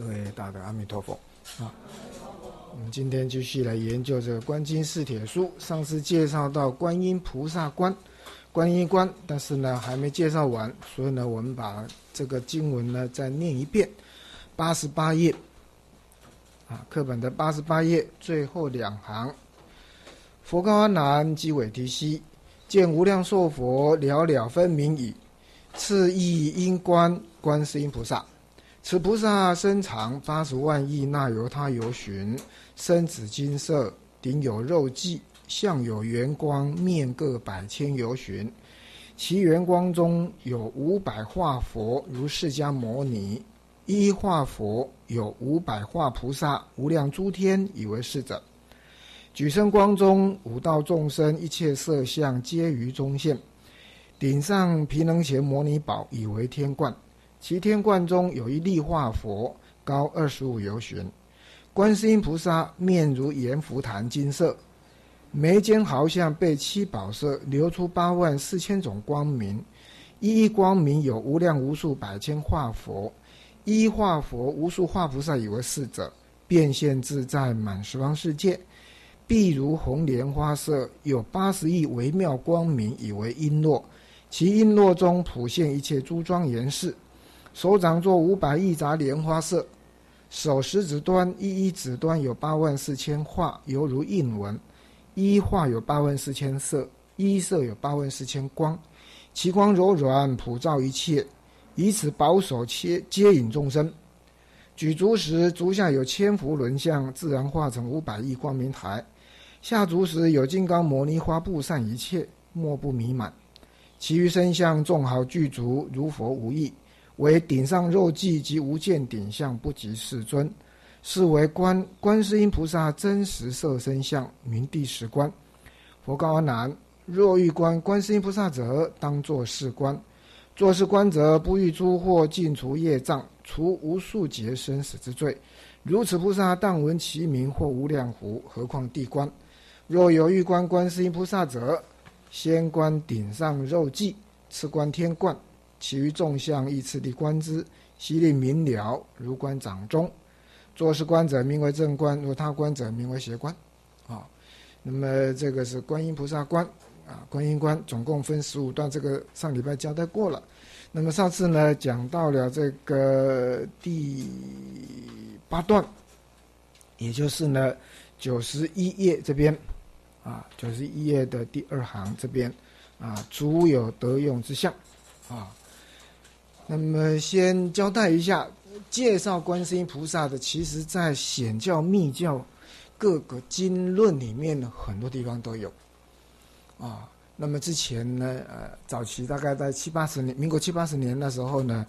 各位大德阿弥陀佛啊！我们今天继续来研究这个《观经四帖书》，上次介绍到观音菩萨观、观音观，但是呢还没介绍完，所以呢我们把这个经文呢再念一遍，八十八页啊，课本的八十八页最后两行：佛告阿难，即尾提西，见无量寿佛了了分明矣。次亦因观观世音菩萨。此菩萨身长八十万亿那由他由旬，身紫金色，顶有肉髻，相有圆光，面各百千由旬。其圆光中有五百化佛，如释迦牟尼；一化佛有五百化菩萨，无量诸天以为是者。举身光中五道众生一切色相皆于中现。顶上毗能前摩尼宝以为天冠。其天冠中有一立化佛，高二十五由旬。观世音菩萨面如阎浮檀金色，眉间毫像被七宝色，流出八万四千种光明。一一光明有无量无数百千化佛，一一化佛无数化菩萨以为是者，变现自在满十方世界。必如红莲花色，有八十亿微妙光明以为璎珞，其璎珞中普现一切诸庄严事。手掌作五百亿杂莲花色，手食指端一一指端有八万四千画，犹如印纹；一画有八万四千色，一色有八万四千光，其光柔软，普照一切，以此保守切接引众生。举足时，足下有千佛轮相，自然化成五百亿光明台；下足时，有金刚摩尼花布散一切，莫不弥满。其余身相众好具足，如佛无异。为顶上肉髻及无见顶相不及世尊，是为观观世音菩萨真实色身相，名第十观。佛告阿难：若欲观观世音菩萨者，当作是观。作是观者，不欲诸惑尽除业障，除无数劫生死之罪。如此菩萨，但闻其名或无量乎？何况地观？若有欲观观世音菩萨者，先观顶上肉髻，次观天冠。其余众相依次第观之，悉令明了，如观掌中。作是观者，名为正观；若他观者，名为邪观。啊，那么这个是观音菩萨观啊，观音观总共分十五段，这个上礼拜交代过了。那么上次呢，讲到了这个第八段，也就是呢九十一页这边啊，九十一页的第二行这边啊，足有得用之相啊。那么先交代一下，介绍观世音菩萨的，其实在显教、密教各个经论里面呢，很多地方都有啊。那么之前呢，呃，早期大概在七八十年，民国七八十年那时候呢，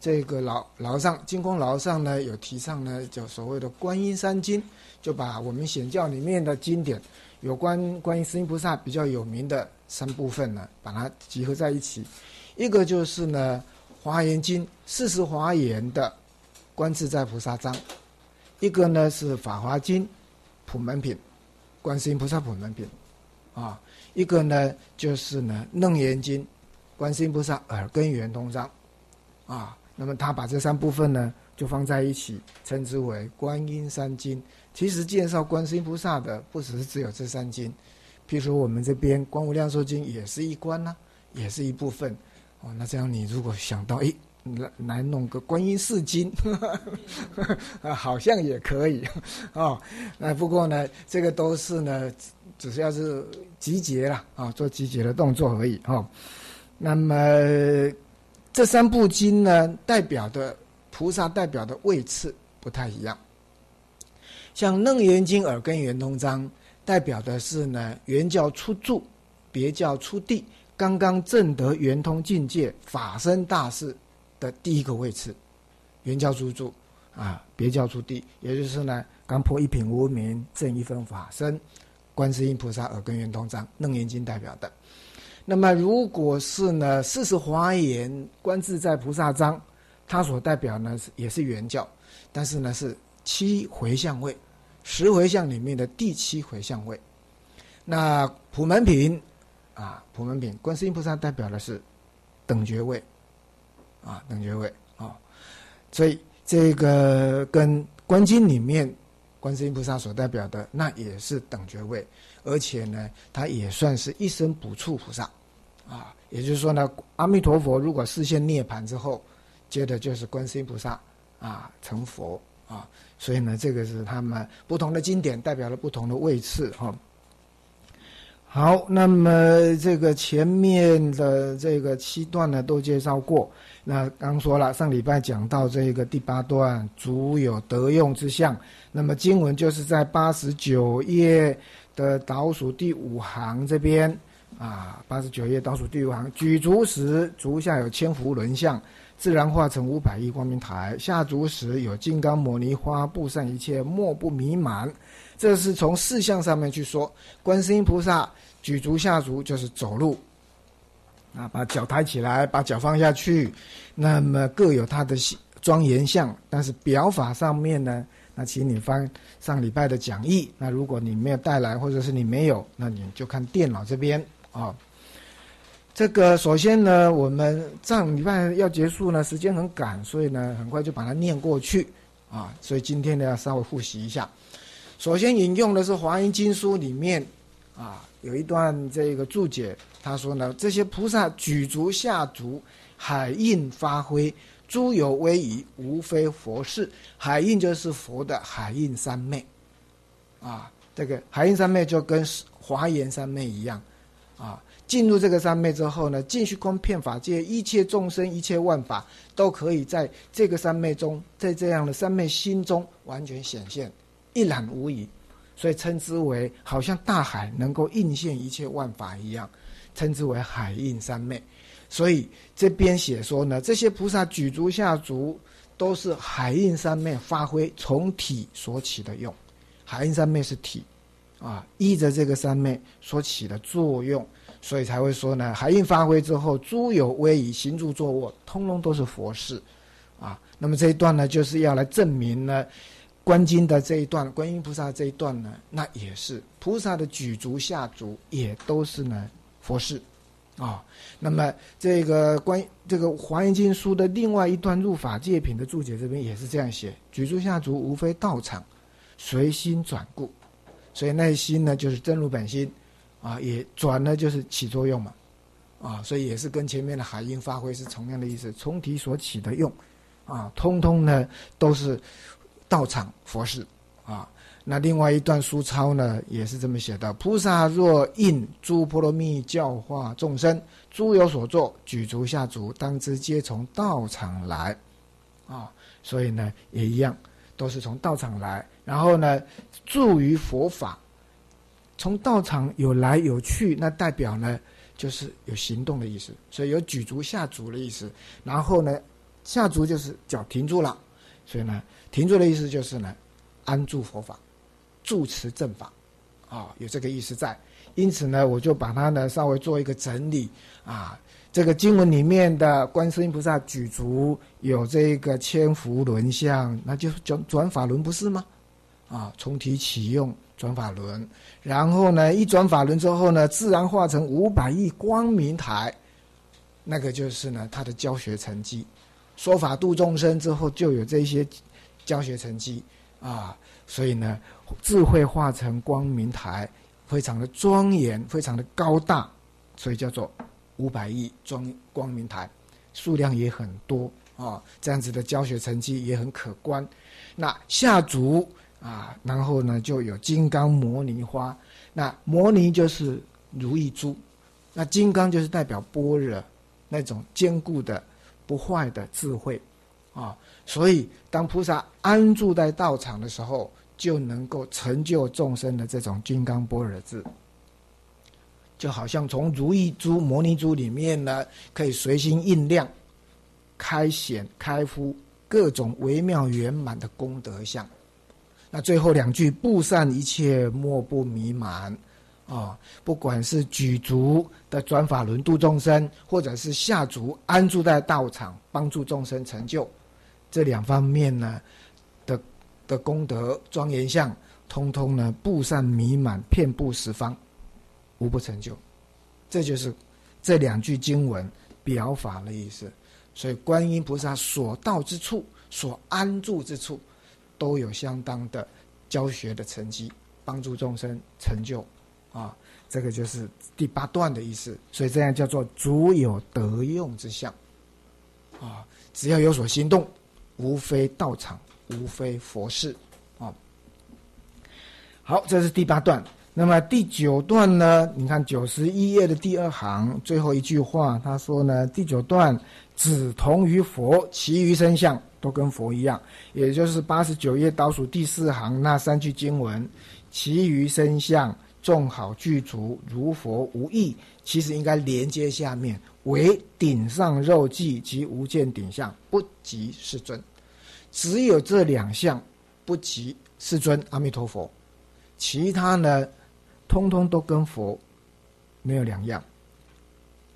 这个老老上金光老上呢，有提倡呢，叫所谓的观音三经，就把我们显教里面的经典，有关观音、世音菩萨比较有名的三部分呢，把它集合在一起，一个就是呢。华严经四十华严的观自在菩萨章，一个呢是法华经普门品，观世音菩萨普门品，啊，一个呢就是呢楞严经，观世音菩萨耳根圆通章，啊，那么他把这三部分呢就放在一起，称之为观音三经。其实介绍观世音菩萨的不只是只有这三经，譬如我们这边观无量寿经也是一观呢，也是一部分。哦，那这样你如果想到，哎，来来弄个观音四经，啊，好像也可以，啊，那不过呢，这个都是呢，只是要是集结了啊，做集结的动作而已，哈。那么这三部经呢，代表的菩萨代表的位次不太一样。像《楞严经》耳根圆通章，代表的是呢，原教初住，别教初地。刚刚证得圆通境界法身大士的第一个位次，原教诸住啊，别教出地，也就是呢，刚破一品无名，证一分法身，观世音菩萨耳根圆通章，楞严经代表的。那么，如果是呢，四十华严观自在菩萨章，它所代表呢也是原教，但是呢是七回向位，十回向里面的第七回向位。那普门品。啊，普门品，观世音菩萨代表的是等觉位，啊，等觉位啊，所以这个跟观经里面观世音菩萨所代表的，那也是等觉位，而且呢，它也算是一生补处菩萨，啊，也就是说呢，阿弥陀佛如果视现涅盘之后，接着就是观世音菩萨啊成佛啊，所以呢，这个是他们不同的经典代表了不同的位次哈。好，那么这个前面的这个七段呢都介绍过。那刚说了，上礼拜讲到这个第八段，足有得用之相。那么经文就是在八十九页的倒数第五行这边啊，八十九页倒数第五行，举足时足下有千佛轮相，自然化成五百亿光明台；下足时有金刚摩尼花布散一切，莫不弥满。这是从四相上面去说，观世音菩萨举足下足就是走路，啊，把脚抬起来，把脚放下去，那么各有它的庄严相。但是表法上面呢，那请你翻上礼拜的讲义。那如果你没有带来，或者是你没有，那你就看电脑这边啊。这个首先呢，我们上礼拜要结束呢，时间很赶，所以呢，很快就把它念过去啊。所以今天呢，要稍微复习一下。首先引用的是《华严经书》里面，啊，有一段这个注解，他说呢，这些菩萨举足下足，海印发挥，诸有威仪，无非佛事。海印就是佛的海印三昧，啊，这个海印三昧就跟华严三昧一样，啊，进入这个三昧之后呢，尽虚空遍法界一切众生一切万法，都可以在这个三昧中，在这样的三昧心中完全显现。一览无遗，所以称之为好像大海能够映现一切万法一样，称之为海印三昧。所以这边写说呢，这些菩萨举足下足都是海印三昧发挥从体所起的用。海印三昧是体啊，依着这个三昧所起的作用，所以才会说呢，海印发挥之后，诸有威仪行住坐卧，通通都是佛事啊。那么这一段呢，就是要来证明呢。观经的这一段，观音菩萨这一段呢，那也是菩萨的举足下足，也都是呢佛事，啊，那么这个观这个华严经书的另外一段入法界品的注解这边也是这样写：举足下足，无非道场，随心转故，所以那心呢就是真如本心，啊，也转呢就是起作用嘛，啊，所以也是跟前面的海音发挥是同样的意思，从体所起的用，啊，通通呢都是。道场佛事啊，那另外一段书抄呢，也是这么写的：菩萨若应诸波罗蜜教化众生，诸有所作，举足下足，当知皆从道场来啊。所以呢，也一样，都是从道场来。然后呢，助于佛法，从道场有来有去，那代表呢，就是有行动的意思。所以有举足下足的意思。然后呢，下足就是脚停住了，所以呢。停住的意思就是呢，安住佛法，住持正法，啊，有这个意思在。因此呢，我就把它呢稍微做一个整理啊。这个经文里面的观世音菩萨举足有这个千佛轮相，那就是转转法轮不是吗？啊，从体启用转法轮，然后呢，一转法轮之后呢，自然化成五百亿光明台，那个就是呢他的教学成绩，说法度众生之后就有这些。教学成绩啊，所以呢，智慧化成光明台，非常的庄严，非常的高大，所以叫做五百亿光光明台，数量也很多啊，这样子的教学成绩也很可观。那下足啊，然后呢就有金刚摩尼花，那摩尼就是如意珠，那金刚就是代表般若那种坚固的、不坏的智慧啊。所以，当菩萨安住在道场的时候，就能够成就众生的这种金刚般若智，就好像从如意珠、摩尼珠里面呢，可以随心应量，开显、开敷各种微妙圆满的功德相。那最后两句“布散一切，莫不弥满”，啊，不管是举足的转法轮度众生，或者是下足安住在道场，帮助众生成就。这两方面呢的的功德庄严相，通通呢布散弥满，遍布十方，无不成就。这就是这两句经文表法的意思。所以观音菩萨所到之处，所安住之处，都有相当的教学的成绩，帮助众生成就啊。这个就是第八段的意思，所以这样叫做足有得用之相啊。只要有所心动，无非道场，无非佛事啊。好，这是第八段。那么第九段呢？你看九十一页的第二行最后一句话，他说呢：第九段只同于佛，其余身相都跟佛一样。也就是八十九页倒数第四行那三句经文，其余身相。众好具足，如佛无异。其实应该连接下面，为顶上肉髻及无见顶相，不及世尊。只有这两项不及世尊阿弥陀佛，其他呢，通通都跟佛没有两样。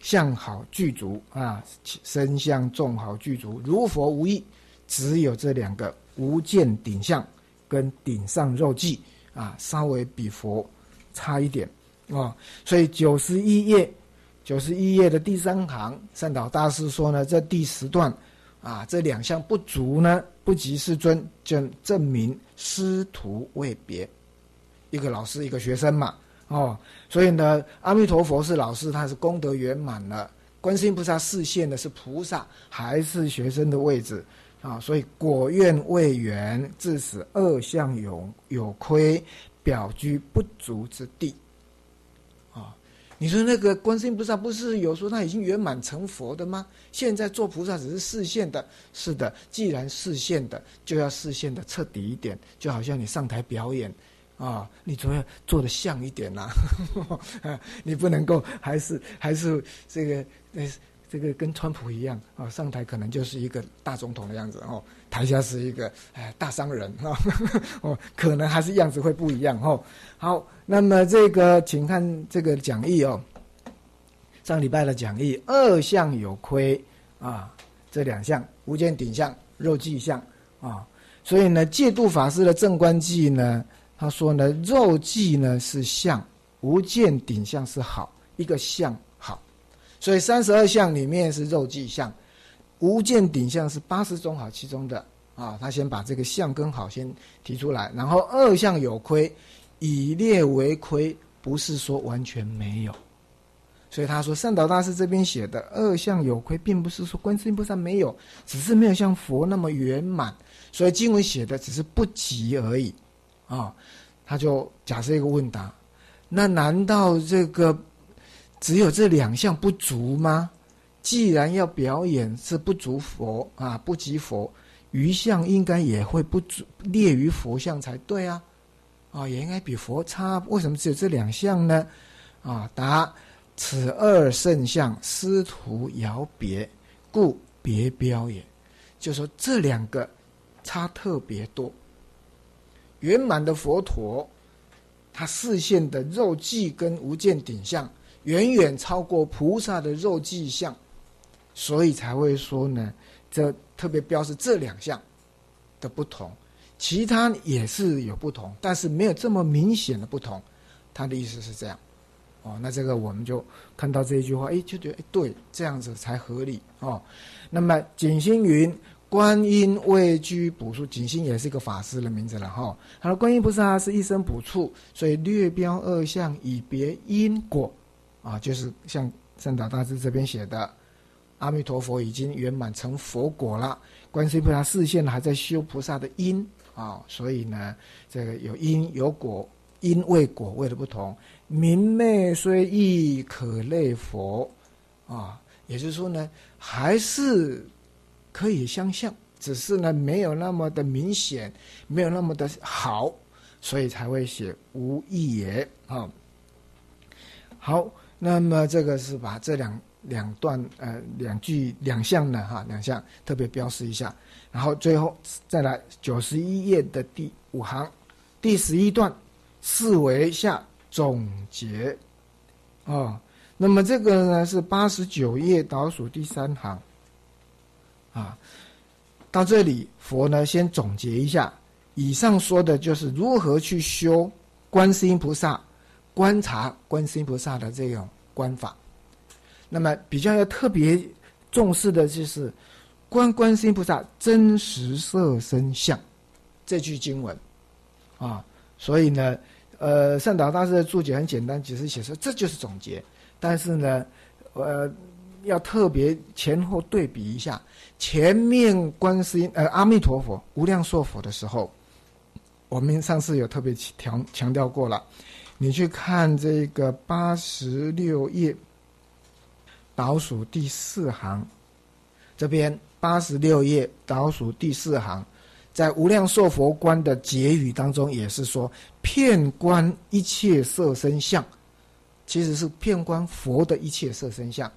相好具足啊，身相众好具足，如佛无异。只有这两个无见顶相跟顶上肉髻啊，稍微比佛。差一点，啊，所以九十一页，九十一页的第三行，善导大师说呢，这第十段，啊，这两项不足呢，不及世尊，证证明师徒未别，一个老师一个学生嘛，哦，所以呢，阿弥陀佛是老师，他是功德圆满了，观世音菩萨示现的是菩萨，还是学生的位置，啊，所以果愿未圆，致使二相有有亏。表居不足之地，你说那个观世音菩萨不是有说他已经圆满成佛的吗？现在做菩萨只是视线的，是的。既然视线的，就要视线的彻底一点，就好像你上台表演，啊，你总要做的像一点呐，你不能够还是还是这个呃。这个跟川普一样啊，上台可能就是一个大总统的样子哦，台下是一个哎大商人啊，哦，可能还是样子会不一样哦。好，那么这个请看这个讲义哦，上礼拜的讲义，二相有亏啊，这两项无间顶相、肉际相啊，所以呢，戒度法师的正观记呢，他说呢，肉际呢是相，无间顶相是好，一个相好。所以三十二相里面是肉际相，无见顶相是八十种好其中的啊。他先把这个相跟好先提出来，然后二相有亏，以列为亏，不是说完全没有。所以他说善导大师这边写的二相有亏，并不是说观世音菩萨没有，只是没有像佛那么圆满。所以经文写的只是不及而已啊。他就假设一个问答，那难道这个？只有这两项不足吗？既然要表演是不足佛啊，不及佛，余相应该也会不足列于佛相才对啊，啊，也应该比佛差。为什么只有这两项呢？啊，答：此二圣相师徒遥别，故别标也。就说这两个差特别多。圆满的佛陀，他视线的肉髻跟无间顶相。远远超过菩萨的肉髻相，所以才会说呢，这特别标示这两项的不同，其他也是有不同，但是没有这么明显的不同。他的意思是这样，哦，那这个我们就看到这一句话，哎，就觉得哎，对，这样子才合理哦。那么景星云，观音位居补处，景星也是一个法师的名字了哈。他说观音菩萨是一生补处，所以略标二相以别因果。啊，就是像圣导大师这边写的，阿弥陀佛已经圆满成佛果了，观世音菩萨视线还在修菩萨的因。啊，所以呢，这个有因有果，因为果位的不同，明媚虽异，可类佛。啊，也就是说呢，还是可以相像，只是呢没有那么的明显，没有那么的好，所以才会写无异也。啊，好。那么这个是把这两两段呃两句两项呢哈两项特别标示一下，然后最后再来九十一页的第五行，第十一段四维下总结，哦，那么这个呢是八十九页倒数第三行，啊，到这里佛呢先总结一下，以上说的就是如何去修观世音菩萨。观察观世音菩萨的这种观法，那么比较要特别重视的就是观观世音菩萨真实色身相，这句经文啊，所以呢，呃，善导大师的注解很简单，只是写说这就是总结。但是呢，呃，要特别前后对比一下，前面观世音呃阿弥陀佛无量寿佛的时候，我们上次有特别强强调过了，你去看这个八十六页倒数第四行，这边。八十六页倒数第四行，在无量寿佛观的结语当中，也是说片观一切色身相，其实是片观佛的一切色身相。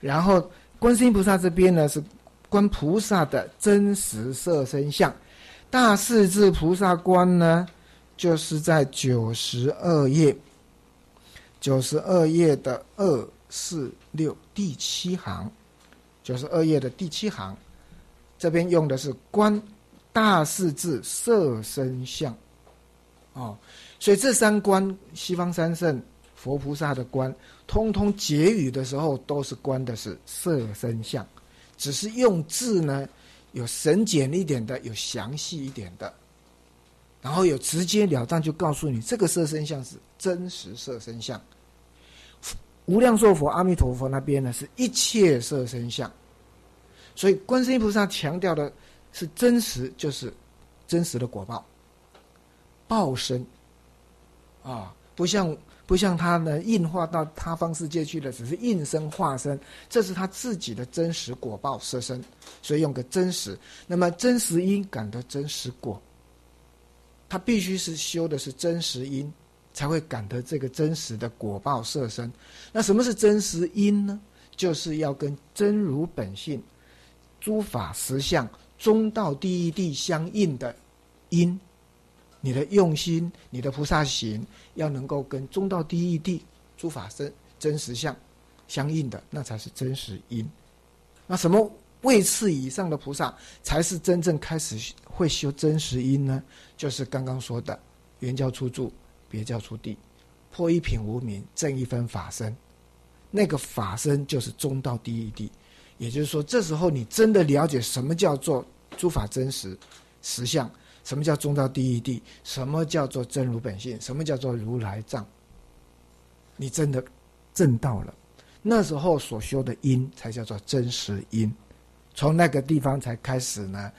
然后观世音菩萨这边呢是观菩萨的真实色身相。大势至菩萨观呢，就是在九十二页，九十二页的二四六第七行。就是二页的第七行，这边用的是“观大势至色身相”，哦，所以这三观，西方三圣佛菩萨的观，通通结语的时候都是观的是色身相，只是用字呢有神简一点的，有详细一点的，然后有直截了当就告诉你这个色身相是真实色身相。无量寿佛阿弥陀佛那边呢，是一切色身相，所以观世音菩萨强调的是真实，就是真实的果报，报身啊，不像不像他呢，应化到他方世界去的，只是应身化身，这是他自己的真实果报色身，所以用个真实。那么真实因感得真实果，他必须是修的是真实因。才会感得这个真实的果报色身。那什么是真实因呢？就是要跟真如本性、诸法实相、中道第一地相应的因。你的用心、你的菩萨行，要能够跟中道第一地、诸法真真实相相应的，那才是真实因。那什么位次以上的菩萨，才是真正开始会修真实因呢？就是刚刚说的圆教初住。别教出地，破一品无名，正一分法身。那个法身就是中道第一地，也就是说，这时候你真的了解什么叫做诸法真实实相，什么叫中道第一地，什么叫做真如本性，什么叫做如来藏。你真的证到了，那时候所修的因才叫做真实因。从那个地方才开始呢，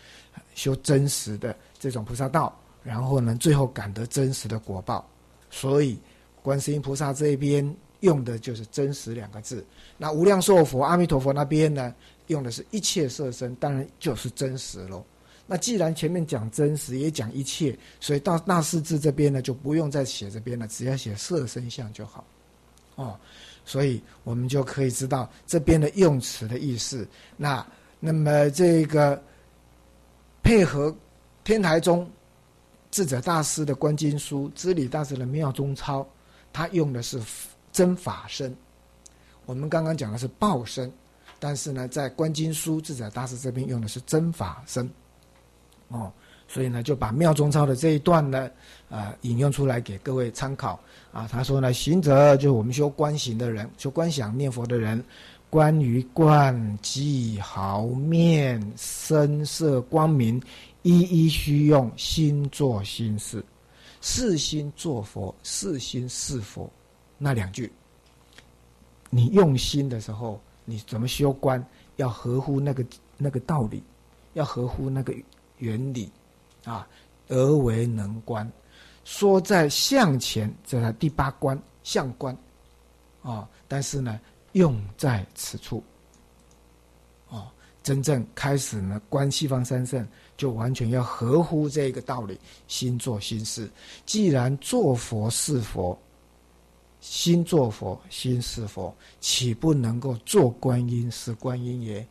修真实的这种菩萨道，然后呢，最后感得真实的果报。所以，观世音菩萨这边用的就是“真实”两个字。那无量寿佛、阿弥陀佛那边呢，用的是一切色身，当然就是真实喽。那既然前面讲真实，也讲一切，所以到那四字这边呢，就不用再写这边了，只要写色身相就好。哦，所以我们就可以知道这边的用词的意思。那那么这个配合天台宗。智者大师的观经书，知礼大师的妙中操，他用的是真法身。我们刚刚讲的是报身，但是呢，在观经书智者大师这边用的是真法身。哦，所以呢，就把妙中操的这一段呢，啊，引用出来给各位参考。啊，他说呢，行者就是我们修观行的人，修观想念佛的人，关于观即毫面声色光明。一一需用心做心事，是心做佛，是心是佛。那两句，你用心的时候，你怎么修观？要合乎那个那个道理，要合乎那个原理啊，而为能观。说在向前，这是第八关相观啊。但是呢，用在此处，哦，真正开始呢，观西方三圣。就完全要合乎这个道理，心做心事。既然做佛是佛，心做佛，心是佛，岂不能够做观音是观音也？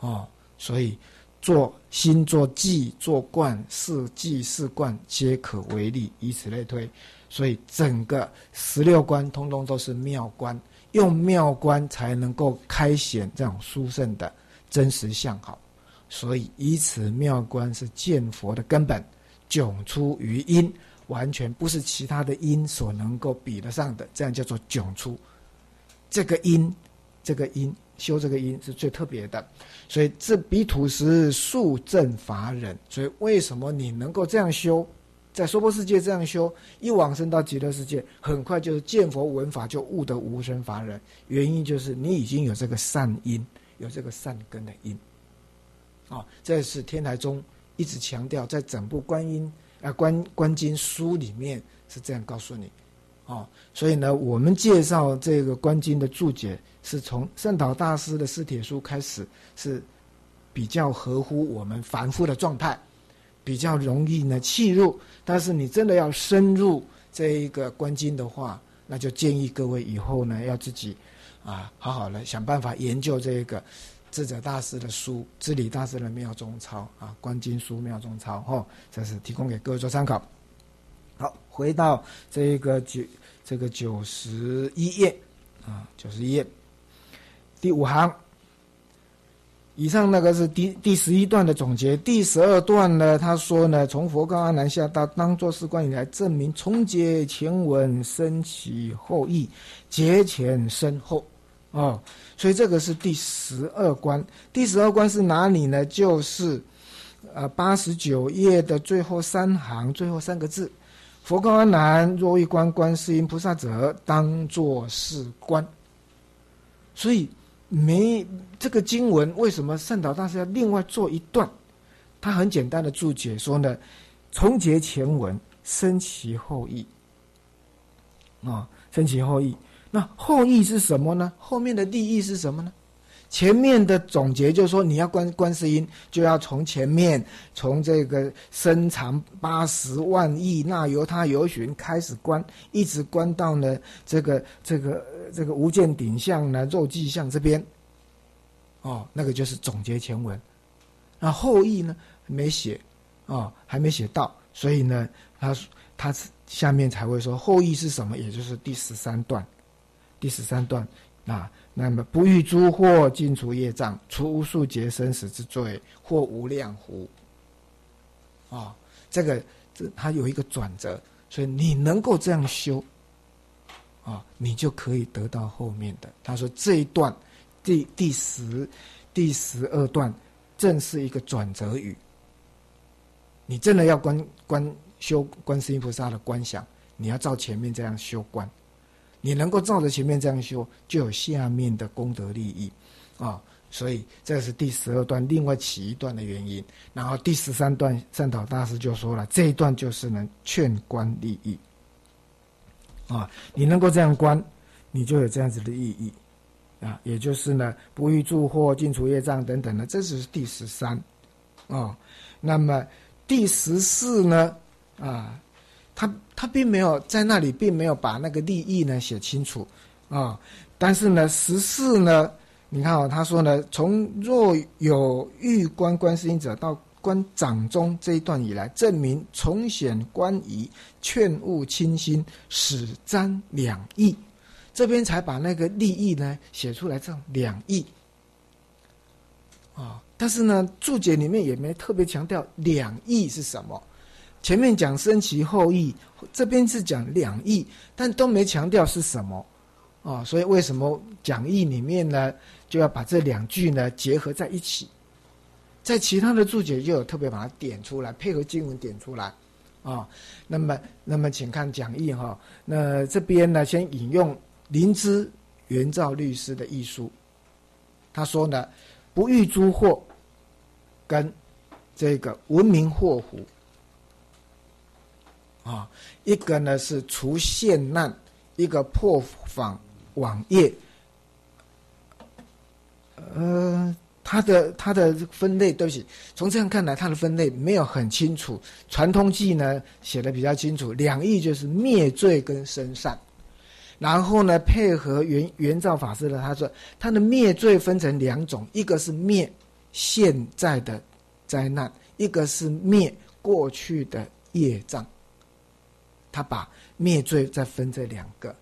哦，所以做心做寂做观是寂是观，皆可为力，以此类推。所以整个十六观通通都是妙观，用妙观才能够开显这种殊胜的真实相好。所以，以此妙观是见佛的根本，迥出于因，完全不是其他的因所能够比得上的。这样叫做迥出。这个因，这个因修这个因是最特别的。所以这彼土石速正法忍。所以为什么你能够这样修，在娑婆世界这样修，一往生到极乐世界，很快就是见佛闻法就悟得无生法忍？原因就是你已经有这个善因，有这个善根的因。啊，这是天台宗一直强调，在整部观音啊观观经书里面是这样告诉你。哦，所以呢，我们介绍这个观经的注解，是从圣导大师的四帖书开始，是比较合乎我们凡夫的状态，比较容易呢契入。但是你真的要深入这一个观经的话，那就建议各位以后呢要自己啊好好的想办法研究这个智者大师的书、智理大师的妙中操啊观经书妙中操哦，这是提供给各位做参考。好，回到这个九这个九十一页啊，九十一页第五行。以上那个是第第十一段的总结，第十二段呢，他说呢，从佛告阿难下到当作是观以来，证明从结前文生起后意，结前身后，哦，所以这个是第十二关。第十二关是哪里呢？就是呃八十九页的最后三行，最后三个字。佛告阿难：若欲观观世音菩萨者，当作是观。所以没这个经文，为什么圣导大师要另外做一段？他很简单的注解说呢：重结前文，生其后意。啊，生其后意。那后意是什么呢？后面的利益是什么呢？前面的总结就是说，你要观观世音，就要从前面，从这个身长八十万亿那由他游巡开始观，一直观到呢这个这个这个无间顶相呢肉髻相这边，哦，那个就是总结前文，那后意呢没写，哦，还没写到，所以呢，他他下面才会说后意是什么，也就是第十三段，第十三段啊。那么不欲诸祸尽除业障，除无数劫生死之罪，或无量乎？啊，这个这它有一个转折，所以你能够这样修，啊，你就可以得到后面的。他说这一段第第十第十二段正是一个转折语。你真的要观观修观世音菩萨的观想，你要照前面这样修观。你能够照着前面这样修，就有下面的功德利益，啊，所以这是第十二段另外起一段的原因。然后第十三段善导大师就说了，这一段就是能劝观利益，啊，你能够这样观，你就有这样子的意义，啊，也就是呢不欲助祸、尽除业障等等的，这是第十三，啊，那么第十四呢，啊。他他并没有在那里，并没有把那个利益呢写清楚，啊，但是呢，十四呢，你看啊，他说呢，从若有欲观观世音者到观掌中这一段以来，证明重显观仪，劝悟清心，使瞻两义，这边才把那个利益呢写出来，这样两义，啊，但是呢，注解里面也没特别强调两义是什么。前面讲生其后裔，这边是讲两意，但都没强调是什么，啊，所以为什么讲义里面呢，就要把这两句呢结合在一起？在其他的注解就有特别把它点出来，配合经文点出来，啊，那么那么请看讲义哈，那这边呢先引用林芝元照律师的译书，他说呢，不遇诸祸，跟这个文明祸福。啊，一个呢是除现难，一个破访网页。呃，它的它的分类，对不起，从这样看来，它的分类没有很清楚。传通记呢写的比较清楚，两义就是灭罪跟生善。然后呢，配合原原照法师的，他说他的灭罪分成两种，一个是灭现在的灾难，一个是灭过去的业障。他把灭罪再分这两个，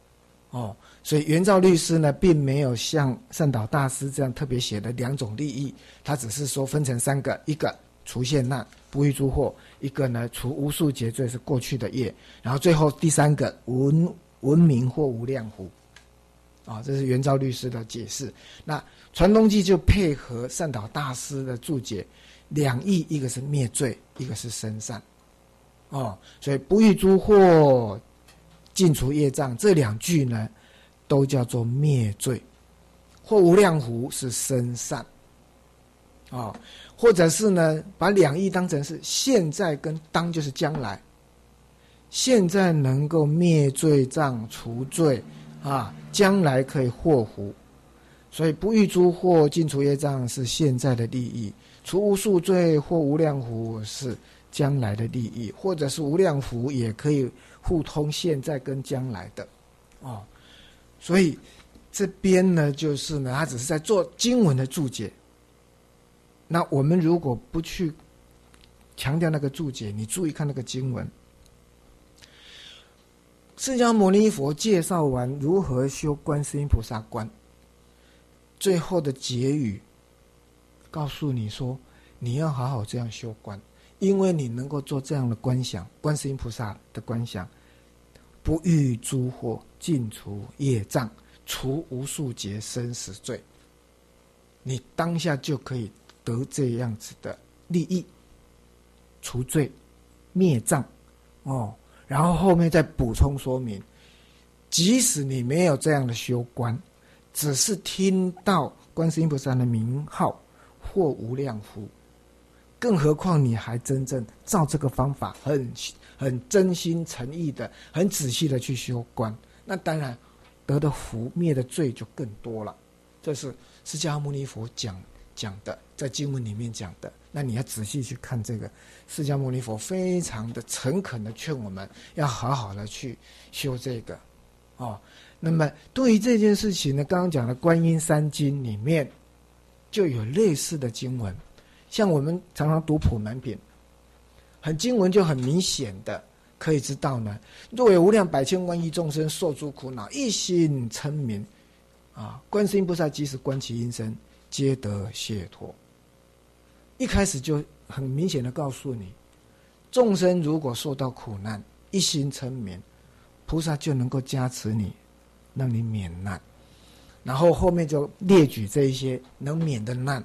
哦，所以元照律师呢，并没有像善导大师这样特别写的两种利益，他只是说分成三个：一个除现难不遇诸祸；一个呢除无数劫罪是过去的业；然后最后第三个文文明或无量福，啊，这是元昭律师的解释。那传东记就配合善导大师的注解，两义一个是灭罪，一个是生善。哦，所以不欲诸祸，尽除业障这两句呢，都叫做灭罪，或无量福是生善。哦，或者是呢，把两义当成是现在跟当就是将来，现在能够灭罪障除罪啊，将来可以祸福，所以不欲诸祸尽除业障是现在的利益，除无数罪或无量福是将来的利益，或者是无量福也可以互通现在跟将来的，哦，所以这边呢，就是呢，他只是在做经文的注解。那我们如果不去强调那个注解，你注意看那个经文，释迦牟尼佛介绍完如何修观世音菩萨观，最后的结语告诉你说，你要好好这样修观，因为你能够做这样的观想，观世音菩萨的观想，不遇诸祸，尽除业障，除无数劫生死罪，你当下就可以。得这样子的利益，除罪灭障，哦，然后后面再补充说明，即使你没有这样的修观，只是听到观世音菩萨的名号，或无量福，更何况你还真正照这个方法，很很真心诚意的，很仔细的去修观，那当然得的福灭的罪就更多了。这是释迦牟尼佛讲。讲的在经文里面讲的，那你要仔细去看这个释迦牟尼佛非常的诚恳的劝我们要好好的去修这个，哦，那么对于这件事情呢，刚刚讲的观音三经里面就有类似的经文，像我们常常读普门品，很经文就很明显的可以知道呢，若有无量百千万亿众生受诸苦恼，一心称名，啊，观世音菩萨即使观其音声。皆得解脱。一开始就很明显的告诉你，众生如果受到苦难，一心称名，菩萨就能够加持你，让你免难。然后后面就列举这一些能免的难：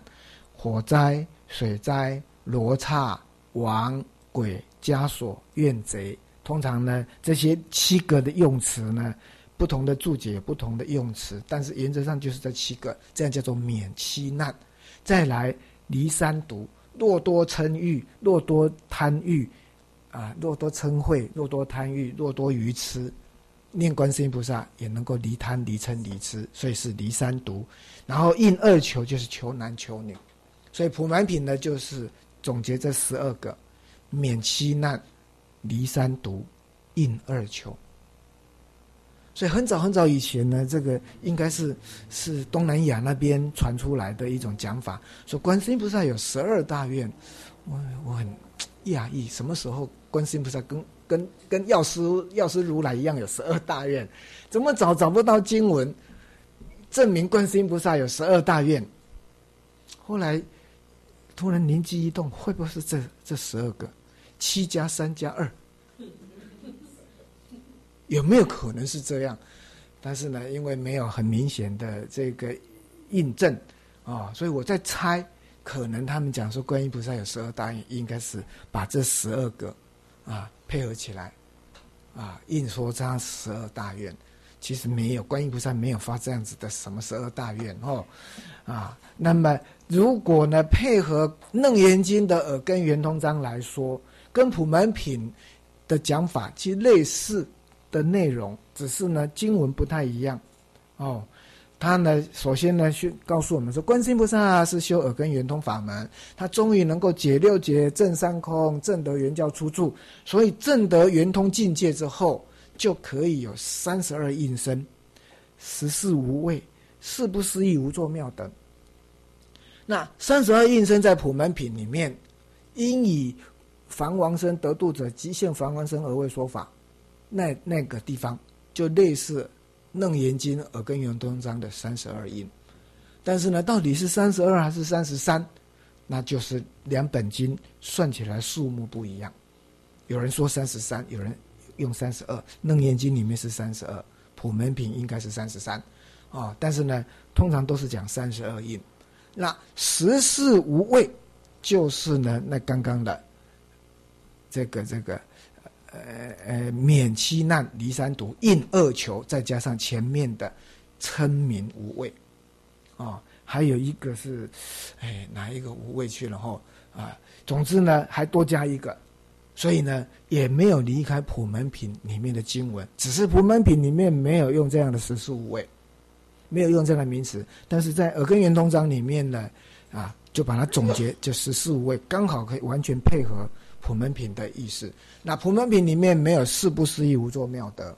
火灾、水灾、罗刹、王、鬼、枷锁、怨贼。通常呢，这些七个的用词呢。不同的注解有不同的用词，但是原则上就是这七个，这样叫做免七难。再来离三毒，若多嗔欲，若多贪欲，啊，若多嗔恚，若多贪欲，若多愚痴，念观世音菩萨也能够离贪、离嗔、离痴，所以是离三毒。然后应二求就是求男求女，所以普门品呢就是总结这十二个：免七难、离三毒、应二求。所以很早很早以前呢，这个应该是是东南亚那边传出来的一种讲法，说观世音菩萨有十二大愿，我我很讶异，什么时候观世音菩萨跟跟跟药师药师如来一样有十二大愿？怎么找找不到经文证明观世音菩萨有十二大愿？后来突然灵机一动，会不会是这这十二个七加三加二？有没有可能是这样？但是呢，因为没有很明显的这个印证啊，所以我在猜，可能他们讲说观音菩萨有十二大愿，应该是把这十二个啊配合起来啊，硬说这样十二大愿，其实没有，观音菩萨没有发这样子的什么十二大愿哦啊。那么如果呢配合《楞严经》的耳根圆通章来说，跟普门品的讲法其实类似。的内容只是呢，经文不太一样，哦，他呢，首先呢，去告诉我们说，观世音菩萨是修耳根圆通法门，他终于能够解六劫、正三空、正得圆教出处，所以正得圆通境界之后，就可以有三十二应身、十四无畏、四不思议无作妙等。那三十二应身在普门品里面，因以凡王身得度者，即现凡王身而为说法。那那个地方就类似《楞严经》耳根圆通章的三十二音，但是呢，到底是三十二还是三十三，那就是两本经算起来数目不一样。有人说三十三，有人用三十二。《楞严经》里面是三十二，《普门品》应该是三十三。啊，但是呢，通常都是讲三十二应。那十四无畏，就是呢，那刚刚的这个这个，呃呃，免七难离三毒应二求，再加上前面的称名无畏，啊，还有一个是，哎，哪一个无畏去了后？啊，总之呢，还多加一个，所以呢，也没有离开普门品里面的经文，只是普门品里面没有用这样的十四无畏。没有用这样的名词，但是在耳根圆通章里面呢，啊，就把它总结，就十四五位，刚好可以完全配合普门品的意思。那普门品里面没有四不思议无作妙德，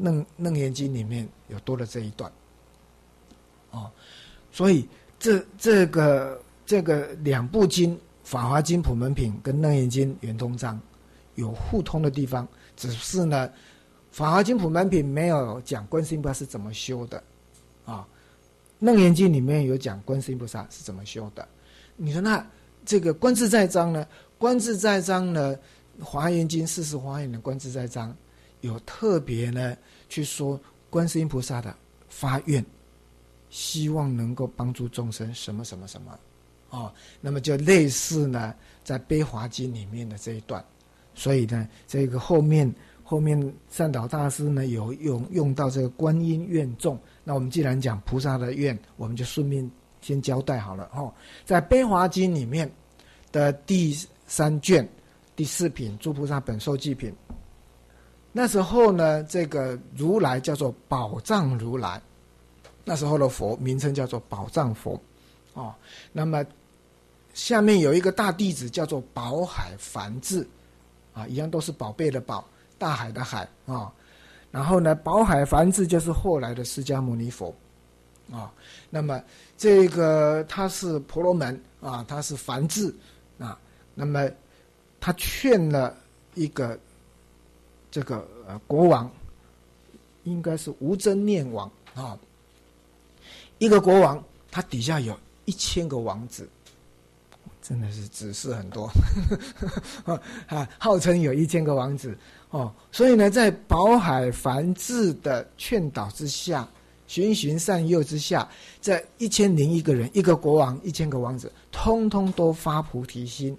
楞楞严经里面有多了这一段，哦，所以这这个这个两部经，法华经普门品跟楞严经圆通章有互通的地方，只是呢，法华经普门品没有讲观世音菩萨是怎么修的。《楞严经》里面有讲观世音菩萨是怎么修的。你说那这个观自在章呢？观自在章呢，《华严经》四十华严的观自在章有特别呢去说观世音菩萨的发愿，希望能够帮助众生什么什么什么。哦，那么就类似呢，在《悲华经》里面的这一段。所以呢，这个后面后面善导大师呢有用用到这个观音愿众。那我们既然讲菩萨的愿，我们就顺便先交代好了哦。在《悲华经》里面的第三卷第四品《诸菩萨本受记品》，那时候呢，这个如来叫做宝藏如来，那时候的佛名称叫做宝藏佛，哦。那么下面有一个大弟子叫做宝海梵志，啊，一样都是宝贝的宝，大海的海啊。然后呢，宝海梵志就是后来的释迦牟尼佛，啊，那么这个他是婆罗门啊，他是梵志啊，那么他劝了一个这个呃国王，应该是无真念王啊，一个国王，他底下有一千个王子。真的是指示很多，啊，号称有一千个王子。哦，所以呢，在宝海梵志的劝导之下，循循善诱之下，这一千零一个人，一个国王，一千个王子，通通都发菩提心，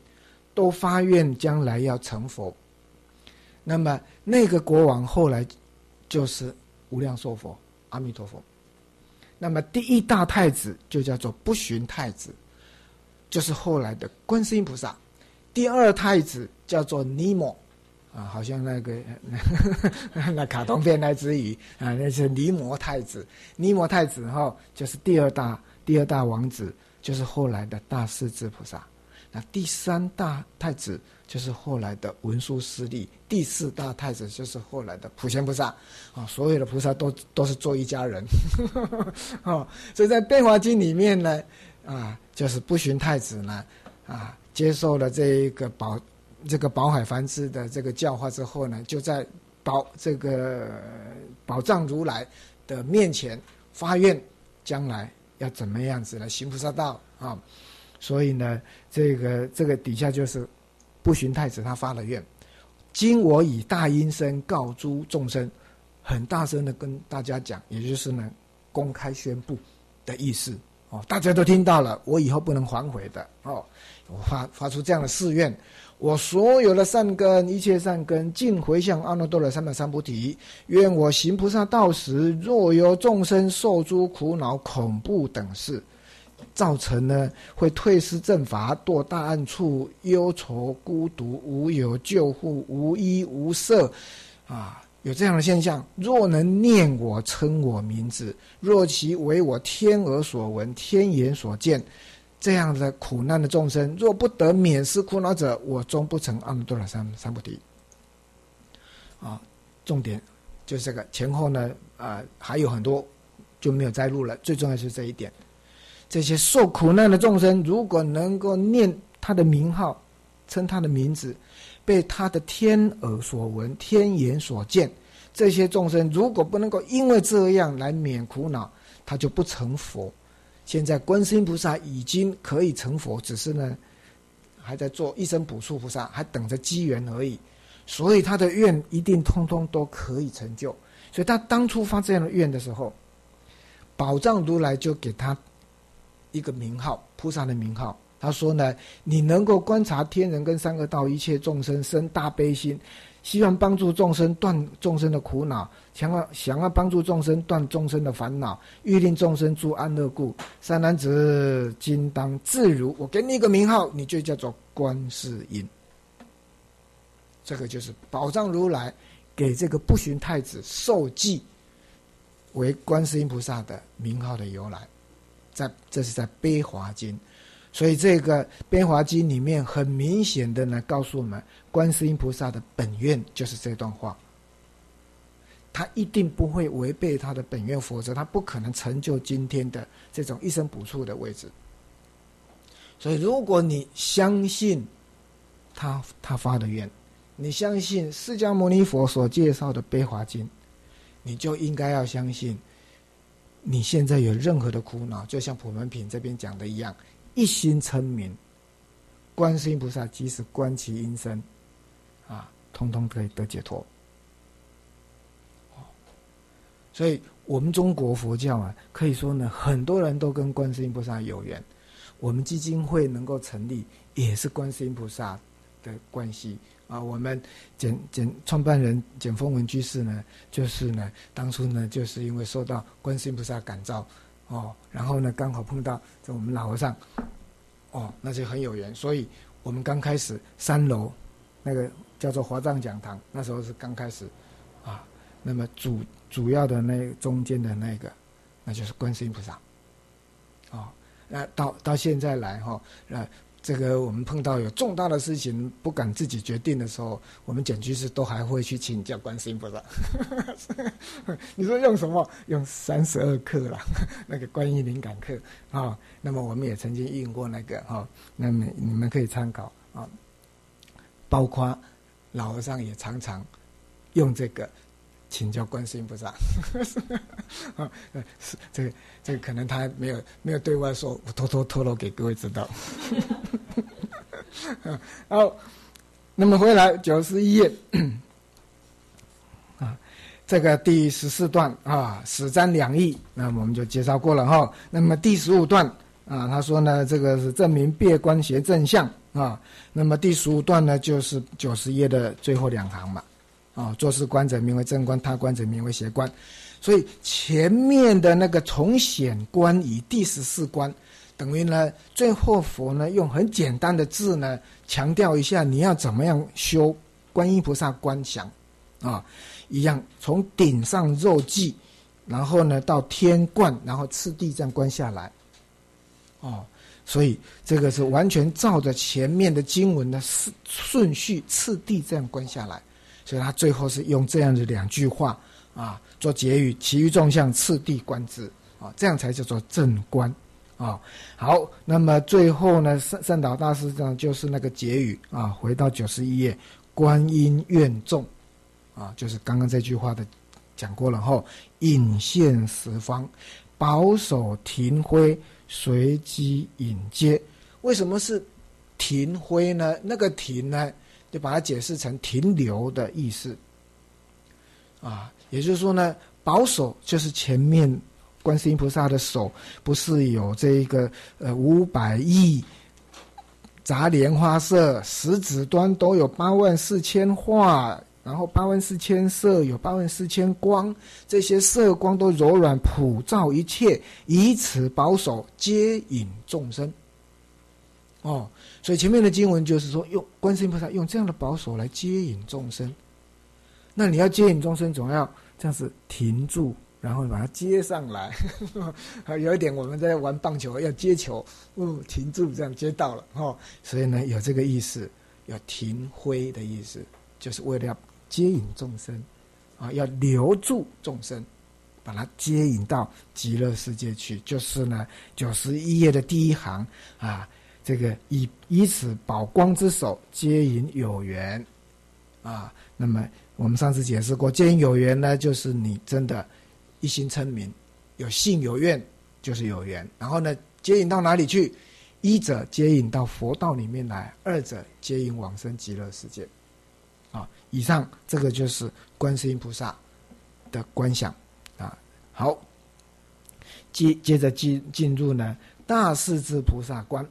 都发愿将来要成佛。那么那个国王后来就是无量寿佛，阿弥陀佛。那么第一大太子就叫做不寻太子。就是后来的观世音菩萨，第二太子叫做尼摩，啊，好像那个 那卡通片那只鱼 啊，那是尼摩太子。尼摩太子哈，就是第二大第二大王子，就是后来的大势至菩萨。那第三大太子就是后来的文殊师利，第四大太子就是后来的普贤菩萨。啊，所有的菩萨都都是做一家人。哦，所以在《变华经》里面呢。啊，就是不寻太子呢，啊，接受了这一个宝这个宝海梵志的这个教化之后呢，就在宝这个宝藏如来的面前发愿，将来要怎么样子来行菩萨道啊？所以呢，这个这个底下就是不寻太子他发了愿，今我以大音声告诸众生，很大声的跟大家讲，也就是呢公开宣布的意思。哦，大家都听到了，我以后不能反悔的哦。我发发出这样的誓愿，我所有的善根，一切善根尽回向阿耨多罗三藐三菩提。愿我行菩萨道时，若有众生受诸苦恼、恐怖等事，造成呢会退失正法，堕大暗处，忧愁孤独，无有救护，无依无色，啊。有这样的现象，若能念我称我名字，若其为我天耳所闻、天眼所见，这样的苦难的众生，若不得免失苦恼者，我终不成阿耨多罗三三菩提。啊，重点就是这个前后呢，啊，还有很多就没有摘录了。最重要是这一点，这些受苦难的众生，如果能够念他的名号，称他的名字。被他的天耳所闻、天眼所见，这些众生如果不能够因为这样来免苦恼，他就不成佛。现在观世音菩萨已经可以成佛，只是呢，还在做一生补处菩萨，还等着机缘而已。所以他的愿一定通通都可以成就。所以他当初发这样的愿的时候，宝藏如来就给他一个名号，菩萨的名号。他说呢，你能够观察天人跟三个道一切众生生大悲心，希望帮助众生断众生的苦恼，想要想要帮助众生断众生的烦恼，欲令众生住安乐故。三男子今当自如，我给你一个名号，你就叫做观世音。这个就是宝藏如来给这个不寻太子受记为观世音菩萨的名号的由来，在这是在《悲华经》。所以这个《编华经》里面很明显的呢，告诉我们，观世音菩萨的本愿就是这段话。他一定不会违背他的本愿，否则他不可能成就今天的这种一生补处的位置。所以，如果你相信他他发的愿，你相信释迦牟尼佛所介绍的《悲华经》，你就应该要相信，你现在有任何的苦恼，就像普门品这边讲的一样。一心称名，观世音菩萨即使观其音声，啊，通通可以得解脱。所以，我们中国佛教啊，可以说呢，很多人都跟观世音菩萨有缘。我们基金会能够成立，也是观世音菩萨的关系啊。我们简简创办人简风文居士呢，就是呢，当初呢，就是因为受到观世音菩萨感召。哦，然后呢，刚好碰到这我们老和尚，哦，那就很有缘。所以我们刚开始三楼那个叫做华藏讲堂，那时候是刚开始啊。那么主主要的那中间的那个，那就是观世音菩萨。哦，那到到现在来哈，那。这个我们碰到有重大的事情不敢自己决定的时候，我们简居士都还会去请教观世音菩萨。你说用什么？用三十二课啦，那个观音灵感课啊。那么我们也曾经用过那个哈，那么你们可以参考啊。包括老和尚也常常用这个。请教观世音菩萨，啊，是这个这个可能他没有没有对外说，我偷偷透露给各位知道。好，那么回来九十一页，啊，这个第十四段啊，史瞻两义，那我们就介绍过了哈。那么第十五段啊，他说呢，这个是证明别观邪正相啊。那么第十五段呢，就是九十页的最后两行嘛。啊，做事观者名为正观，他观者名为邪观。所以前面的那个从显观以第十四观，等于呢，最后佛呢用很简单的字呢，强调一下你要怎么样修观音菩萨观想啊，一样从顶上肉髻，然后呢到天冠，然后次第这样观下来。哦，所以这个是完全照着前面的经文的顺顺序次第这样观下来。所以他最后是用这样的两句话啊做结语，其余众相次第观之啊，这样才叫做正观啊。好，那么最后呢，圣圣导大师呢就是那个结语啊，回到九十一页，观音愿众啊，就是刚刚这句话的讲过了后，引现十方，保守庭徽，随机引接。为什么是庭徽呢？那个庭呢？就把它解释成停留的意思，啊，也就是说呢，保守就是前面观世音菩萨的手不是有这一个呃五百亿杂莲花色，十指端都有八万四千画，然后八万四千色有八万四千光，这些色光都柔软普照一切，以此保守接引众生，哦。所以前面的经文就是说，用观世音菩萨用这样的宝手来接引众生。那你要接引众生，总要这样子停住，然后把它接上来。有一点我们在玩棒球，要接球，哦，停住，这样接到了，哦，所以呢，有这个意思，要停挥的意思，就是为了要接引众生，啊，要留住众生，把它接引到极乐世界去。就是呢，九十一页的第一行啊。这个以以此宝光之手接引有缘，啊，那么我们上次解释过，接引有缘呢，就是你真的，一心称名，有信有愿，就是有缘。然后呢，接引到哪里去？一者接引到佛道里面来，二者接引往生极乐世界。啊，以上这个就是观世音菩萨的观想啊。好。接接着进进入呢大势至菩萨观。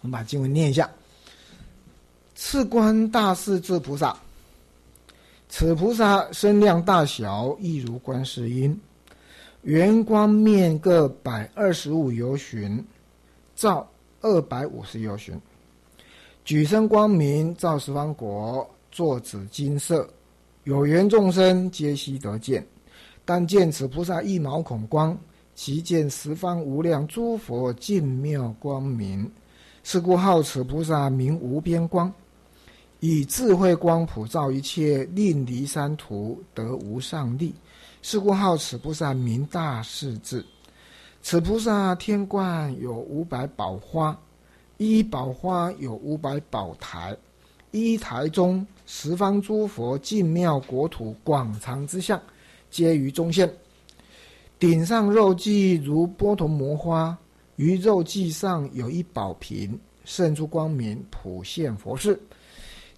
我们把经文念一下：次观大势至菩萨，此菩萨身量大小，亦如观世音，圆光面各百二十五由旬，照二百五十由旬，举身光明，照十方国，坐紫金色，有缘众生皆悉得见。但见此菩萨一毛孔光，其见十方无量诸佛净妙光明。是故号此菩萨名无边光，以智慧光普照一切，令离三途得无上利。是故号此菩萨名大势至。此菩萨天冠有五百宝花，一宝花有五百宝台，一台中十方诸佛净妙国土广长之相。皆于中线，顶上肉髻如波头摩花，于肉髻上有一宝瓶，渗出光明，普现佛事。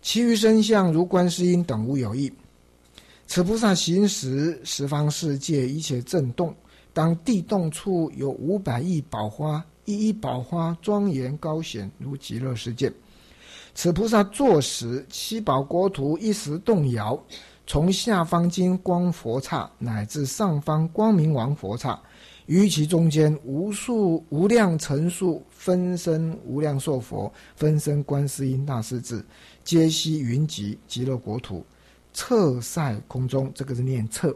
其余身相如观世音等无有异。此菩萨行时，十方世界一切震动，当地动处有五百亿宝花，一一宝花庄严高显，如极乐世界。此菩萨坐时，七宝国土一时动摇。从下方金光佛刹，乃至上方光明王佛刹，于其中间无数无量层数分身无量寿佛，分身观世音大势至，皆悉云集极乐国土，侧塞空中。这个是念侧，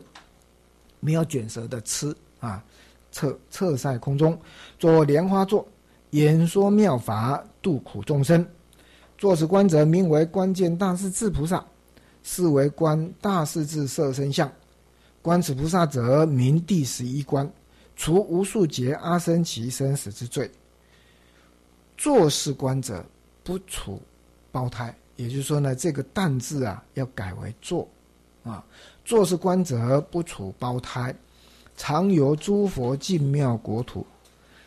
没有卷舌的吃啊，侧侧塞空中，作莲花座，演说妙法，度苦众生。作此观者，名为关键大势至菩萨。是为观大势至色身相，观此菩萨者，名第十一观，除无数劫阿僧祇生死之罪。做事观者不处胞胎，也就是说呢，这个“旦”字啊，要改为“做”啊。做事观者不处胞胎，常游诸佛净妙国土。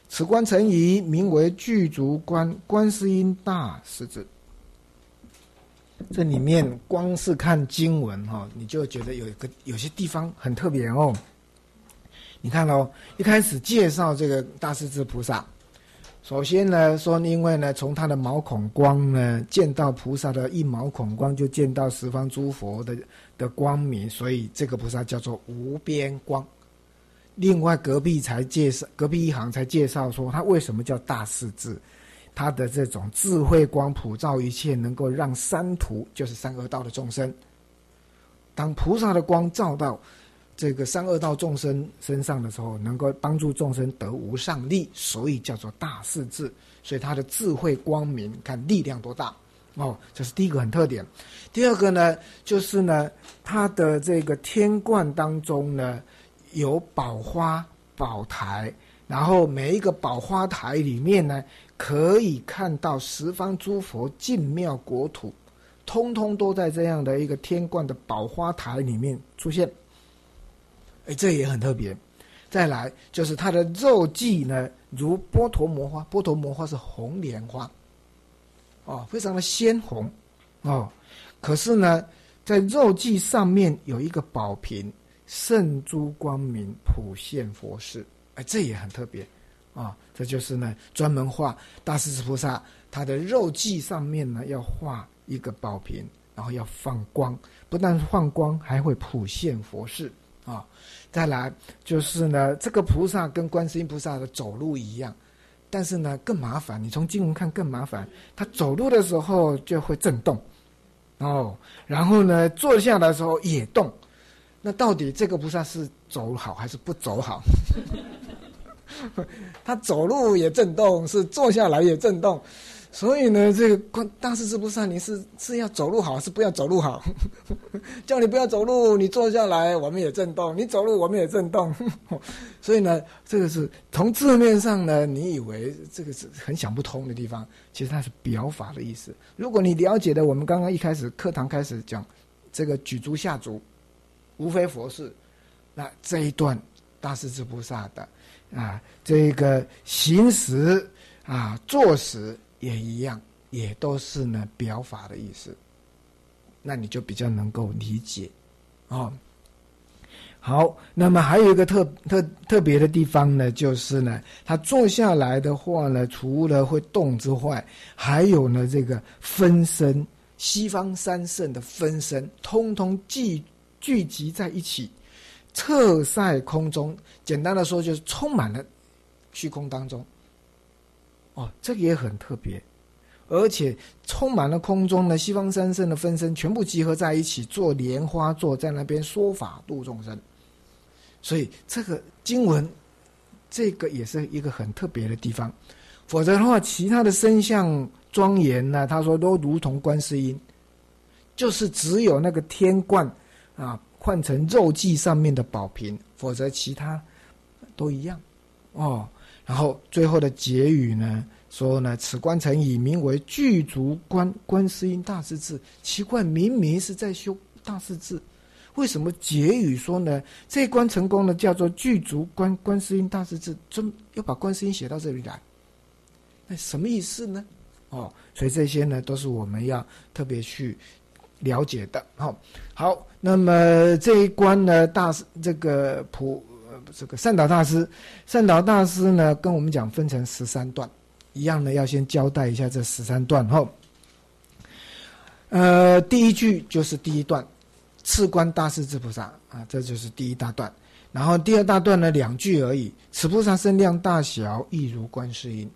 此观成仪，名为具足观，观世音大势至。这里面光是看经文哈，你就觉得有一个有些地方很特别哦。你看喽，一开始介绍这个大势至菩萨，首先呢说，因为呢从他的毛孔光呢见到菩萨的一毛孔光，就见到十方诸佛的的光明，所以这个菩萨叫做无边光。另外隔壁才介绍，隔壁一行才介绍说他为什么叫大势至。他的这种智慧光普照一切，能够让三途就是三恶道的众生，当菩萨的光照到这个三恶道众生身上的时候，能够帮助众生得无上利，所以叫做大势至。所以他的智慧光明，看力量多大哦！这是第一个很特点。第二个呢，就是呢，他的这个天冠当中呢，有宝花宝台，然后每一个宝花台里面呢。可以看到十方诸佛净妙国土，通通都在这样的一个天冠的宝花台里面出现。哎，这也很特别。再来就是它的肉髻呢，如波陀摩花，波陀摩花是红莲花，哦，非常的鲜红，哦。可是呢，在肉髻上面有一个宝瓶，圣珠光明普现佛事。哎，这也很特别。啊，这就是呢，专门画大势至菩萨，他的肉髻上面呢要画一个宝瓶，然后要放光，不但放光，还会普现佛事啊。再来就是呢，这个菩萨跟观世音菩萨的走路一样，但是呢更麻烦，你从经文看更麻烦，他走路的时候就会震动，哦，然后呢坐下的时候也动，那到底这个菩萨是走好还是不走好？他走路也震动，是坐下来也震动，所以呢，这个大势至菩萨，你是是要走路好，是不要走路好？叫你不要走路，你坐下来，我们也震动；你走路，我们也震动。所以呢，这个是从字面上呢，你以为这个是很想不通的地方，其实它是表法的意思。如果你了解的，我们刚刚一开始课堂开始讲这个举足下足，无非佛事，那这一段大势至菩萨的。啊，这个行时啊，坐时也一样，也都是呢表法的意思。那你就比较能够理解，哦。好，那么还有一个特特特别的地方呢，就是呢，他坐下来的话呢，除了会动之外，还有呢这个分身，西方三圣的分身，通通聚聚集在一起，侧塞空中。简单的说，就是充满了虚空当中。哦，这个也很特别。而且充满了空中的西方三圣的分身，全部集合在一起做莲花座，在那边说法度众生。所以这个经文，这个也是一个很特别的地方。否则的话，其他的身相庄严呢，他说都如同观世音，就是只有那个天冠啊换成肉髻上面的宝瓶，否则其他都一样哦。然后最后的结语呢？说呢，此观成以名为具足观观世音大势至。奇怪，明明是在修大势至，为什么结语说呢？这关成功了，叫做具足观观世音大势至，真要把观世音写到这里来，那什么意思呢？哦，所以这些呢，都是我们要特别去了解的。好，好，那么这一关呢，大这个普这个善导大师，善导大师呢，跟我们讲分成十三段。一样的，要先交代一下这十三段后，呃，第一句就是第一段，次观大势至菩萨啊，这就是第一大段。然后第二大段呢，两句而已，此菩萨身量大小，亦如观世音。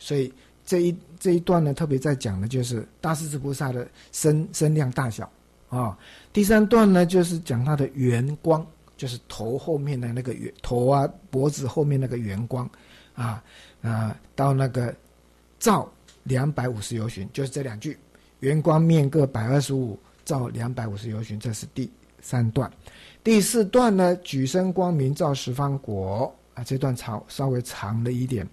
所以这一这一段呢，特别在讲的就是大势至菩萨的身身量大小啊。第三段呢，就是讲他的圆光，就是头后面的那个圆头啊，脖子后面那个圆光啊。啊，到那个照两百五十由旬，就是这两句，圆光面各百二十五，照两百五十由旬，这是第三段。第四段呢，举身光明照十方国啊，这段长稍微长了一点。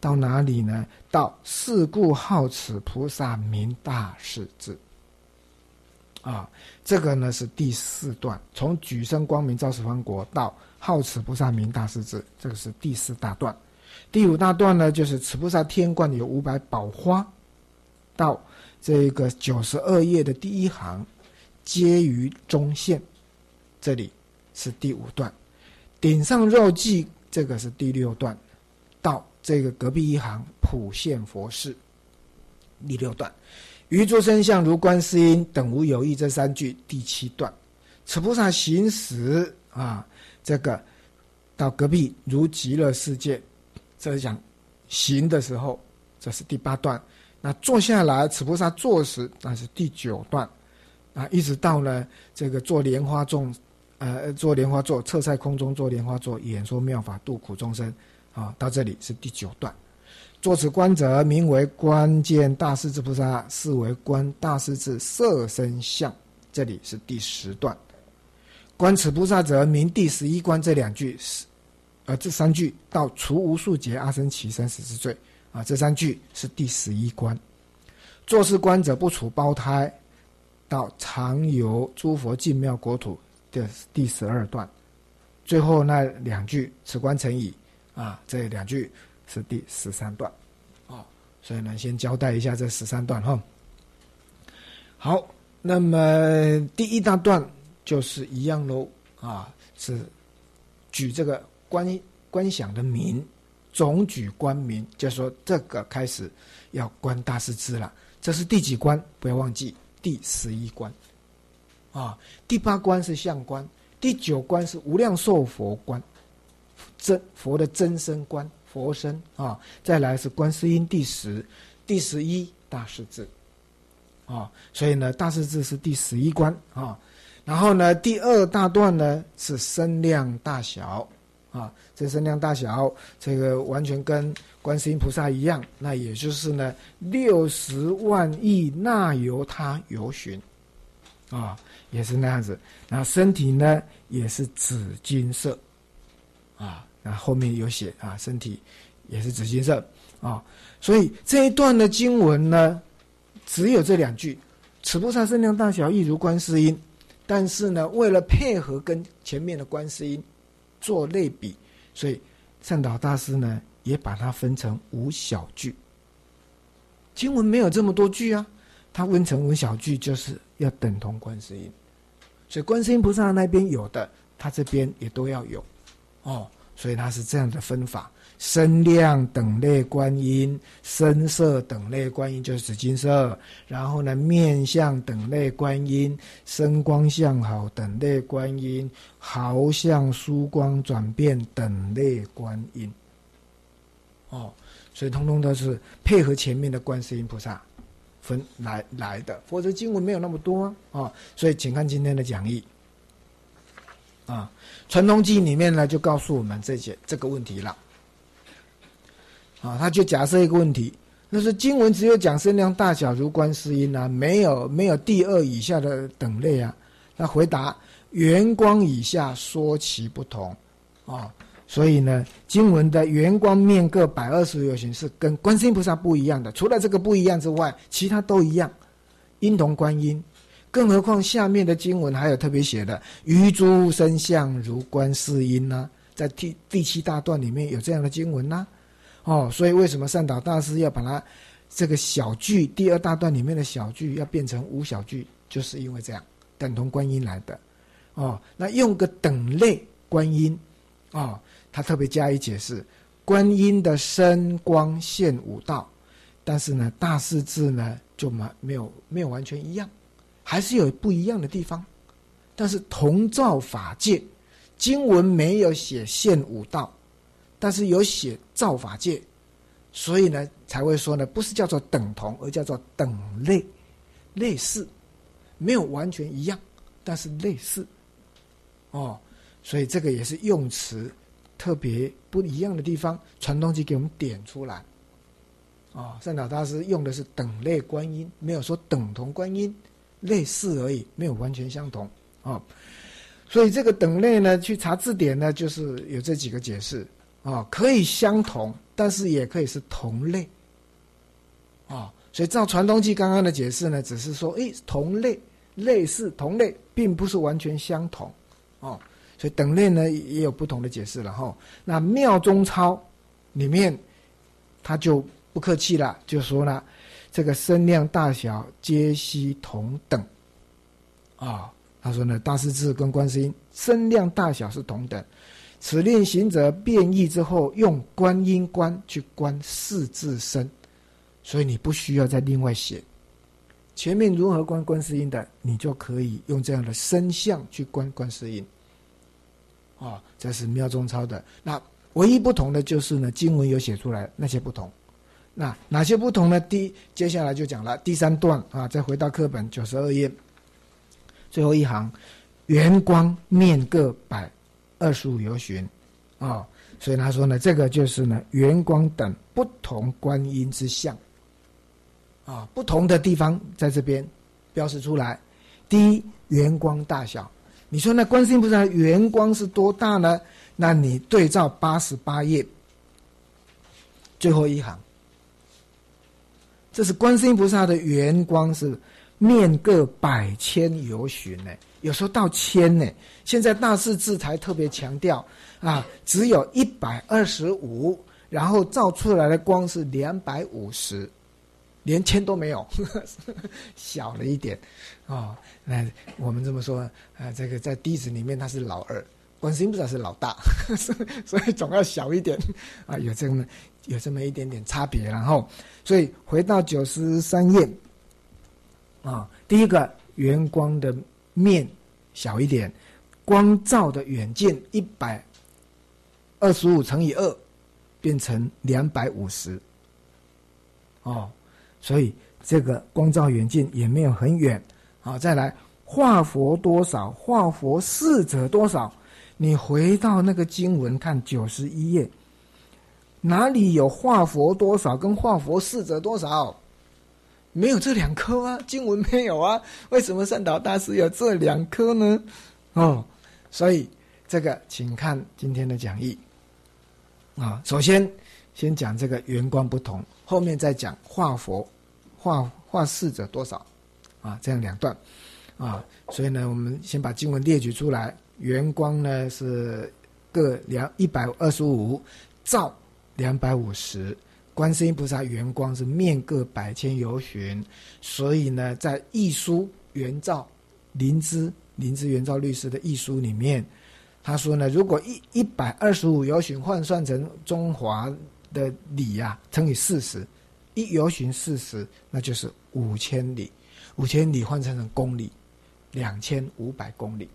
到哪里呢？到四故好此菩萨名大势至啊，这个呢是第四段，从举身光明照十方国到好此菩萨名大势至，这个是第四大段。第五大段呢，就是此菩萨天冠有五百宝花，到这个九十二页的第一行，皆于中线，这里是第五段。顶上肉髻，这个是第六段，到这个隔壁一行普现佛事，第六段。于诸身相如观世音等无有异，这三句第七段。此菩萨行时啊，这个到隔壁如极乐世界。这是讲行的时候，这是第八段。那坐下来，此菩萨坐时，那是第九段。啊，一直到呢这个做莲花众，呃，做莲花座，侧在空中做莲花座，演说妙法度苦众生。啊，到这里是第九段。作此观者，名为观见大势至菩萨，是为观大势至色身相。这里是第十段。观此菩萨者，名第十一观。这两句是。而这三句到除无数劫阿僧祇生死之罪啊，这三句是第十一关。做事观者不处胞胎，到常游诸佛净妙国土的第十二段。最后那两句此观成矣啊，这两句是第十三段啊。所以呢，先交代一下这十三段哈。好，那么第一大段就是一样喽啊，是举这个。观观想的名，总举观名，就说这个开始要观大师之了。这是第几关？不要忘记第十一关啊。第八关是相观，第九关是无量寿佛观，真佛的真身观，佛身啊。再来是观世音第十，第十一大势至啊。所以呢，大势至是第十一关啊。然后呢，第二大段呢是身量大小。啊，这身量大小，这个完全跟观世音菩萨一样，那也就是呢，六十万亿那由他游巡，啊，也是那样子。那身体呢，也是紫金色，啊，那后面有写啊，身体也是紫金色，啊，所以这一段的经文呢，只有这两句：此菩萨身量大小，亦如观世音。但是呢，为了配合跟前面的观世音。做类比，所以善导大师呢也把它分成五小句。经文没有这么多句啊，它分成五小句就是要等同观世音。所以观世音菩萨那边有的，它这边也都要有，哦，所以它是这样的分法：声量等类观音，声色等类观音就是紫金色；然后呢，面相等类观音，声光相好等类观音，毫相疏光转变等类观音。哦，所以通通都是配合前面的观世音菩萨分来来的，否则经文没有那么多啊。所以，请看今天的讲义。啊，《传统记》里面呢，就告诉我们这些这个问题了。啊，他就假设一个问题，那是经文只有讲声量大小如观世音啊，没有没有第二以下的等类啊。他回答：圆光以下说其不同。啊，所以呢，经文的圆光面各百二十有形是跟观世音菩萨不一样的，除了这个不一样之外，其他都一样，音同观音。更何况下面的经文还有特别写的“余诸身相如观世音”呢，在第第七大段里面有这样的经文呢。哦，所以为什么善导大师要把它这个小句第二大段里面的小句要变成五小句，就是因为这样等同观音来的。哦，那用个等类观音，哦，他特别加以解释，观音的身光现五道，但是呢，大势至呢就没没有没有完全一样。还是有不一样的地方，但是同照法界，经文没有写现五道，但是有写照法界，所以呢才会说呢，不是叫做等同，而叫做等类，类似，没有完全一样，但是类似，哦，所以这个也是用词特别不一样的地方，传统机给我们点出来，啊，善导大师用的是等类观音，没有说等同观音。类似而已，没有完全相同啊。所以这个等类呢，去查字典呢，就是有这几个解释啊，可以相同，但是也可以是同类啊。所以照传统记刚刚的解释呢，只是说，诶，同类、类似、同类，并不是完全相同哦。所以等类呢，也有不同的解释了哈。那妙中抄里面，他就不客气了，就说呢。这个声量大小皆悉同等，啊，他说呢，大势至跟观世音声量大小是同等。此令行者变异之后，用观音观去观四字身，所以你不需要再另外写。前面如何观观世音的，你就可以用这样的声相去观观世音。啊，这是妙中抄的。那唯一不同的就是呢，经文有写出来那些不同。那哪些不同呢？第接下来就讲了第三段啊，再回到课本九十二页，最后一行，圆光面各百二十五由旬，啊，所以他说呢，这个就是呢圆光等不同观音之相，啊，不同的地方在这边标示出来。第一，圆光大小，你说那观世音菩萨圆光是多大呢？那你对照八十八页最后一行。这是观世音菩萨的圆光是面各百千由旬呢，有时候到千呢。现在大势至才特别强调啊，只有一百二十五，然后照出来的光是两百五十，连千都没有，小了一点啊。那我们这么说啊，这个在弟子里面他是老二，观世音菩萨是老大，所以总要小一点啊，有这么有这么一点点差别，然后。所以回到九十三页，啊，第一个圆光的面小一点，光照的远近一百二十五乘以二，变成两百五十，哦，所以这个光照远近也没有很远，好，再来画佛多少，画佛逝者多少，你回到那个经文看九十一页。哪里有画佛多少跟画佛逝者多少？没有这两颗啊，经文没有啊。为什么善导大师有这两颗呢？哦，所以这个请看今天的讲义啊。首先先讲这个圆光不同，后面再讲画佛画画逝者多少啊，这样两段啊。所以呢，我们先把经文列举出来。圆光呢是各两一百二十五兆。两百五十，观世音菩萨圆光是面各百千由旬，所以呢，在《易书圆照》林芝林芝圆照律师的《易书》里面，他说呢，如果一一百二十五由旬换算成中华的里呀，乘以四十，一由旬四十，那就是五千里。五千里换算成公里，两千五百公里，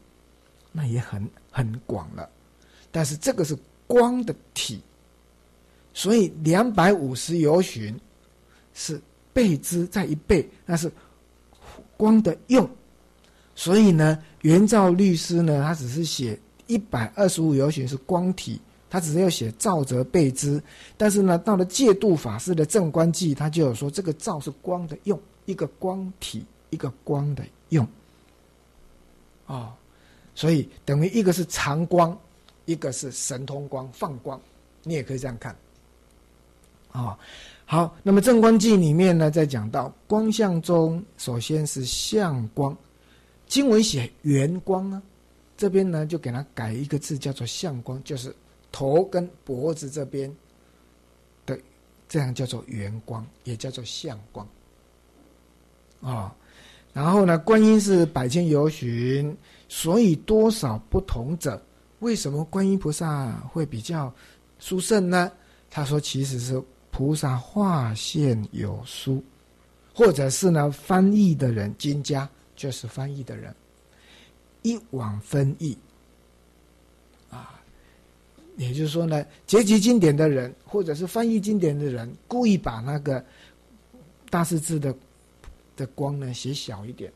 那也很很广了。但是这个是光的体，所以两百五十由旬是倍之再一倍，那是光的用。所以呢，元照律师呢，他只是写一百二十五由旬是光体，他只是要写照则倍之。但是呢，到了戒度法师的正观记，他就有说这个照是光的用，一个光体，一个光的用。哦，所以等于一个是长光，一个是神通光放光，你也可以这样看。哦，好，那么正观记里面呢，在讲到光相中，首先是相光。经文写圆光啊，这边呢就给它改一个字，叫做相光，就是头跟脖子这边的这样叫做圆光，也叫做相光啊。然后呢，观音是百千由旬，所以多少不同者，为什么观音菩萨会比较殊胜呢？他说，其实是菩萨化现有书，或者是呢翻译的人金家。就是翻译的人，一往分译，啊，也就是说呢，结集经典的人，或者是翻译经典的人，故意把那个大势字的的光呢写小一点，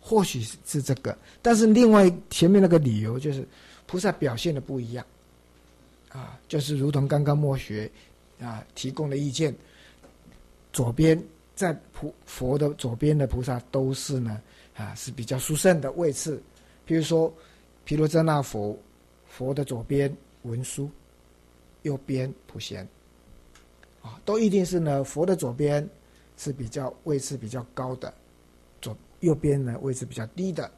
或许是这个，但是另外前面那个理由就是菩萨表现的不一样，啊，就是如同刚刚墨学啊提供的意见，左边。在菩佛的左边的菩萨都是呢，啊是比较殊胜的位次，比如说毗卢遮那佛，佛的左边文殊，右边普贤，啊都一定是呢佛的左边是比较位置比较高的，左右边呢位置比较低的，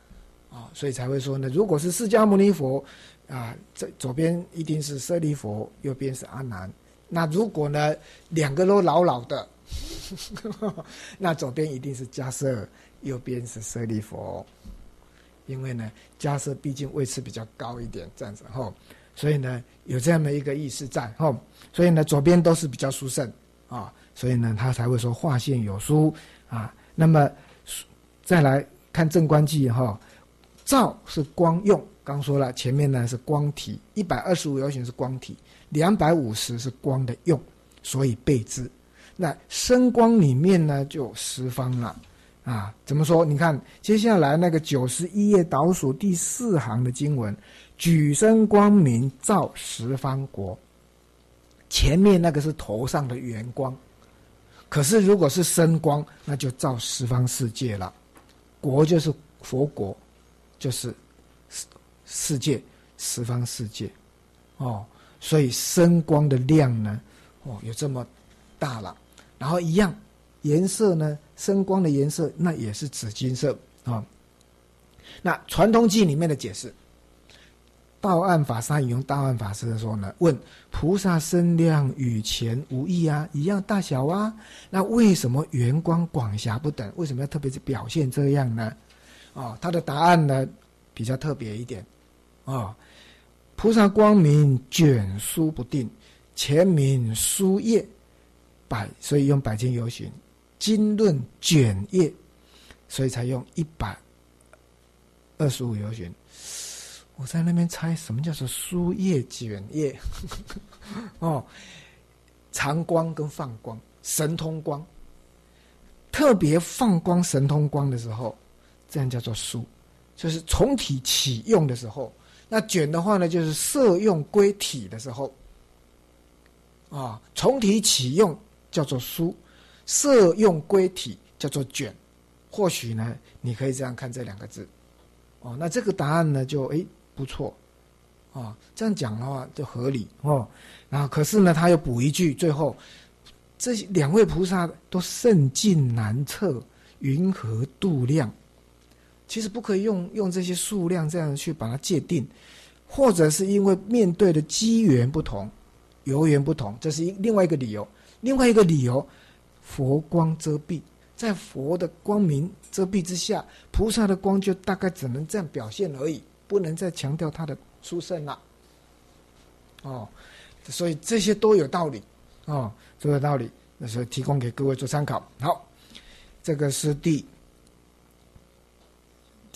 啊所以才会说呢，如果是释迦牟尼佛，啊这左边一定是舍利佛，右边是阿难，那如果呢两个都老老的。那左边一定是迦舍，右边是舍利佛，因为呢，迦舍毕竟位置比较高一点，这样子哈，所以呢，有这样的一个意思在吼，所以呢，左边都是比较殊胜啊，所以呢，他才会说化现有殊啊。那么再来看正观记哈，照是光用，刚说了前面呢是光体，一百二十五由旬是光体，两百五十是光的用，所以备之。那声光里面呢，就十方了，啊，怎么说？你看接下来那个九十一页倒数第四行的经文，举身光明照十方国。前面那个是头上的圆光，可是如果是声光，那就照十方世界了。国就是佛国，就是世世界十方世界，哦，所以声光的量呢，哦，有这么大了。然后一样，颜色呢？声光的颜色那也是紫金色啊。那传统记里面的解释，道岸法师引用道岸法师的时候呢，问菩萨身量与前无异啊，一样大小啊，那为什么圆光广狭不等？为什么要特别是表现这样呢？啊，他的答案呢比较特别一点啊，菩萨光明卷书不定，前明殊叶。百，所以用百千游行，经论卷页，所以才用一百二十五游行。我在那边猜什么叫做书页卷页？哦，长光跟放光，神通光，特别放光神通光的时候，这样叫做书，就是从体启用的时候。那卷的话呢，就是色用归体的时候。啊，从体启用。叫做书，色用归体叫做卷，或许呢，你可以这样看这两个字，哦，那这个答案呢就诶不错，啊，这样讲的话就合理哦。然后可是呢，他又补一句，最后这两位菩萨都甚近难测，云何度量？其实不可以用用这些数量这样去把它界定，或者是因为面对的机缘不同，由缘不同，这是一另外一个理由。另外一个理由，佛光遮蔽，在佛的光明遮蔽之下，菩萨的光就大概只能这样表现而已，不能再强调它的殊胜了。哦，所以这些都有道理，哦，都有道理，那是提供给各位做参考。好，这个是第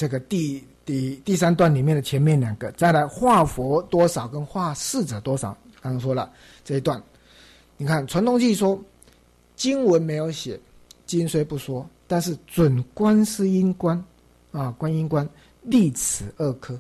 这个第第第三段里面的前面两个，再来画佛多少跟画逝者多少，刚刚说了这一段，你看传统记说经文没有写，经虽不说，但是准观世音观啊，观音观立此二科。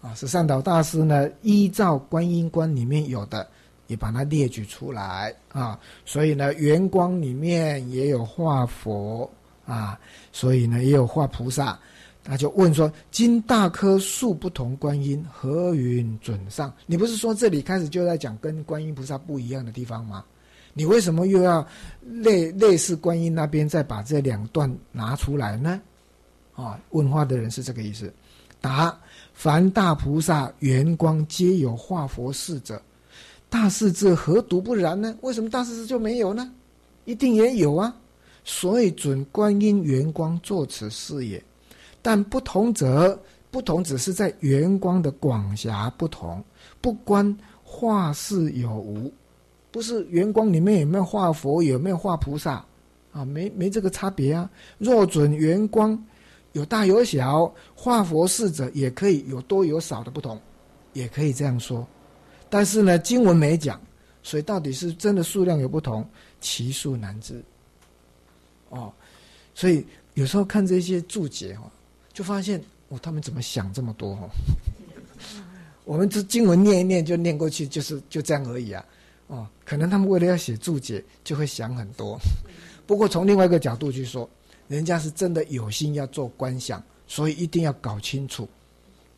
啊，是善导大师呢，依照观音观里面有的，也把它列举出来啊。所以呢，圆光里面也有画佛啊，所以呢也有画菩萨。他就问说：“今大科数不同观音，何云准上？你不是说这里开始就在讲跟观音菩萨不一样的地方吗？你为什么又要类类似观音那边再把这两段拿出来呢？”啊，问话的人是这个意思。答。凡大菩萨圆光皆有化佛事者，大势至何独不然呢？为什么大势至就没有呢？一定也有啊！所以准观音圆光作此事也。但不同者，不同只是在圆光的广狭不同，不关画事有无，不是圆光里面有没有画佛，有没有画菩萨啊？没没这个差别啊！若准圆光。有大有小，化佛事者也可以有多有少的不同，也可以这样说。但是呢，经文没讲，所以到底是真的数量有不同，其数难知。哦，所以有时候看这些注解哈，就发现哦，他们怎么想这么多哦？我们这经文念一念就念过去，就是就这样而已啊。哦，可能他们为了要写注解，就会想很多。不过从另外一个角度去说。人家是真的有心要做观想，所以一定要搞清楚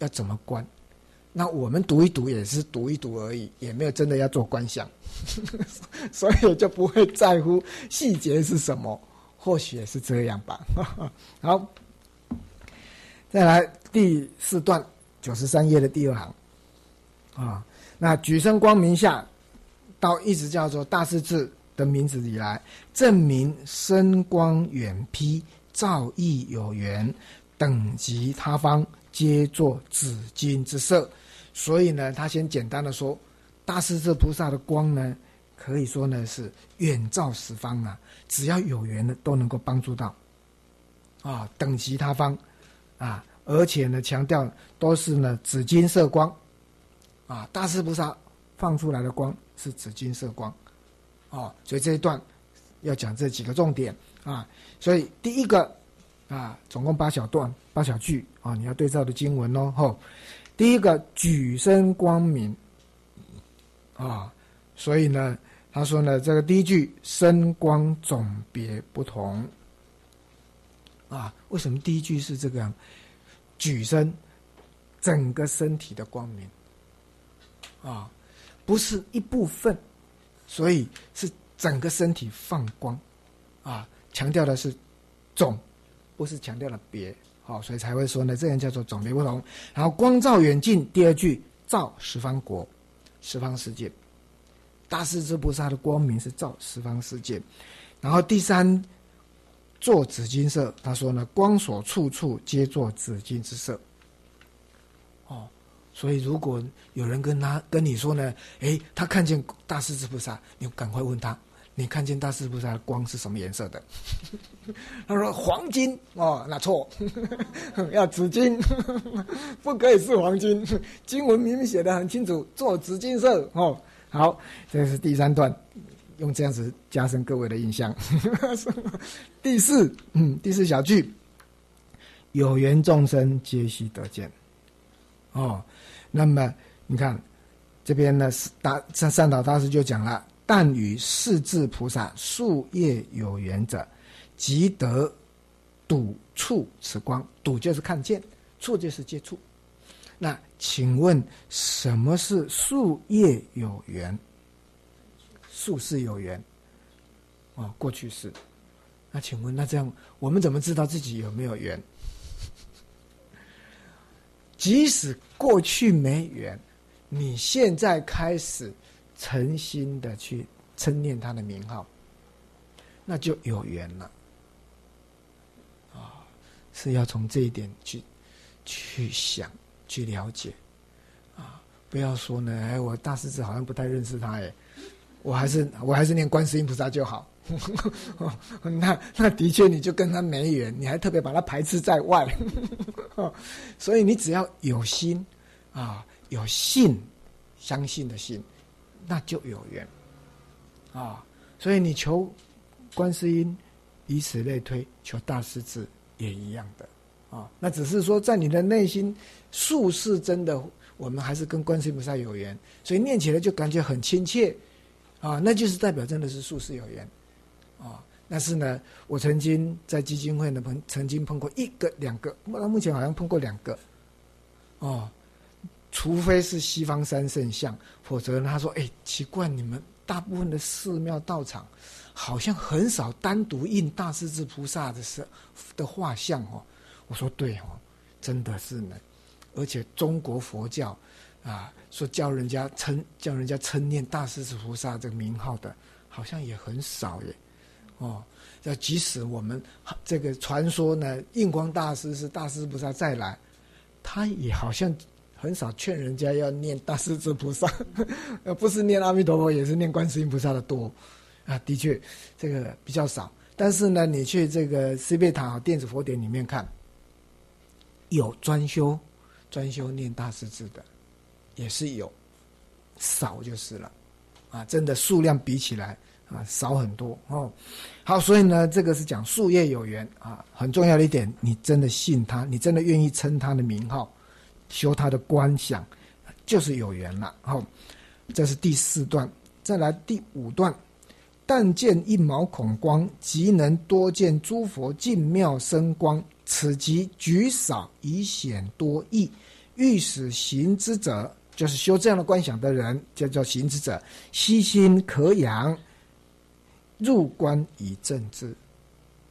要怎么观。那我们读一读也是读一读而已，也没有真的要做观想，所以就不会在乎细节是什么。或许也是这样吧。好，再来第四段九十三页的第二行啊，那举身光明下，到一直叫做大势至。的名字以来，证明身光远披，照义有缘，等级他方皆作紫金之色。所以呢，他先简单的说，大势至菩萨的光呢，可以说呢是远照十方啊，只要有缘的都能够帮助到。啊，等级他方，啊，而且呢强调都是呢紫金色光，啊，大势菩萨放出来的光是紫金色光。哦，所以这一段要讲这几个重点啊。所以第一个啊，总共八小段、八小句啊，你要对照的经文哦。吼，第一个举身光明啊，所以呢，他说呢，这个第一句身光总别不同啊。为什么第一句是这个样举身整个身体的光明啊，不是一部分？所以是整个身体放光，啊，强调的是总，不是强调了别，好，所以才会说呢，这样叫做总别不同。然后光照远近，第二句照十方国、十方世界，大势至菩萨的光明是照十方世界。然后第三做紫金色，他说呢，光所处处皆作紫金之色。哦所以，如果有人跟他跟你说呢，诶，他看见大势至菩萨，你赶快问他，你看见大势至菩萨的光是什么颜色的？他说黄金哦，那错，要紫金，不可以是黄金。经文明明写的很清楚，做紫金色哦。好，这是第三段，用这样子加深各位的印象。第四，嗯，第四小句，有缘众生皆悉得见，哦。那么你看，这边呢是大三三岛大师就讲了：但与四智菩萨树叶有缘者，即得睹触此光。睹就是看见，触就是接触。那请问什么是树叶有缘？树是有缘，哦，过去式。那请问，那这样我们怎么知道自己有没有缘？即使过去没缘，你现在开始诚心的去称念他的名号，那就有缘了。啊，是要从这一点去去想、去了解。啊，不要说呢，哎，我大师子好像不太认识他，哎，我还是我还是念观世音菩萨就好。那那的确你就跟他没缘，你还特别把他排斥在外。所以你只要有心啊，有信，相信的心，那就有缘啊。所以你求观世音，以此类推，求大师子也一样的啊。那只是说在你的内心，术是真的，我们还是跟观世音菩萨有缘，所以念起来就感觉很亲切啊。那就是代表真的是术士有缘啊。但是呢，我曾经在基金会呢碰，曾经碰过一个、两个，到目前好像碰过两个哦。除非是西方三圣像，否则他说：“哎，奇怪，你们。”大部分的寺庙道场，好像很少单独印大势至菩萨的是的画像哦。我说对哦，真的是呢。而且中国佛教啊，说叫人家称叫人家称念大势至菩萨这个名号的，好像也很少耶。哦，要即使我们这个传说呢，印光大师是大势菩萨再来，他也好像。很少劝人家要念大势至菩萨，呃，不是念阿弥陀佛，也是念观世音菩萨的多，啊，的确，这个比较少。但是呢，你去这个西贝塔电子佛典里面看，有专修专修念大势至的，也是有，少就是了，啊，真的数量比起来啊少很多哦。好，所以呢，这个是讲术业有缘啊，很重要的一点，你真的信他，你真的愿意称他的名号。修他的观想，就是有缘了。好，这是第四段。再来第五段，但见一毛孔光，即能多见诸佛净妙生光。此即举少以显多义。欲使行之者，就是修这样的观想的人，就叫行之者，悉心可养，入观以正之。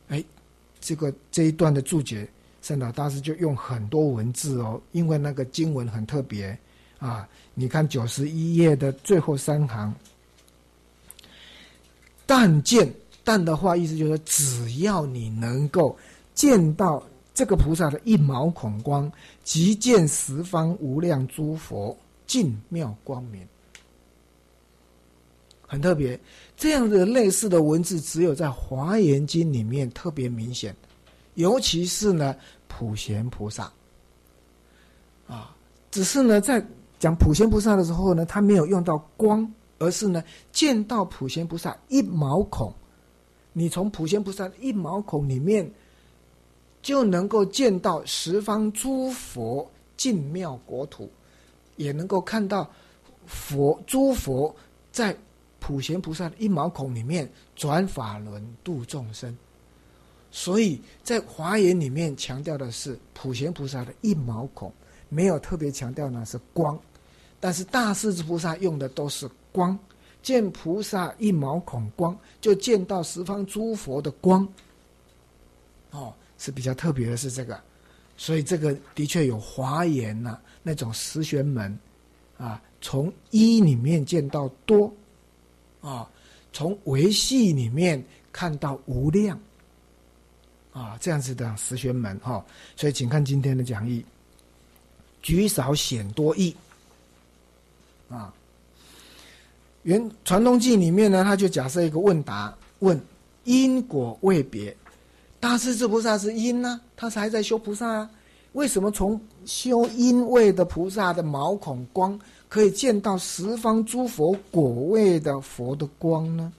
哎，这个这一段的注解。圣导大师就用很多文字哦，因为那个经文很特别啊。你看九十一页的最后三行，但见但的话，意思就是只要你能够见到这个菩萨的一毛孔光，即见十方无量诸佛净妙光明，很特别。这样的类似的文字，只有在华严经里面特别明显，尤其是呢。普贤菩萨，啊，只是呢，在讲普贤菩萨的时候呢，他没有用到光，而是呢，见到普贤菩萨一毛孔，你从普贤菩萨一毛孔里面，就能够见到十方诸佛净妙国土，也能够看到佛诸佛在普贤菩萨的一毛孔里面转法轮度众生。所以在华严里面强调的是普贤菩萨的一毛孔，没有特别强调呢是光，但是大势至菩萨用的都是光，见菩萨一毛孔光，就见到十方诸佛的光。哦，是比较特别的是这个，所以这个的确有华严呐那种十玄门，啊，从一里面见到多，啊，从维系里面看到无量。啊，这样子的十玄门哈，所以请看今天的讲义，举少显多义。啊，原传统记里面呢，他就假设一个问答，问因果未别，大势至菩萨是因呢，他是还在修菩萨啊，为什么从修因位的菩萨的毛孔光，可以见到十方诸佛果位的佛的光呢？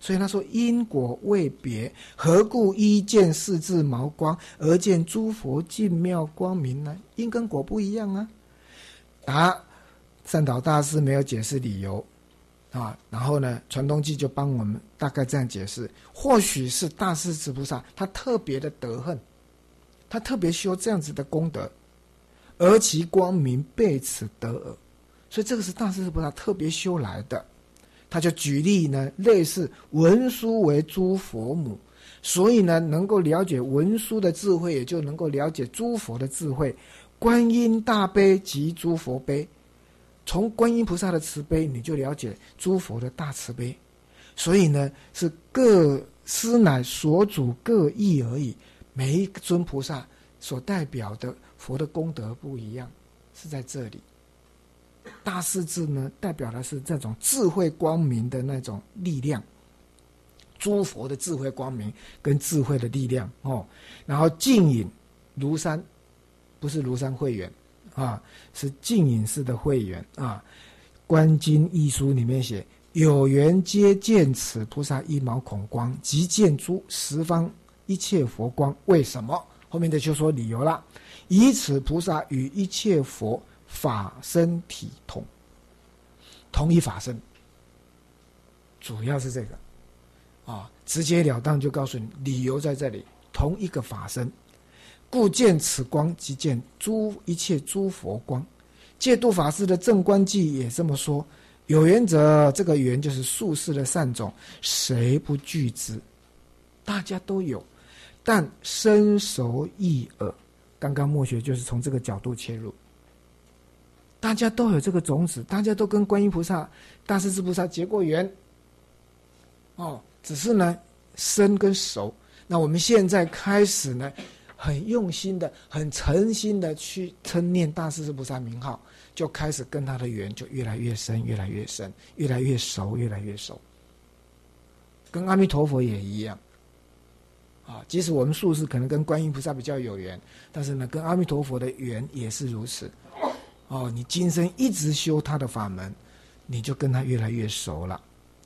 所以他说因果未别，何故一见四字毛光，而见诸佛净妙光明呢？因跟果不一样啊！答：善导大师没有解释理由啊。然后呢，传东记就帮我们大概这样解释：或许是大势至菩萨他特别的得恨，他特别修这样子的功德，而其光明被此得耳。所以这个是大势至菩萨特别修来的。他就举例呢，类似文殊为诸佛母，所以呢，能够了解文殊的智慧，也就能够了解诸佛的智慧。观音大悲及诸佛悲，从观音菩萨的慈悲，你就了解诸佛的大慈悲。所以呢，是各师乃所主各异而已。每一尊菩萨所代表的佛的功德不一样，是在这里。大势至呢，代表的是这种智慧光明的那种力量，诸佛的智慧光明跟智慧的力量哦。然后净隐庐山，不是庐山会员啊，是净隐寺的会员啊。观经一书里面写，有缘皆见此菩萨一毛孔光，即见诸十方一切佛光。为什么？后面的就说理由了。以此菩萨与一切佛。法身体同，同一法身，主要是这个，啊，直截了当就告诉你，理由在这里，同一个法身，故见此光即见诸一切诸佛光。戒度法师的正观记也这么说：有缘者，这个缘就是术士的善种，谁不具之？大家都有，但身熟意耳。刚刚墨学就是从这个角度切入。大家都有这个种子，大家都跟观音菩萨、大势至菩萨结过缘。哦，只是呢，生跟熟。那我们现在开始呢，很用心的、很诚心的去称念大势至菩萨名号，就开始跟他的缘就越来越深、越来越深、越来越熟、越来越熟。跟阿弥陀佛也一样。啊，即使我们术士可能跟观音菩萨比较有缘，但是呢，跟阿弥陀佛的缘也是如此。哦，你今生一直修他的法门，你就跟他越来越熟了。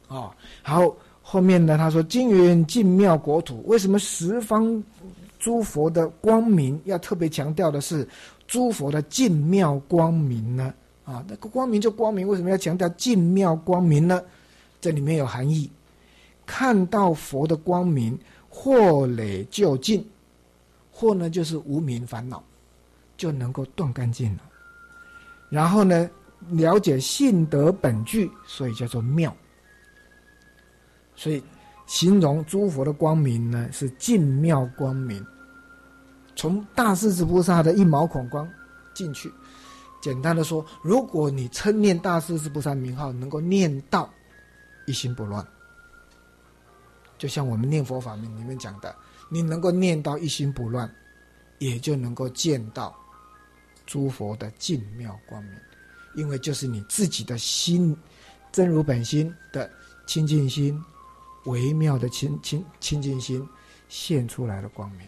哦，好，后面呢？他说：“金云进妙国土，为什么十方诸佛的光明要特别强调的是诸佛的进妙光明呢？啊，那个光明就光明，为什么要强调进妙光明呢？这里面有含义。看到佛的光明，或累就尽，或呢就是无名烦恼就能够断干净了。”然后呢，了解性德本具，所以叫做妙。所以形容诸佛的光明呢，是净妙光明。从大势至菩萨的一毛孔光进去，简单的说，如果你称念大势至菩萨名号，能够念到一心不乱，就像我们念佛法门里面讲的，你能够念到一心不乱，也就能够见到。诸佛的净妙光明，因为就是你自己的心真如本心的清净心，微妙的清清清净心现出来的光明。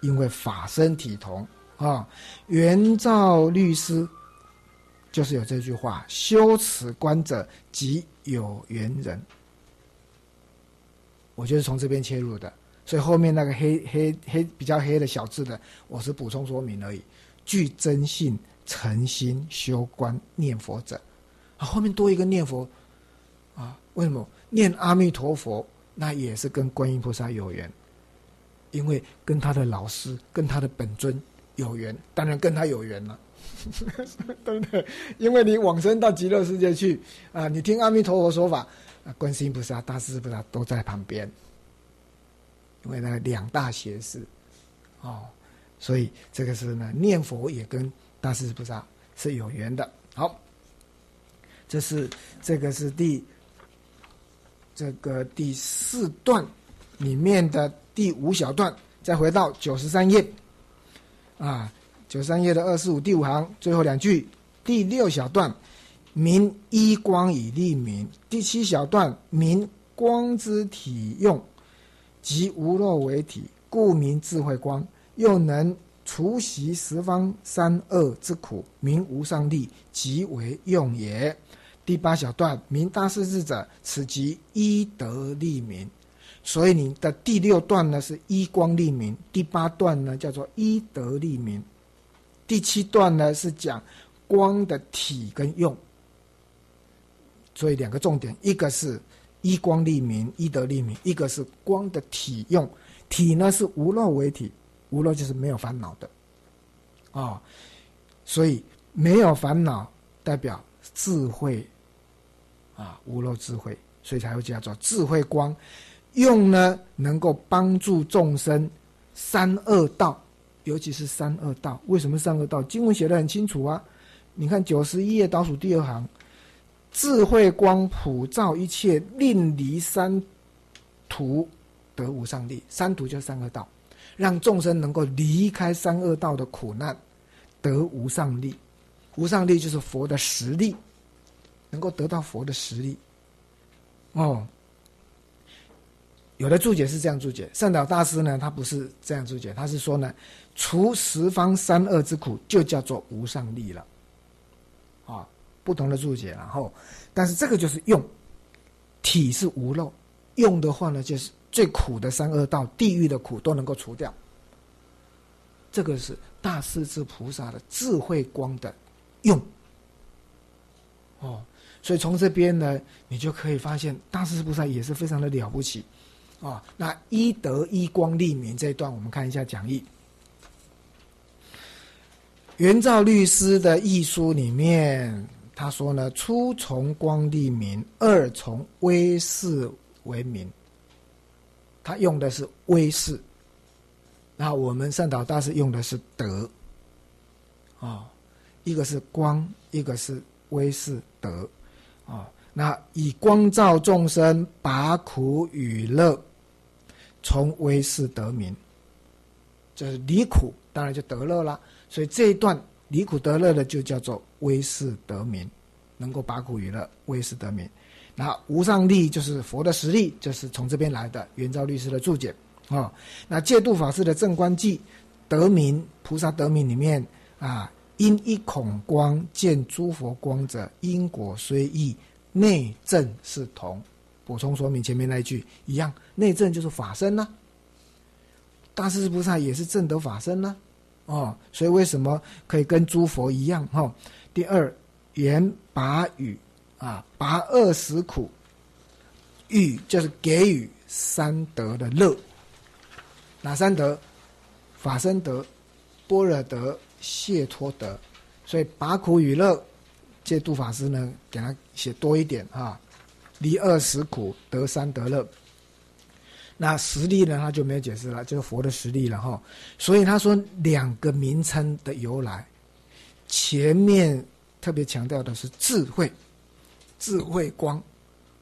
因为法身体同啊，圆照律师就是有这句话：修此观者即有缘人。我就是从这边切入的，所以后面那个黑黑黑比较黑的小字的，我是补充说明而已。具真信、诚心修观念佛者，啊，后面多一个念佛，啊，为什么念阿弥陀佛？那也是跟观音菩萨有缘，因为跟他的老师、跟他的本尊有缘，当然跟他有缘了，对不对？因为你往生到极乐世界去啊，你听阿弥陀佛说法，啊，观世音菩萨、大势菩萨都在旁边，因为那两大邪士，哦。所以这个是呢，念佛也跟大势菩萨是有缘的。好，这是这个是第这个第四段里面的第五小段。再回到九十三页，啊，九十三页的二十五第五行最后两句，第六小段，明依光以利民；第七小段，明光之体用，即无漏为体，故名智慧光。又能除习十方三恶之苦，名无上利，即为用也。第八小段，明大势至者，此即一德利民。所以你的第六段呢是一光利民，第八段呢叫做一德利民，第七段呢是讲光的体跟用。所以两个重点，一个是一光利民，一德利民；一个是光的体用，体呢是无漏为体。无漏就是没有烦恼的，啊，所以没有烦恼代表智慧，啊，无漏智慧，所以才会叫做智慧光。用呢，能够帮助众生三恶道，尤其是三恶道。为什么三恶道？经文写的很清楚啊。你看九十一页倒数第二行，智慧光普照一切，令离三途得无上利。三途就是三恶道。让众生能够离开三恶道的苦难，得无上利，无上力就是佛的实力，能够得到佛的实力。哦，有的注解是这样注解，善导大师呢，他不是这样注解，他是说呢，除十方三恶之苦，就叫做无上力了。不同的注解，然后，但是这个就是用体是无漏，用的话呢，就是最苦的三恶道、地狱的苦都能够除掉。这个是大势至菩萨的智慧光的用。哦，所以从这边呢，你就可以发现大势至菩萨也是非常的了不起。啊，那一德一光立明这一段，我们看一下讲义。元照律师的译书里面，他说呢：初从光立民，二从威势为明。他用的是威势，那我们善导大师用的是德。啊，一个是光，一个是威势德。啊，那以光照众生，拔苦与乐，从威势得名，就是离苦，当然就得乐了。所以这一段离苦得乐的就叫做威势得名，能够拔苦与乐，威势得名。那无上力就是佛的实力，就是从这边来的。圆照律师的注解啊，那戒度法师的正观记得名菩萨得名里面啊，因一孔光见诸佛光者，因果虽异，内证是同。补充说明前面那一句一样，内证就是法身呢。大势至菩萨也是正得法身呢。哦，所以为什么可以跟诸佛一样？哈，第二，言拔语啊，拔二十苦，语就是给予三德的乐。哪三德？法身德、般若德、谢托德。所以拔苦与乐，戒度法师呢，给他写多一点啊，离二十苦，得三德乐。那实力呢？他就没有解释了，就是佛的实力了哈。所以他说两个名称的由来，前面特别强调的是智慧，智慧光，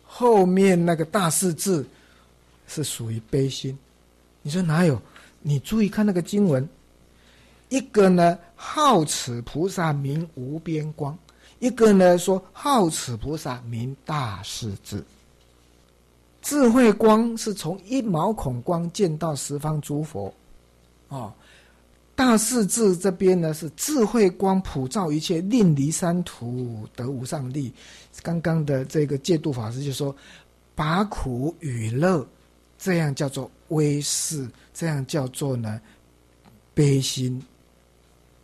后面那个大势至是属于悲心。你说哪有？你注意看那个经文，一个呢好此菩萨名无边光，一个呢说好此菩萨名大势至。智慧光是从一毛孔光见到十方诸佛，哦，大势至这边呢是智慧光普照一切，令离三途得无上利。刚刚的这个戒度法师就说，把苦与乐，这样叫做威势，这样叫做呢悲心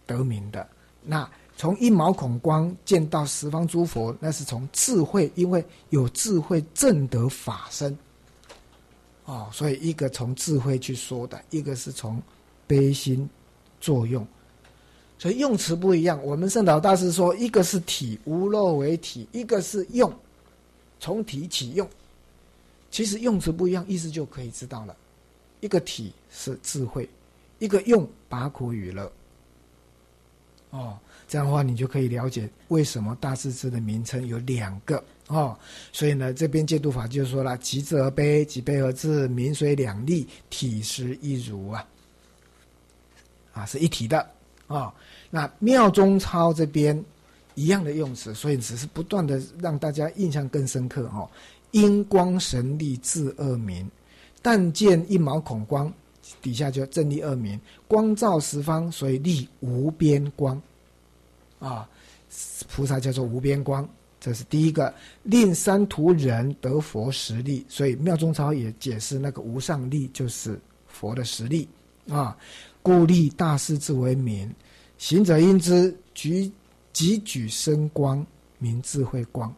得名的那。从一毛孔光见到十方诸佛，那是从智慧，因为有智慧正得法身，哦，所以一个从智慧去说的，一个是从悲心作用，所以用词不一样。我们圣导大师说，一个是体无漏为体，一个是用从体起用，其实用词不一样，意思就可以知道了。一个体是智慧，一个用拔苦与乐，哦。这样的话，你就可以了解为什么大势至的名称有两个哦。所以呢，这边戒度法就是说了：即智而悲，极悲而至，名虽两立，体实一如啊，啊是一体的啊。那妙中超这边一样的用词，所以只是不断的让大家印象更深刻哦。因光神力自恶名，但见一毛孔光，底下就正立恶名，光照十方，所以立无边光。啊，菩萨叫做无边光，这是第一个令三途人得佛实力，所以妙中超也解释那个无上力就是佛的实力啊。故立大势至为名，行者应知举即举生光，名智慧光，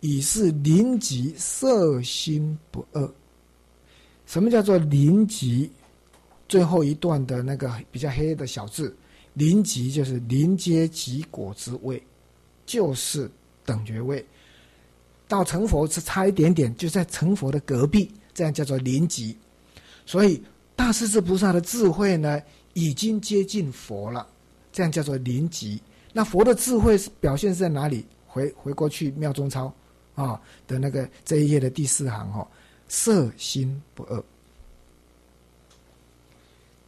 以是临极色心不恶。什么叫做临极？最后一段的那个比较黑的小字。临极就是临接极果之位，就是等觉位。到成佛是差一点点，就在成佛的隔壁，这样叫做临极。所以大势至菩萨的智慧呢，已经接近佛了，这样叫做临极。那佛的智慧是表现在哪里？回回过去妙中抄啊的那个这一页的第四行哦，色心不恶。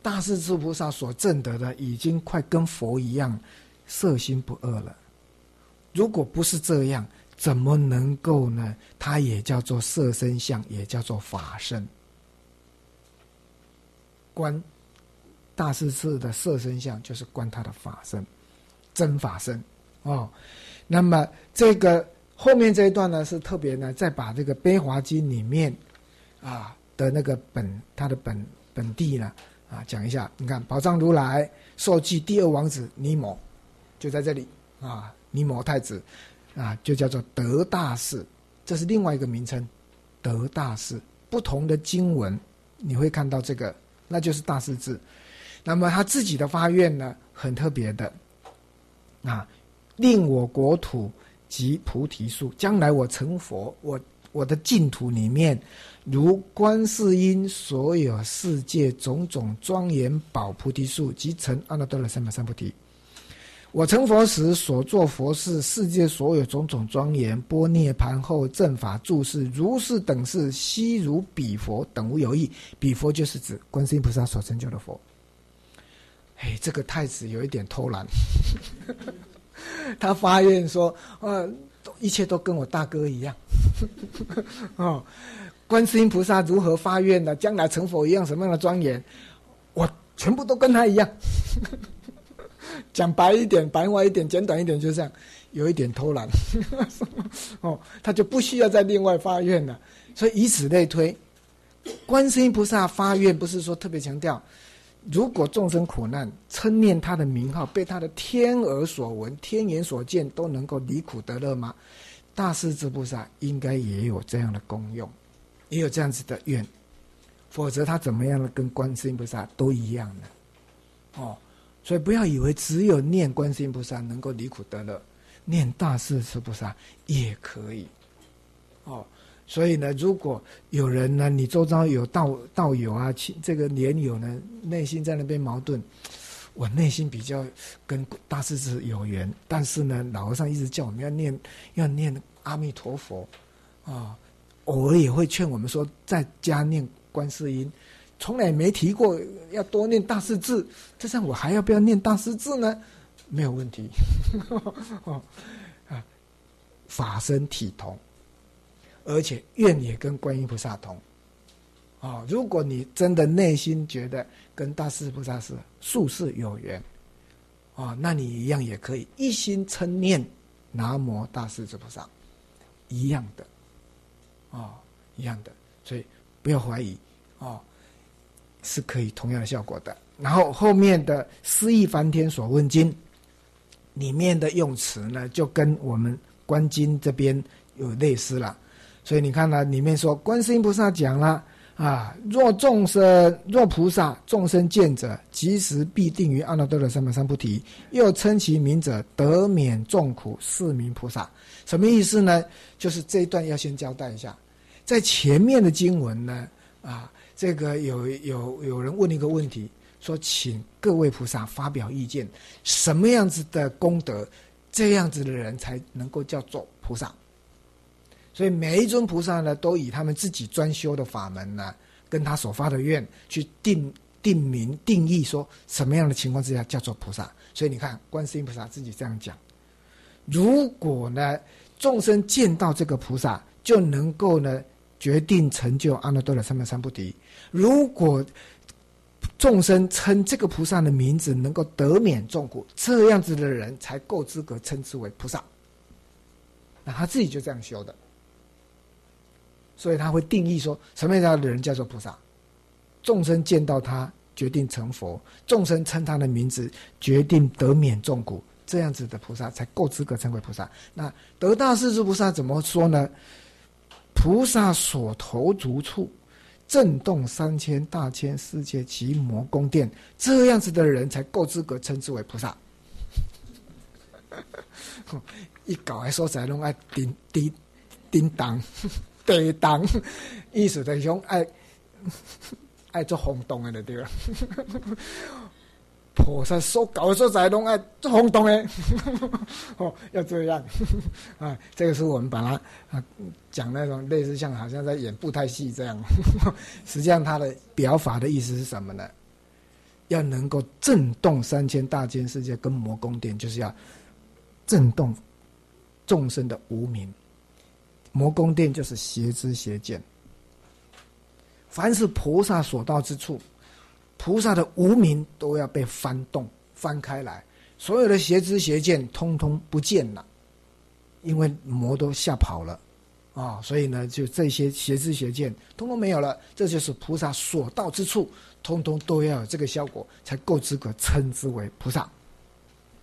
大势至菩萨所证得的，已经快跟佛一样，色心不恶了。如果不是这样，怎么能够呢？它也叫做色身相，也叫做法身。观大势至的色身相，就是观他的法身，真法身哦。那么这个后面这一段呢，是特别呢，再把这个《悲华经》里面啊的那个本，它的本本地呢啊讲一下。你看，宝藏如来受记第二王子尼摩，就在这里啊，尼摩太子啊，就叫做德大士，这是另外一个名称，德大士。不同的经文你会看到这个。那就是大士字，那么他自己的发愿呢，很特别的，啊，令我国土及菩提树，将来我成佛，我我的净土里面，如观世音所有世界种种庄严宝菩提树，即成阿耨多罗三藐三菩提。我成佛时所做佛事，世界所有种种庄严，波涅盘后正法注释，如是等事，悉如彼佛等无有异。彼佛就是指观世音菩萨所成就的佛。哎，这个太子有一点偷懒，他发愿说：“呃，一切都跟我大哥一样。”哦，观世音菩萨如何发愿的？将来成佛一样什么样的庄严？我全部都跟他一样。讲白一点，白话一点，简短一点，就这样，有一点偷懒，哦，他就不需要再另外发愿了。所以以此类推，观世音菩萨发愿不是说特别强调，如果众生苦难，称念他的名号，被他的天耳所闻、天眼所见，都能够离苦得乐吗？大势至菩萨应该也有这样的功用，也有这样子的愿，否则他怎么样的跟观世音菩萨都一样呢？哦。所以不要以为只有念观世音菩萨能够离苦得乐，念大势至菩萨也可以。哦，所以呢，如果有人呢，你周遭有道道友啊，这个莲友呢，内心在那边矛盾，我内心比较跟大势至有缘，但是呢，老和尚一直叫我们要念要念阿弥陀佛，啊，偶尔也会劝我们说在家念观世音。从来没提过要多念大势至，这样我还要不要念大势至呢？没有问题，哦啊，法身体同，而且愿也跟观音菩萨同，哦，如果你真的内心觉得跟大势菩萨是宿世有缘，哦，那你一样也可以一心称念南无大势至菩萨，一样的，哦，一样的，所以不要怀疑，哦。是可以同样的效果的。然后后面的《诗意梵天所问经》里面的用词呢，就跟我们观经这边有类似了。所以你看呢，里面说观世音菩萨讲了啊，若众生若菩萨众生见者，即时必定于阿耨多罗三藐三菩提。又称其名者，得免众苦，是名菩萨。什么意思呢？就是这一段要先交代一下，在前面的经文呢，啊。这个有有有人问一个问题，说请各位菩萨发表意见，什么样子的功德，这样子的人才能够叫做菩萨？所以每一尊菩萨呢，都以他们自己专修的法门呢，跟他所发的愿去定定名定义，说什么样的情况之下叫做菩萨？所以你看，观世音菩萨自己这样讲：如果呢众生见到这个菩萨，就能够呢决定成就阿耨多罗三藐三菩提。如果众生称这个菩萨的名字能够得免众苦，这样子的人才够资格称之为菩萨。那他自己就这样修的，所以他会定义说什么样的人叫做菩萨？众生见到他决定成佛，众生称他的名字决定得免众苦，这样子的菩萨才够资格称为菩萨。那得大势至菩萨怎么说呢？菩萨所投足处。震动三千大千世界及魔宫殿，这样子的人才够资格称之为菩萨。一搞还说在弄爱叮叮叮当，叮当，意思就是讲爱爱 做轰动的对吧？菩萨所搞的所在拢爱做轰动的，哦，要这样啊！这个是我们把它啊讲那种类似像好像在演布袋戏这样，实际上它的表法的意思是什么呢？要能够震动三千大千世界跟魔宫殿，就是要震动众生的无名。魔宫殿就是邪知邪见。凡是菩萨所到之处，菩萨的无名都要被翻动、翻开来，所有的邪知邪见通通不见了，因为魔都吓跑了，啊，所以呢，就这些邪知邪见通通没有了。这就是菩萨所到之处，通通都要有这个效果，才够资格称之为菩萨。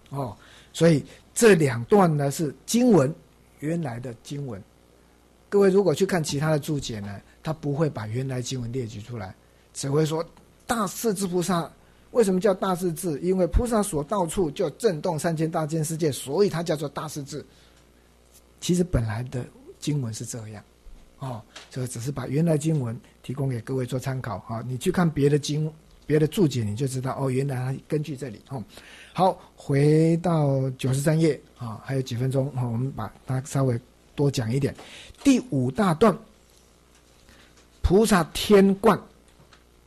哦，所以这两段呢是经文原来的经文。各位如果去看其他的注解呢，他不会把原来经文列举出来，只会说大势至菩萨为什么叫大势至？因为菩萨所到处就震动三千大千世界，所以它叫做大势至。其实本来的经文是这样，哦，这个只是把原来经文提供给各位做参考啊。你去看别的经、别的注解，你就知道哦，原来根据这里哦。好，回到九十三页啊，还有几分钟啊，我们把它稍微。多讲一点，第五大段，菩萨天观，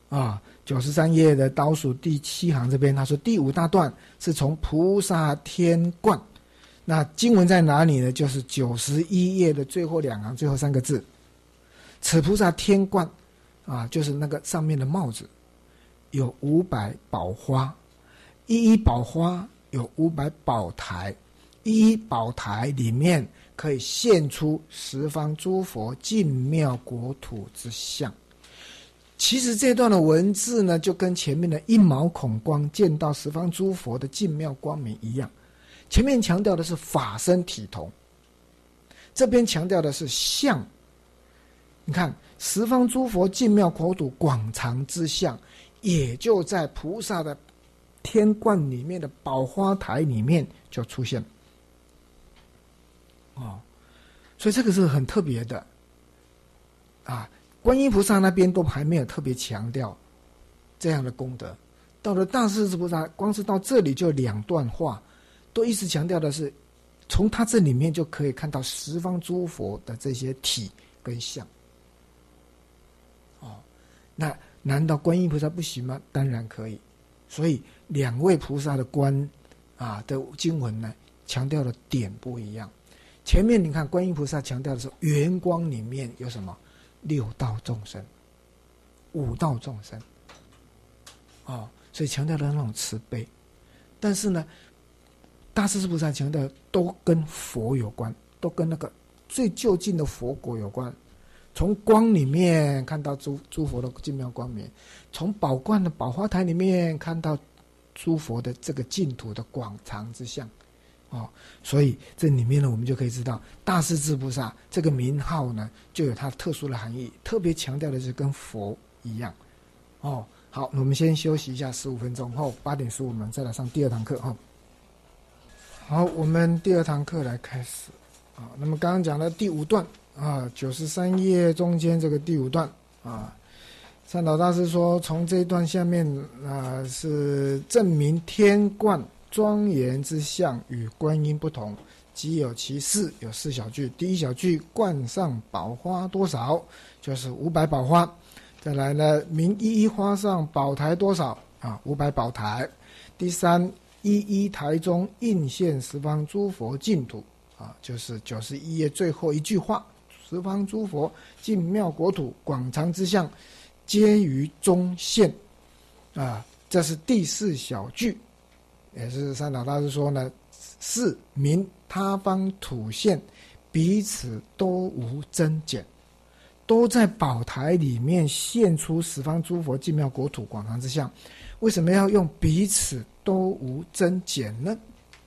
啊，九十三页的倒数第七行这边，他说第五大段是从菩萨天观，那经文在哪里呢？就是九十一页的最后两行，最后三个字，此菩萨天观，啊，就是那个上面的帽子，有五百宝花，一一宝花有五百宝台，一宝台里面。可以现出十方诸佛净妙国土之相。其实这段的文字呢，就跟前面的一毛孔光见到十方诸佛的净妙光明一样。前面强调的是法身体同，这边强调的是相。你看十方诸佛净妙国土广长之相，也就在菩萨的天观里面的宝花台里面就出现了。哦，所以这个是很特别的，啊，观音菩萨那边都还没有特别强调这样的功德，到了大势至菩萨，光是到这里就两段话，都一直强调的是，从他这里面就可以看到十方诸佛的这些体跟相。哦，那难道观音菩萨不行吗？当然可以，所以两位菩萨的观啊的经文呢，强调的点不一样。前面你看，观音菩萨强调的是圆光里面有什么六道众生、五道众生，哦，所以强调的那种慈悲。但是呢，大势至菩萨强调都跟佛有关，都跟那个最就近的佛国有关。从光里面看到诸诸佛的净妙光明，从宝冠的宝花台里面看到诸佛的这个净土的广长之相。哦，所以这里面呢，我们就可以知道大势至菩萨这个名号呢，就有它特殊的含义，特别强调的是跟佛一样。哦，好，我们先休息一下十五分钟后，八点十五我们再来上第二堂课哈。好，我们第二堂课来开始啊。那么刚刚讲的第五段啊，九十三页中间这个第五段啊，善导大师说，从这一段下面啊，是证明天冠。庄严之相与观音不同，即有其四，有四小句。第一小句，冠上宝花多少，就是五百宝花。再来呢，明一一花上宝台多少啊？五百宝台。第三，一一台中应现十方诸佛净土啊，就是九十一页最后一句话：十方诸佛净妙国土广长之相，皆于中现啊。这是第四小句。也是三岛大师说呢，是明他方土现，彼此都无增减，都在宝台里面现出十方诸佛净妙国土广长之相。为什么要用彼此都无增减呢？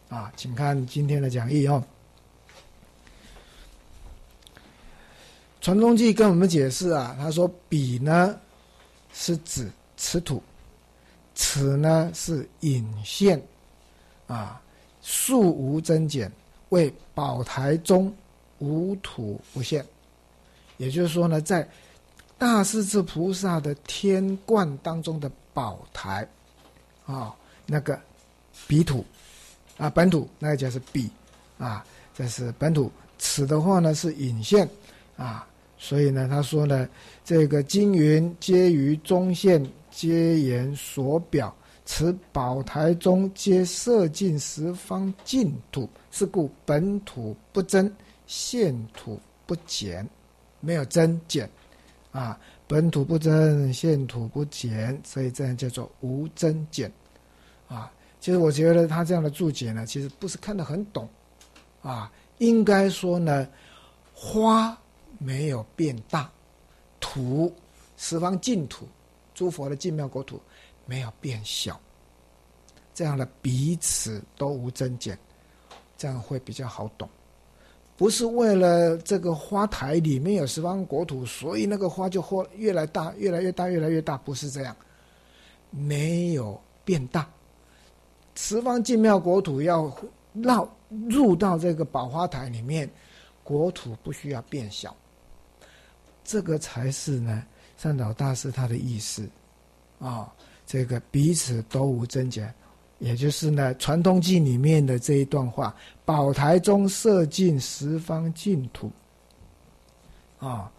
啊，请看今天的讲义哦。传宗记跟我们解释啊，他说彼呢是指此土，此呢是隐现。啊，数无增减，为宝台中无土不现。也就是说呢，在大势至菩萨的天观当中的宝台，啊，那个彼土啊，本土那个就是彼啊，这是本土。此的话呢是引线啊，所以呢，他说呢，这个金云皆于中线皆言所表。此宝台中皆摄尽十方净土，是故本土不增，现土不减，没有增减啊。本土不增，现土不减，所以这样叫做无增减啊。其实我觉得他这样的注解呢，其实不是看得很懂啊。应该说呢，花没有变大，土十方净土，诸佛的净妙国土。没有变小，这样的彼此都无增减，这样会比较好懂。不是为了这个花台里面有十方国土，所以那个花就或越来大，越来越大，越来越大，不是这样。没有变大，十方净妙国土要绕入到这个宝花台里面，国土不需要变小，这个才是呢善导大师他的意思啊。这个彼此都无增减，也就是呢，《传统记》里面的这一段话：“宝台中摄尽十方净土。”啊，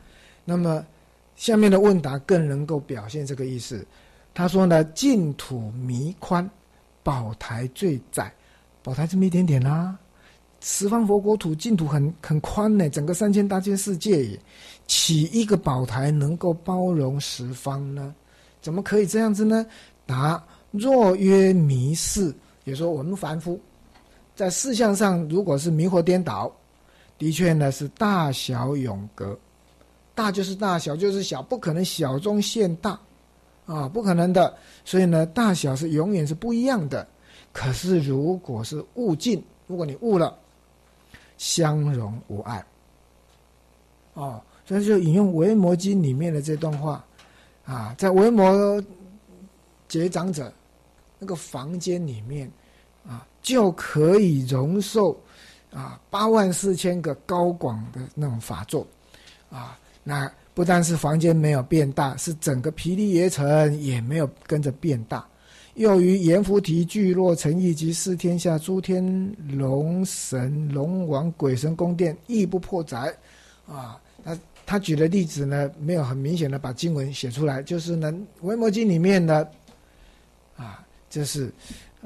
那么下面的问答更能够表现这个意思。他说呢：“净土弥宽，宝台最窄。宝台这么一点点啦，十方佛国土净土很很宽呢，整个三千大千世界也，起一个宝台能够包容十方呢？”怎么可以这样子呢？答：若曰迷事，也说我们凡夫在事相上，如果是迷惑颠倒，的确呢是大小永隔，大就是大小就是小，不可能小中现大啊，不可能的。所以呢，大小是永远是不一样的。可是如果是悟尽，如果你悟了，相容无碍。哦，所以就引用《维摩经》里面的这段话。啊，在维摩结长者那个房间里面，啊，就可以容受啊八万四千个高广的那种法座，啊，那不但是房间没有变大，是整个毗利耶城也没有跟着变大，又于阎浮提聚落城邑及四天下诸天龙神龙王鬼神宫殿亦不破宅，啊，那。他举的例子呢，没有很明显的把经文写出来，就是呢，《维摩经》里面的啊，就是，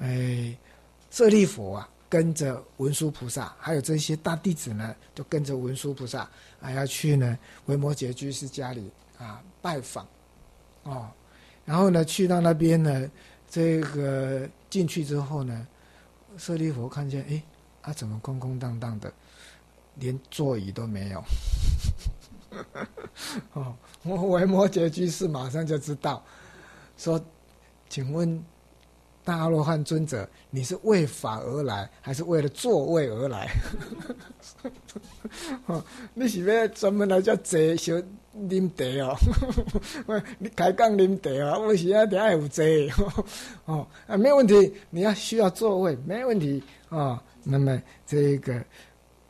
哎，舍利佛啊，跟着文殊菩萨，还有这些大弟子呢，就跟着文殊菩萨，还要去呢维摩诘居士家里啊拜访，哦，然后呢，去到那边呢，这个进去之后呢，舍利佛看见，哎，啊，怎么空空荡荡的，连座椅都没有。哦，我维摩诘居士马上就知道，说，请问大阿罗汉尊者，你是为法而来，还是为了座位而来？哦，你是要专门来叫坐小啉茶哦？喂，你开讲啉茶啊？我是要点有坐哦啊，没问题，你要需要座位，没问题啊。那么这个。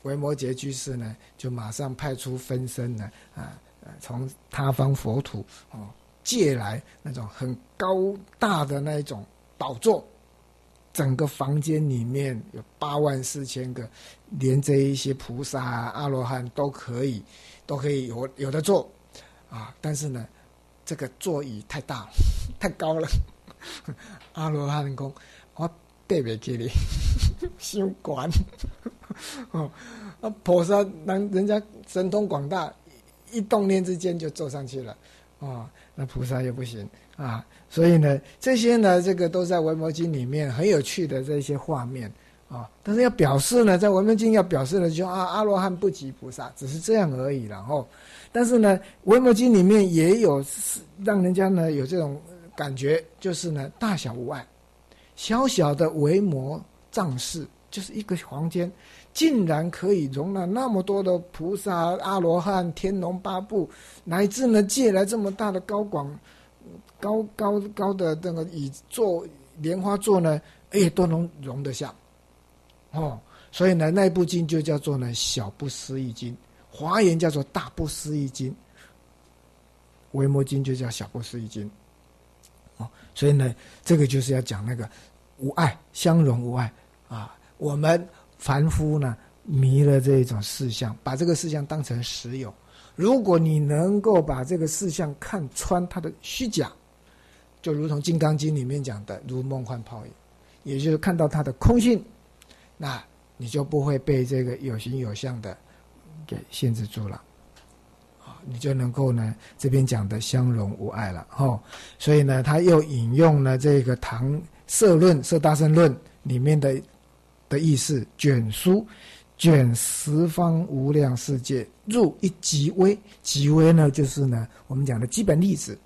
维摩诘居士呢，就马上派出分身呢，啊，从他方佛土哦借来那种很高大的那一种宝座，整个房间里面有八万四千个，连这一些菩萨、阿罗汉都可以，都可以有有的坐，啊，但是呢，这个座椅太大了，太高了，阿罗汉公，我对不起你，修管。哦，那菩萨人人家神通广大，一动念之间就坐上去了，哦，那菩萨又不行啊。所以呢，这些呢，这个都在《维摩经》里面很有趣的这些画面啊。但是要表示呢，在《维摩经》要表示的就啊，阿罗汉不及菩萨，只是这样而已。然后，但是呢，《维摩经》里面也有让人家呢有这种感觉，就是呢，大小无碍，小小的维摩藏室就是一个房间。竟然可以容纳那么多的菩萨、阿罗汉、天龙八部，乃至呢借来这么大的高广、高高高的那个椅座、莲花座呢，哎，都能容得下。哦，所以呢，那部经就叫做呢小不思议经，华严叫做大不思议经，维摩经就叫小不思议经。哦，所以呢，这个就是要讲那个无爱相容无爱啊，我们。凡夫呢迷了这种事相，把这个事相当成实有。如果你能够把这个事相看穿它的虚假，就如同《金刚经》里面讲的，如梦幻泡影，也就是看到它的空性，那你就不会被这个有形有相的给限制住了，你就能够呢这边讲的相融无碍了，哦，所以呢，他又引用了这个《唐色论》《色大圣论》里面的的意思，卷书。卷十方无量世界入一极微，极微呢就是呢我们讲的基本粒子，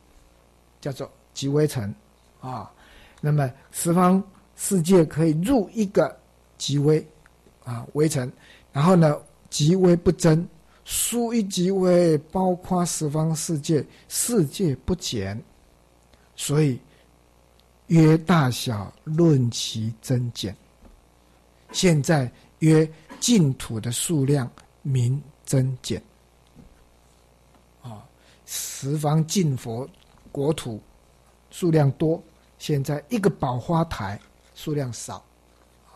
叫做极微层啊。那么十方世界可以入一个极微啊微层，然后呢极微不增，书一即为，包括十方世界，世界不减，所以约大小论其增减。现在约。净土的数量明增减，啊，十方净佛国土数量多，现在一个宝花台数量少，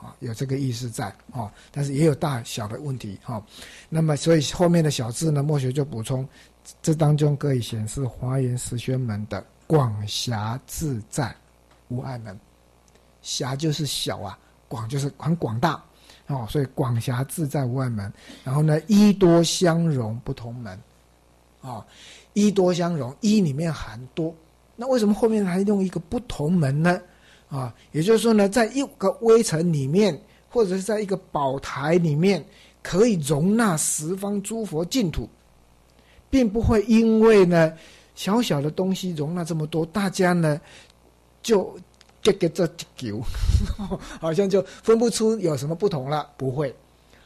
啊，有这个意思在啊，但是也有大小的问题哈。那么，所以后面的小字呢，墨学就补充，这当中可以显示华严十宣门的广狭自在无碍门，狭就是小啊，广就是很广大。哦，所以广狭自在无碍门，然后呢，一多相融不同门，啊，一多相融，一里面含多，那为什么后面还用一个不同门呢？啊，也就是说呢，在一个微尘里面，或者是在一个宝台里面，可以容纳十方诸佛净土，并不会因为呢小小的东西容纳这么多，大家呢就。这个这九，好像就分不出有什么不同了。不会，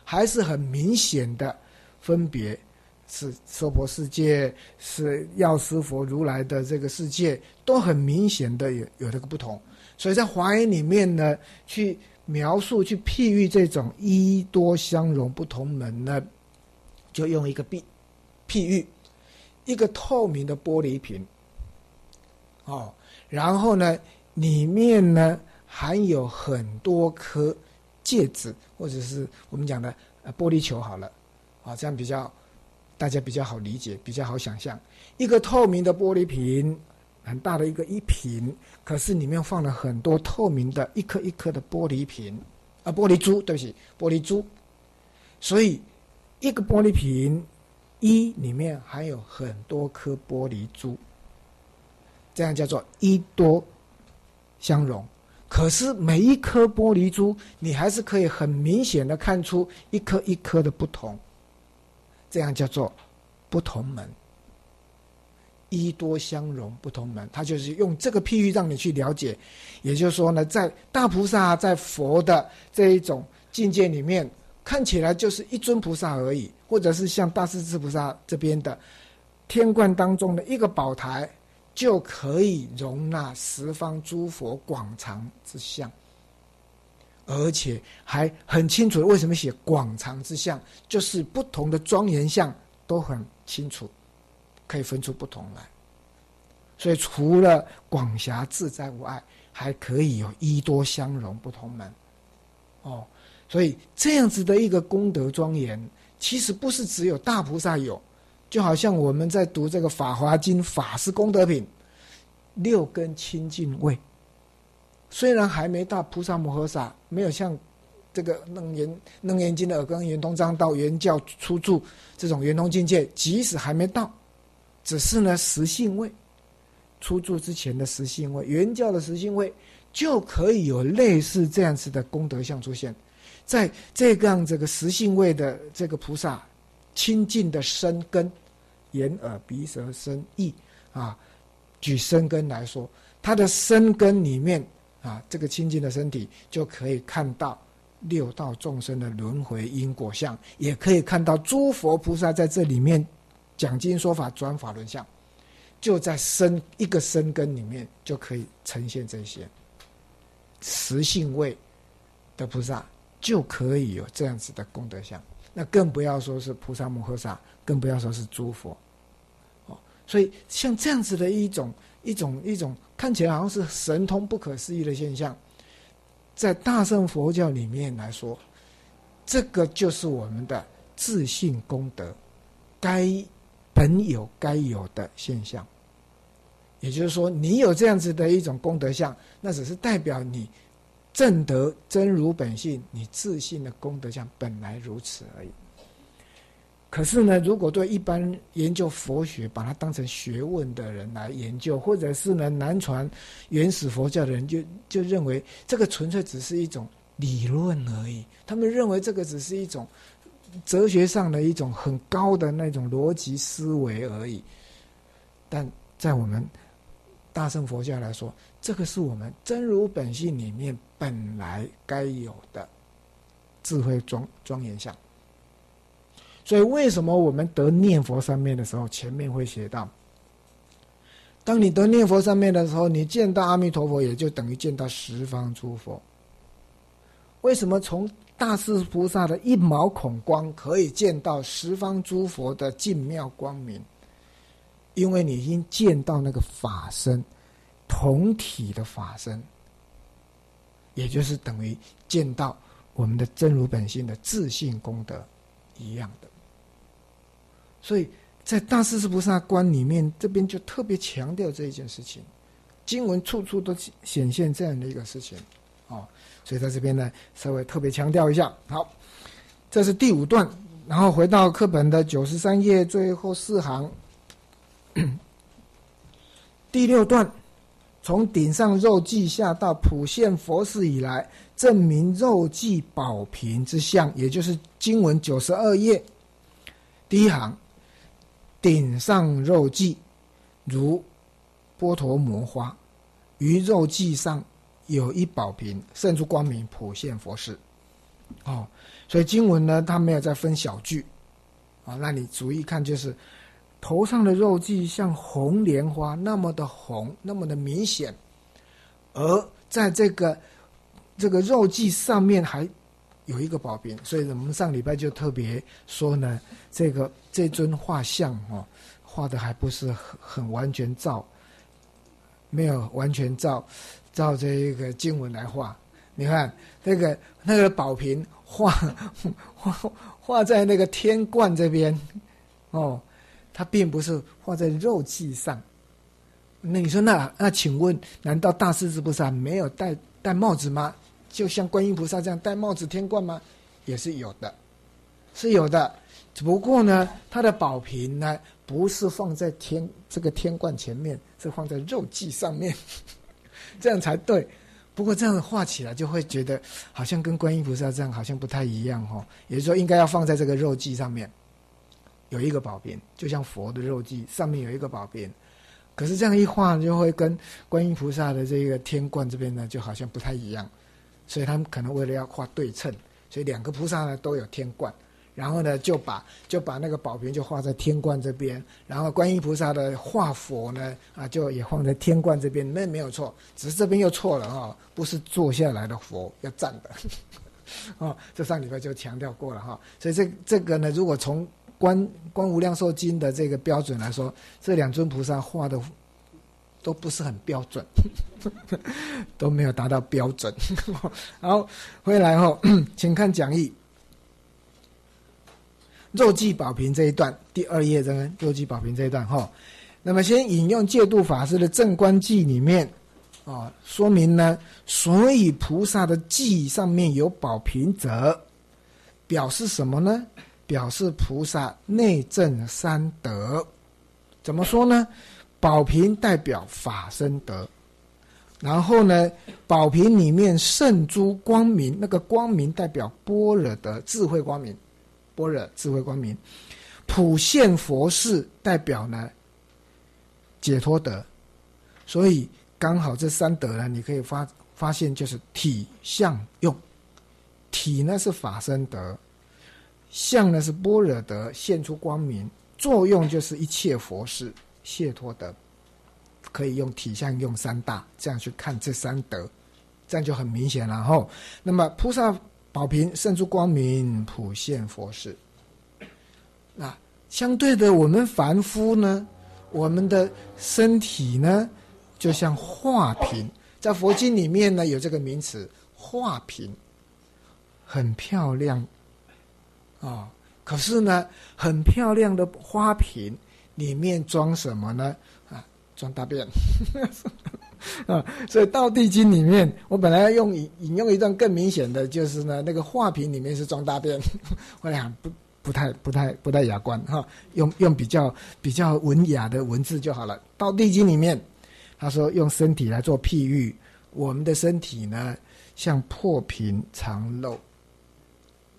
还是很明显的分别，是娑婆世界，是药师佛如来的这个世界，都很明显的有有这个不同。所以在华严里面呢，去描述、去譬喻这种一多相融不同门呢，就用一个譬譬喻，一个透明的玻璃瓶，哦，然后呢。里面呢含有很多颗戒指，或者是我们讲的呃玻璃球好了，啊，这样比较大家比较好理解，比较好想象。一个透明的玻璃瓶，很大的一个一瓶，可是里面放了很多透明的一颗一颗的玻璃瓶，啊，玻璃珠，对不起，玻璃珠。所以一个玻璃瓶一里面含有很多颗玻璃珠，这样叫做一多。相融，可是每一颗玻璃珠，你还是可以很明显的看出一颗一颗的不同，这样叫做不同门。一多相融不同门，他就是用这个譬喻让你去了解。也就是说呢，在大菩萨在佛的这一种境界里面，看起来就是一尊菩萨而已，或者是像大势至菩萨这边的天观当中的一个宝台。就可以容纳十方诸佛广长之相，而且还很清楚。为什么写广长之相？就是不同的庄严相都很清楚，可以分出不同来。所以除了广狭自在无碍，还可以有一多相融不同门。哦，所以这样子的一个功德庄严，其实不是只有大菩萨有。就好像我们在读这个《法华经》，法师功德品，六根清净位，虽然还没到菩萨摩诃萨，没有像这个楞严楞严经的耳根圆通章到圆教初住这种圆通境界，即使还没到，只是呢实性位，出住之前的实性位，原教的实性位，就可以有类似这样子的功德相出现，在这个样这个实性位的这个菩萨。清净的身根，眼耳鼻舌身意啊，举身根来说，他的身根里面啊，这个清净的身体就可以看到六道众生的轮回因果相，也可以看到诸佛菩萨在这里面讲经说法转法轮相，就在生一个生根里面就可以呈现这些实性位的菩萨，就可以有这样子的功德相。那更不要说是菩萨摩诃萨，更不要说是诸佛，哦，所以像这样子的一种一种一种看起来好像是神通不可思议的现象，在大乘佛教里面来说，这个就是我们的自信功德，该本有该有的现象，也就是说，你有这样子的一种功德相，那只是代表你正德真如本性，你自信的功德相本来如此而已。可是呢，如果对一般研究佛学，把它当成学问的人来研究，或者是呢南传原始佛教的人，就就认为这个纯粹只是一种理论而已。他们认为这个只是一种哲学上的一种很高的那种逻辑思维而已。但在我们大乘佛教来说，这个是我们真如本性里面本来该有的智慧庄庄严相。所以，为什么我们得念佛上面的时候，前面会写到：当你得念佛上面的时候，你见到阿弥陀佛，也就等于见到十方诸佛。为什么从大势菩萨的一毛孔光可以见到十方诸佛的净妙光明？因为你已经见到那个法身，同体的法身，也就是等于见到我们的真如本性的自信功德一样的。所以在大势至菩萨观里面，这边就特别强调这一件事情，经文处处都显现这样的一个事情，所以在这边呢，稍微特别强调一下。好，这是第五段，然后回到课本的九十三页最后四行，第六段，从顶上肉髻下到普现佛事以来，证明肉髻宝瓶之相，也就是经文九十二页第一行。顶上肉髻，如波陀摩花，于肉髻上有一宝瓶，渗出光明，普现佛事。哦，所以经文呢，它没有再分小句，啊，那你注意看，就是头上的肉髻像红莲花那么的红，那么的明显，而在这个这个肉髻上面还。有一个宝瓶，所以我们上礼拜就特别说呢，这个这尊画像哦，画的还不是很完全照，没有完全照照这一个经文来画。你看那个那个宝瓶画 画画在那个天冠这边哦，它并不是画在肉髻上。那你说那那请问，难道大势至菩萨没有戴戴帽子吗？就像观音菩萨这样戴帽子天冠吗？也是有的，是有的。只不过呢，它的宝瓶呢，不是放在天这个天冠前面，是放在肉髻上面，这样才对。不过这样画起来就会觉得好像跟观音菩萨这样好像不太一样哈。也就是说，应该要放在这个肉髻上面，有一个宝瓶，就像佛的肉髻上面有一个宝瓶。可是这样一画，就会跟观音菩萨的这个天冠这边呢，就好像不太一样。所以他们可能为了要画对称，所以两个菩萨呢都有天冠，然后呢就把就把那个宝瓶就画在天冠这边，然后观音菩萨的画佛呢啊就也放在天冠这边，那没有错，只是这边又错了哈，不是坐下来的佛，要站的，哦，这上礼拜就强调过了哈，所以这这个呢，如果从观观无量寿经的这个标准来说，这两尊菩萨画的。都不是很标准，都没有达到标准。好，回来后，请看讲义，肉髻宝瓶这一段，第二页这个肉髻宝瓶这一段哈。那么，先引用戒度法师的正观记里面啊，说明呢，所以菩萨的记上面有宝瓶者，表示什么呢？表示菩萨内证三德。怎么说呢？宝瓶代表法身德，然后呢，宝瓶里面圣珠光明，那个光明代表般若的智慧光明，般若智慧光明，普现佛事代表呢解脱德，所以刚好这三德呢，你可以发发现就是体相用，体呢是法身德，相呢是般若德现出光明，作用就是一切佛事。解脱德。可以用体相用三大这样去看这三德，这样就很明显了。后，那么菩萨宝瓶胜出光明，普现佛事。那相对的，我们凡夫呢，我们的身体呢，就像画瓶，在佛经里面呢有这个名词画瓶，很漂亮啊。可是呢，很漂亮的花瓶。里面装什么呢？啊，装大便。啊，所以《道地经》里面，我本来要用引引用一段更明显的，就是呢，那个画屏里面是装大便，我俩不不太不太不太雅观哈，用用比较比较文雅的文字就好了。《道地经》里面，他说用身体来做譬喻，我们的身体呢，像破瓶藏漏，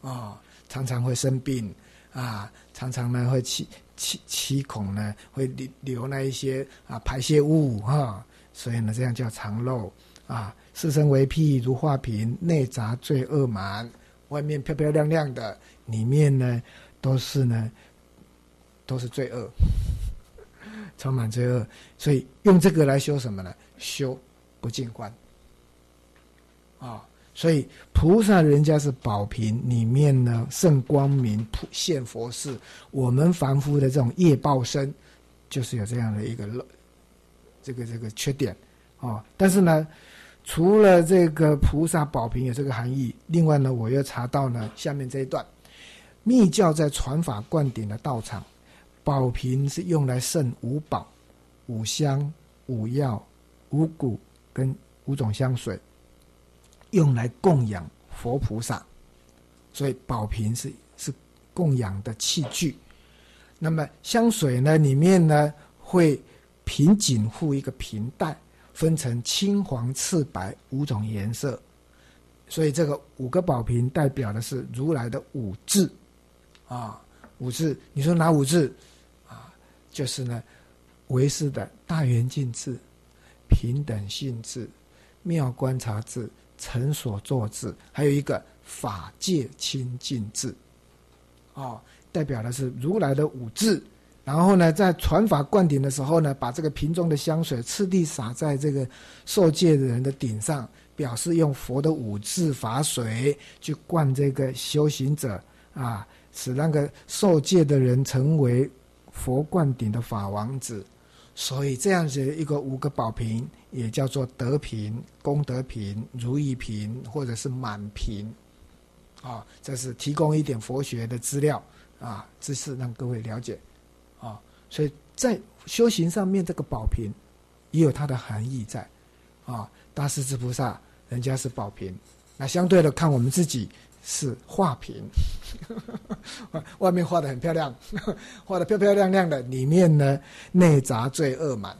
啊，常常会生病啊，常常呢会气气气孔呢会流流那一些啊排泄物哈。所以呢，这样叫藏漏啊。四身为辟，如画屏，内杂罪恶满。外面漂漂亮亮的，里面呢都是呢都是罪恶，充满罪恶。所以用这个来修什么呢？修不净观啊。所以菩萨人家是宝瓶里面呢圣光明普现佛事。我们凡夫的这种业报身，就是有这样的一个漏。这个这个缺点，哦，但是呢，除了这个菩萨宝瓶有这个含义，另外呢，我又查到呢，下面这一段，密教在传法灌顶的道场，宝瓶是用来盛五宝、五香、五药、五谷跟五种香水，用来供养佛菩萨，所以宝瓶是是供养的器具。那么香水呢，里面呢会。瓶颈附一个瓶带，分成青、黄、赤、白五种颜色，所以这个五个宝瓶代表的是如来的五智啊，五智。你说哪五智啊？就是呢，唯识的大圆镜智、平等性智、妙观察智、成所作智，还有一个法界清净智啊，代表的是如来的五智。然后呢，在传法灌顶的时候呢，把这个瓶中的香水次第洒在这个受戒的人的顶上，表示用佛的五智法水去灌这个修行者啊，使那个受戒的人成为佛灌顶的法王子。所以这样子一个五个宝瓶，也叫做德瓶、功德瓶、如意瓶，或者是满瓶。啊，这是提供一点佛学的资料啊，知识让各位了解。所以在修行上面，这个宝瓶也有它的含义在。啊，大势至菩萨人家是宝瓶，那相对的看我们自己是画瓶，外面画的很漂亮，画的漂漂亮亮的，里面呢内杂罪恶满。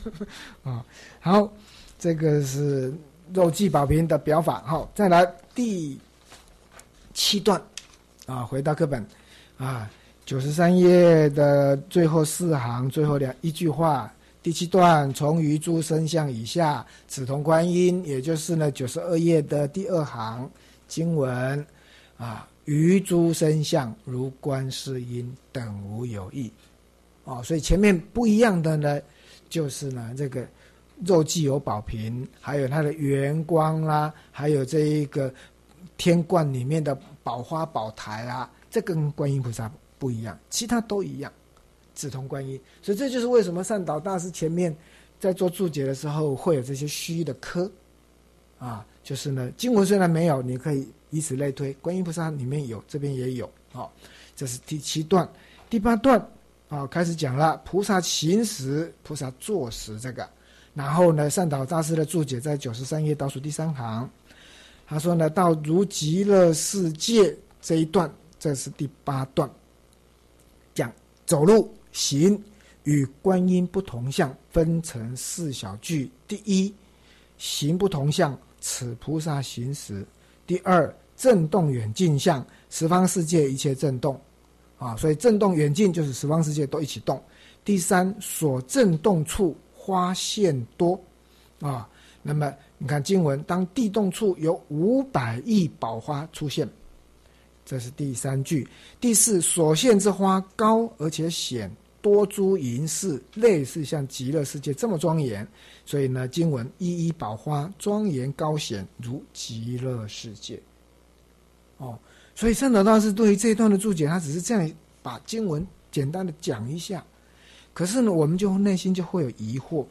啊，好，这个是肉髻宝瓶的表法。好，再来第七段，啊，回到课本，啊。九十三页的最后四行，最后两一句话，第七段从于诸身相以下，此同观音，也就是呢九十二页的第二行经文啊，于诸身相如观世音等无有异，哦，所以前面不一样的呢，就是呢这个肉髻有宝瓶，还有它的圆光啦，还有这一个天冠里面的宝花宝台啊，这跟观音菩萨。不一样，其他都一样，紫铜观音，所以这就是为什么善导大师前面在做注解的时候会有这些虚的科，啊，就是呢，经文虽然没有，你可以以此类推，观音菩萨里面有，这边也有，好，这是第七段，第八段啊，开始讲了菩萨行时、菩萨坐时这个，然后呢，善导大师的注解在九十三页倒数第三行，他说呢，到如极乐世界这一段，这是第八段。讲走路行与观音不同相，分成四小句。第一，行不同相，此菩萨行时；第二，震动远近相，十方世界一切震动，啊，所以震动远近就是十方世界都一起动。第三，所震动处花现多，啊，那么你看经文，当地动处有五百亿宝花出现。这是第三句，第四所现之花高而且显，多珠银饰，类似像极乐世界这么庄严，所以呢，经文一一宝花庄严高显，如极乐世界。哦，所以圣导大师对于这一段的注解，他只是这样把经文简单的讲一下，可是呢，我们就内心就会有疑惑：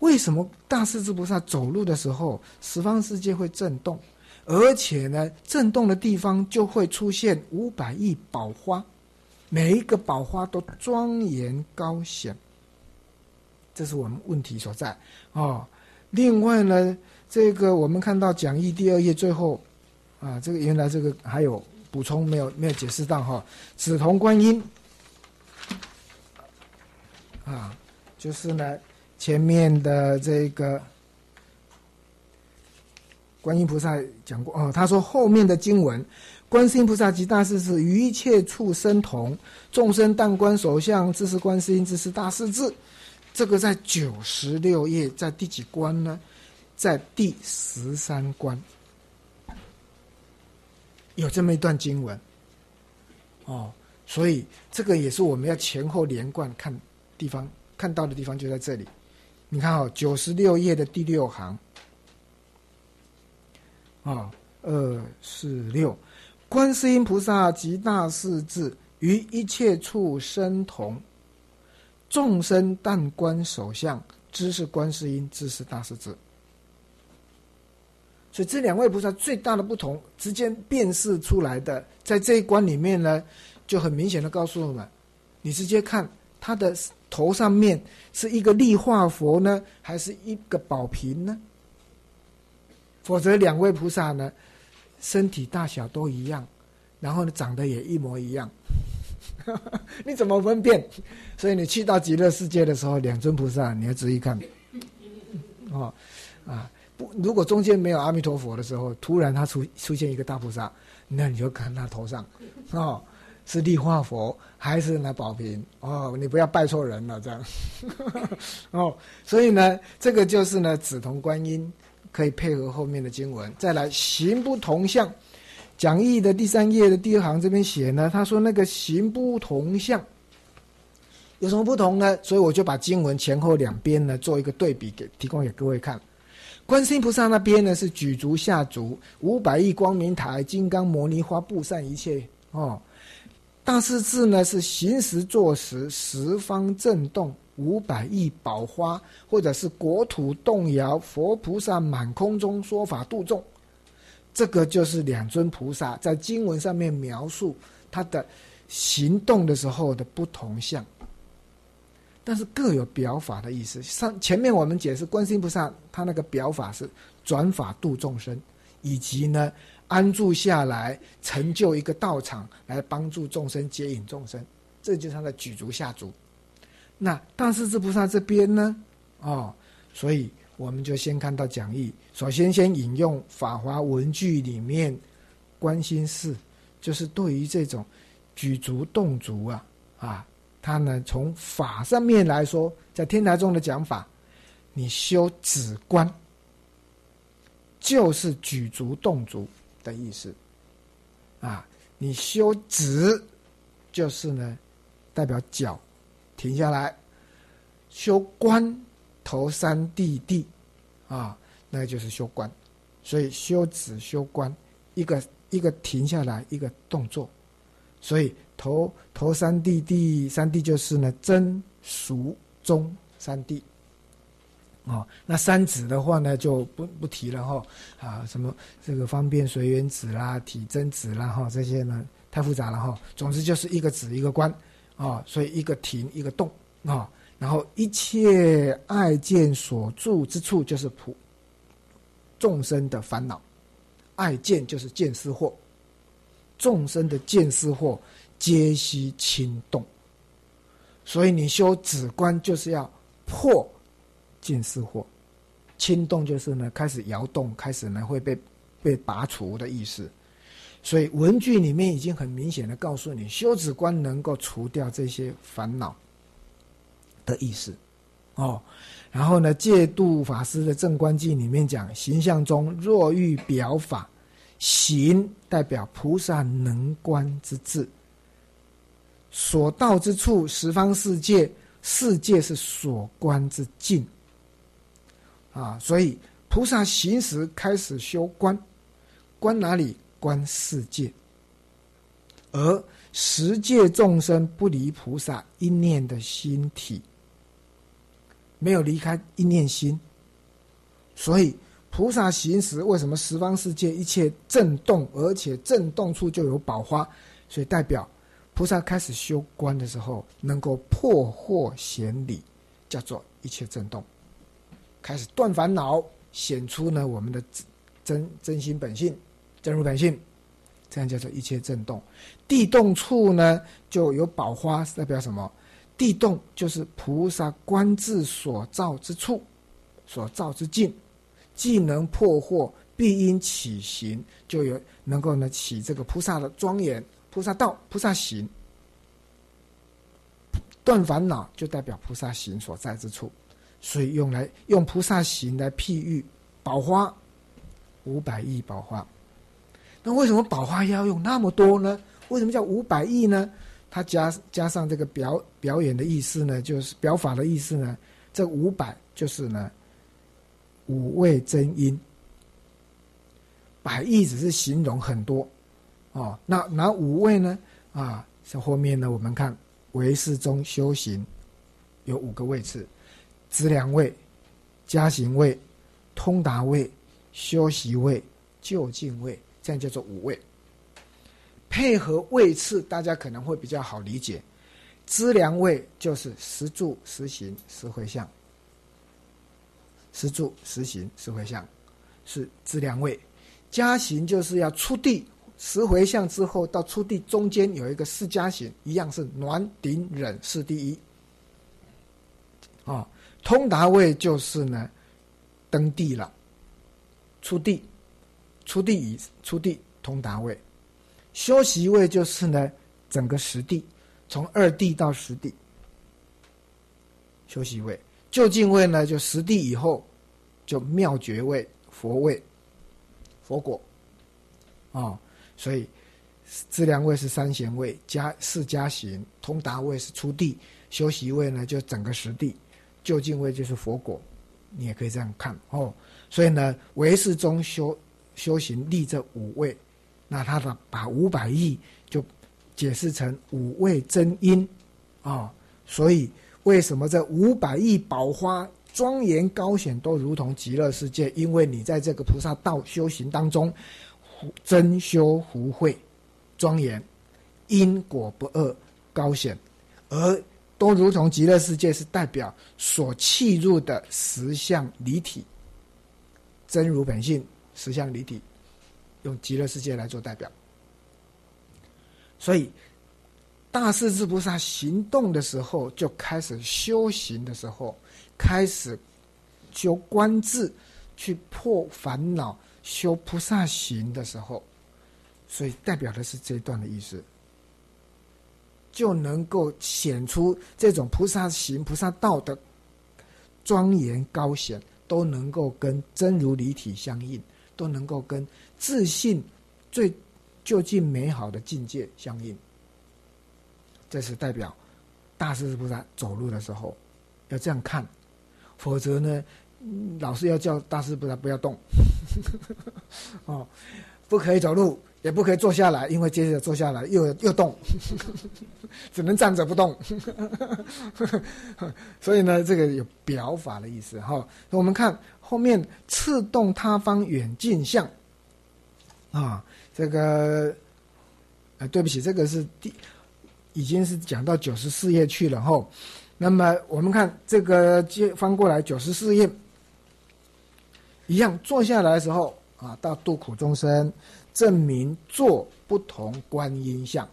为什么大势至菩萨走路的时候，十方世界会震动？而且呢，震动的地方就会出现五百亿宝花，每一个宝花都庄严高显。这是我们问题所在哦。另外呢，这个我们看到讲义第二页最后啊，这个原来这个还有补充没有没有解释到哈，紫铜观音啊，就是呢前面的这个观音菩萨讲过哦，他说后面的经文。观世音菩萨及大势至，于一切处生同，众生但观首相，这是观世音，这是大势至。这个在九十六页，在第几关呢？在第十三关，有这么一段经文。哦，所以这个也是我们要前后连贯看地方，看到的地方就在这里。你看哦，九十六页的第六行，啊，二四六。观世音菩萨及大势至，于一切处生同。众生但观首相，知是观世音，知是大势至。所以这两位菩萨最大的不同，直接辨识出来的，在这一关里面呢，就很明显的告诉我们：你直接看他的头上面是一个立化佛呢，还是一个宝瓶呢？否则两位菩萨呢？身体大小都一样，然后呢，长得也一模一样，你怎么分辨？所以你去到极乐世界的时候，两尊菩萨你要仔细看，哦，啊，不，如果中间没有阿弥陀佛的时候，突然他出出现一个大菩萨，那你就看他头上，哦，是立化佛还是那宝瓶？哦，你不要拜错人了，这样，哦，所以呢，这个就是呢，紫铜观音。可以配合后面的经文，再来行不同相。讲义的第三页的第二行这边写呢，他说那个行不同相有什么不同呢？所以我就把经文前后两边呢做一个对比，给提供给各位看。观世音菩萨那边呢是举足下足，五百亿光明台，金刚摩尼花布散一切哦。大势至呢是行时坐时，十方震动。五百亿宝花，或者是国土动摇，佛菩萨满空中说法度众，这个就是两尊菩萨在经文上面描述他的行动的时候的不同相，但是各有表法的意思。上前面我们解释观世音菩萨他那个表法是转法度众生，以及呢安住下来成就一个道场来帮助众生接引众生，这就是他的举足下足。那大势至菩萨这边呢？哦，所以我们就先看到讲义。首先，先引用《法华文句》里面观心事，就是对于这种举足动足啊，啊，他呢从法上面来说，在天台中的讲法，你修止观，就是举足动足的意思啊。你修止，就是呢代表脚。停下来，修观头三地地，啊，那就是修观。所以修止修观，一个一个停下来，一个动作。所以头头三地地三地就是呢真俗中三地。哦，那三指的话呢就不不提了哈。啊，什么这个方便随缘指啦、体真指啦哈，这些呢太复杂了哈。总之就是一个指一个观。啊，所以一个停，一个动啊，然后一切爱见所住之处，就是普众生的烦恼，爱见就是见思惑，众生的见思惑皆悉轻动，所以你修止观就是要破见思惑，轻动就是呢开始摇动，开始呢会被被拔除的意思。所以文句里面已经很明显的告诉你，修止观能够除掉这些烦恼的意思，哦，然后呢，戒度法师的正观记里面讲，形象中若欲表法，行代表菩萨能观之智，所到之处十方世界，世界是所观之境，啊，所以菩萨行时开始修观，观哪里？观世界，而十界众生不离菩萨一念的心体，没有离开一念心，所以菩萨行时，为什么十方世界一切震动，而且震动处就有宝花？所以代表菩萨开始修观的时候，能够破惑显理，叫做一切震动，开始断烦恼，显出呢我们的真真心本性，真如本性，这样叫做一切震动。地动处呢就有宝花，代表什么？地动就是菩萨观自所造之处，所造之境，既能破惑，必因起行，就有能够呢起这个菩萨的庄严，菩萨道，菩萨行。断烦恼就代表菩萨行所在之处，所以用来用菩萨行来譬喻宝花，五百亿宝花。那为什么宝花要用那么多呢？为什么叫五百亿呢？它加加上这个表表演的意思呢，就是表法的意思呢。这五百就是呢五味真音，百亿只是形容很多哦。那哪五位呢？啊，在后面呢，我们看。唯识中修行有五个位次：资粮位、加行位、通达位、修习位、就近位，这样叫做五位。配合位次，大家可能会比较好理解。资粮位就是实住、实行、实回向；实住、实行、实回向是资粮位。加行就是要出地。十回向之后，到出地中间有一个四加行，一样是暖顶忍是第一。啊，通达位就是呢，登地了，出地，出地以出地通达位，修习位就是呢，整个实地，从二地到十地，修习位，就近位呢就实地以后，就妙觉位佛位，佛果，啊。所以，资粮位是三贤位，加四加行，通达位是出地，修习位呢就整个实地，就近位就是佛果，你也可以这样看哦。所以呢，唯识中修修行立这五位，那他的把五百亿就解释成五位真因啊。所以为什么这五百亿宝花庄严高显都如同极乐世界？因为你在这个菩萨道修行当中。真修福慧，庄严，因果不二，高显，而都如同极乐世界，是代表所契入的实相离体，真如本性实相离体，用极乐世界来做代表。所以，大势至菩萨行动的时候，就开始修行的时候，开始修观智，去破烦恼。修菩萨行的时候，所以代表的是这一段的意思，就能够显出这种菩萨行、菩萨道的庄严高显，都能够跟真如离体相应，都能够跟自信最就近美好的境界相应。这是代表大势至菩萨走路的时候要这样看，否则呢，老师要叫大势菩萨不要动。哦，不可以走路，也不可以坐下来，因为接着坐下来又又动，只能站着不动。所以呢，这个有表法的意思哈。我们看后面次动他方远近相啊，这个呃，对不起，这个是第已经是讲到九十四页去了哈。那么我们看这个接翻过来九十四页。一样坐下来的时候啊，到度苦众生，证明坐不同观音相。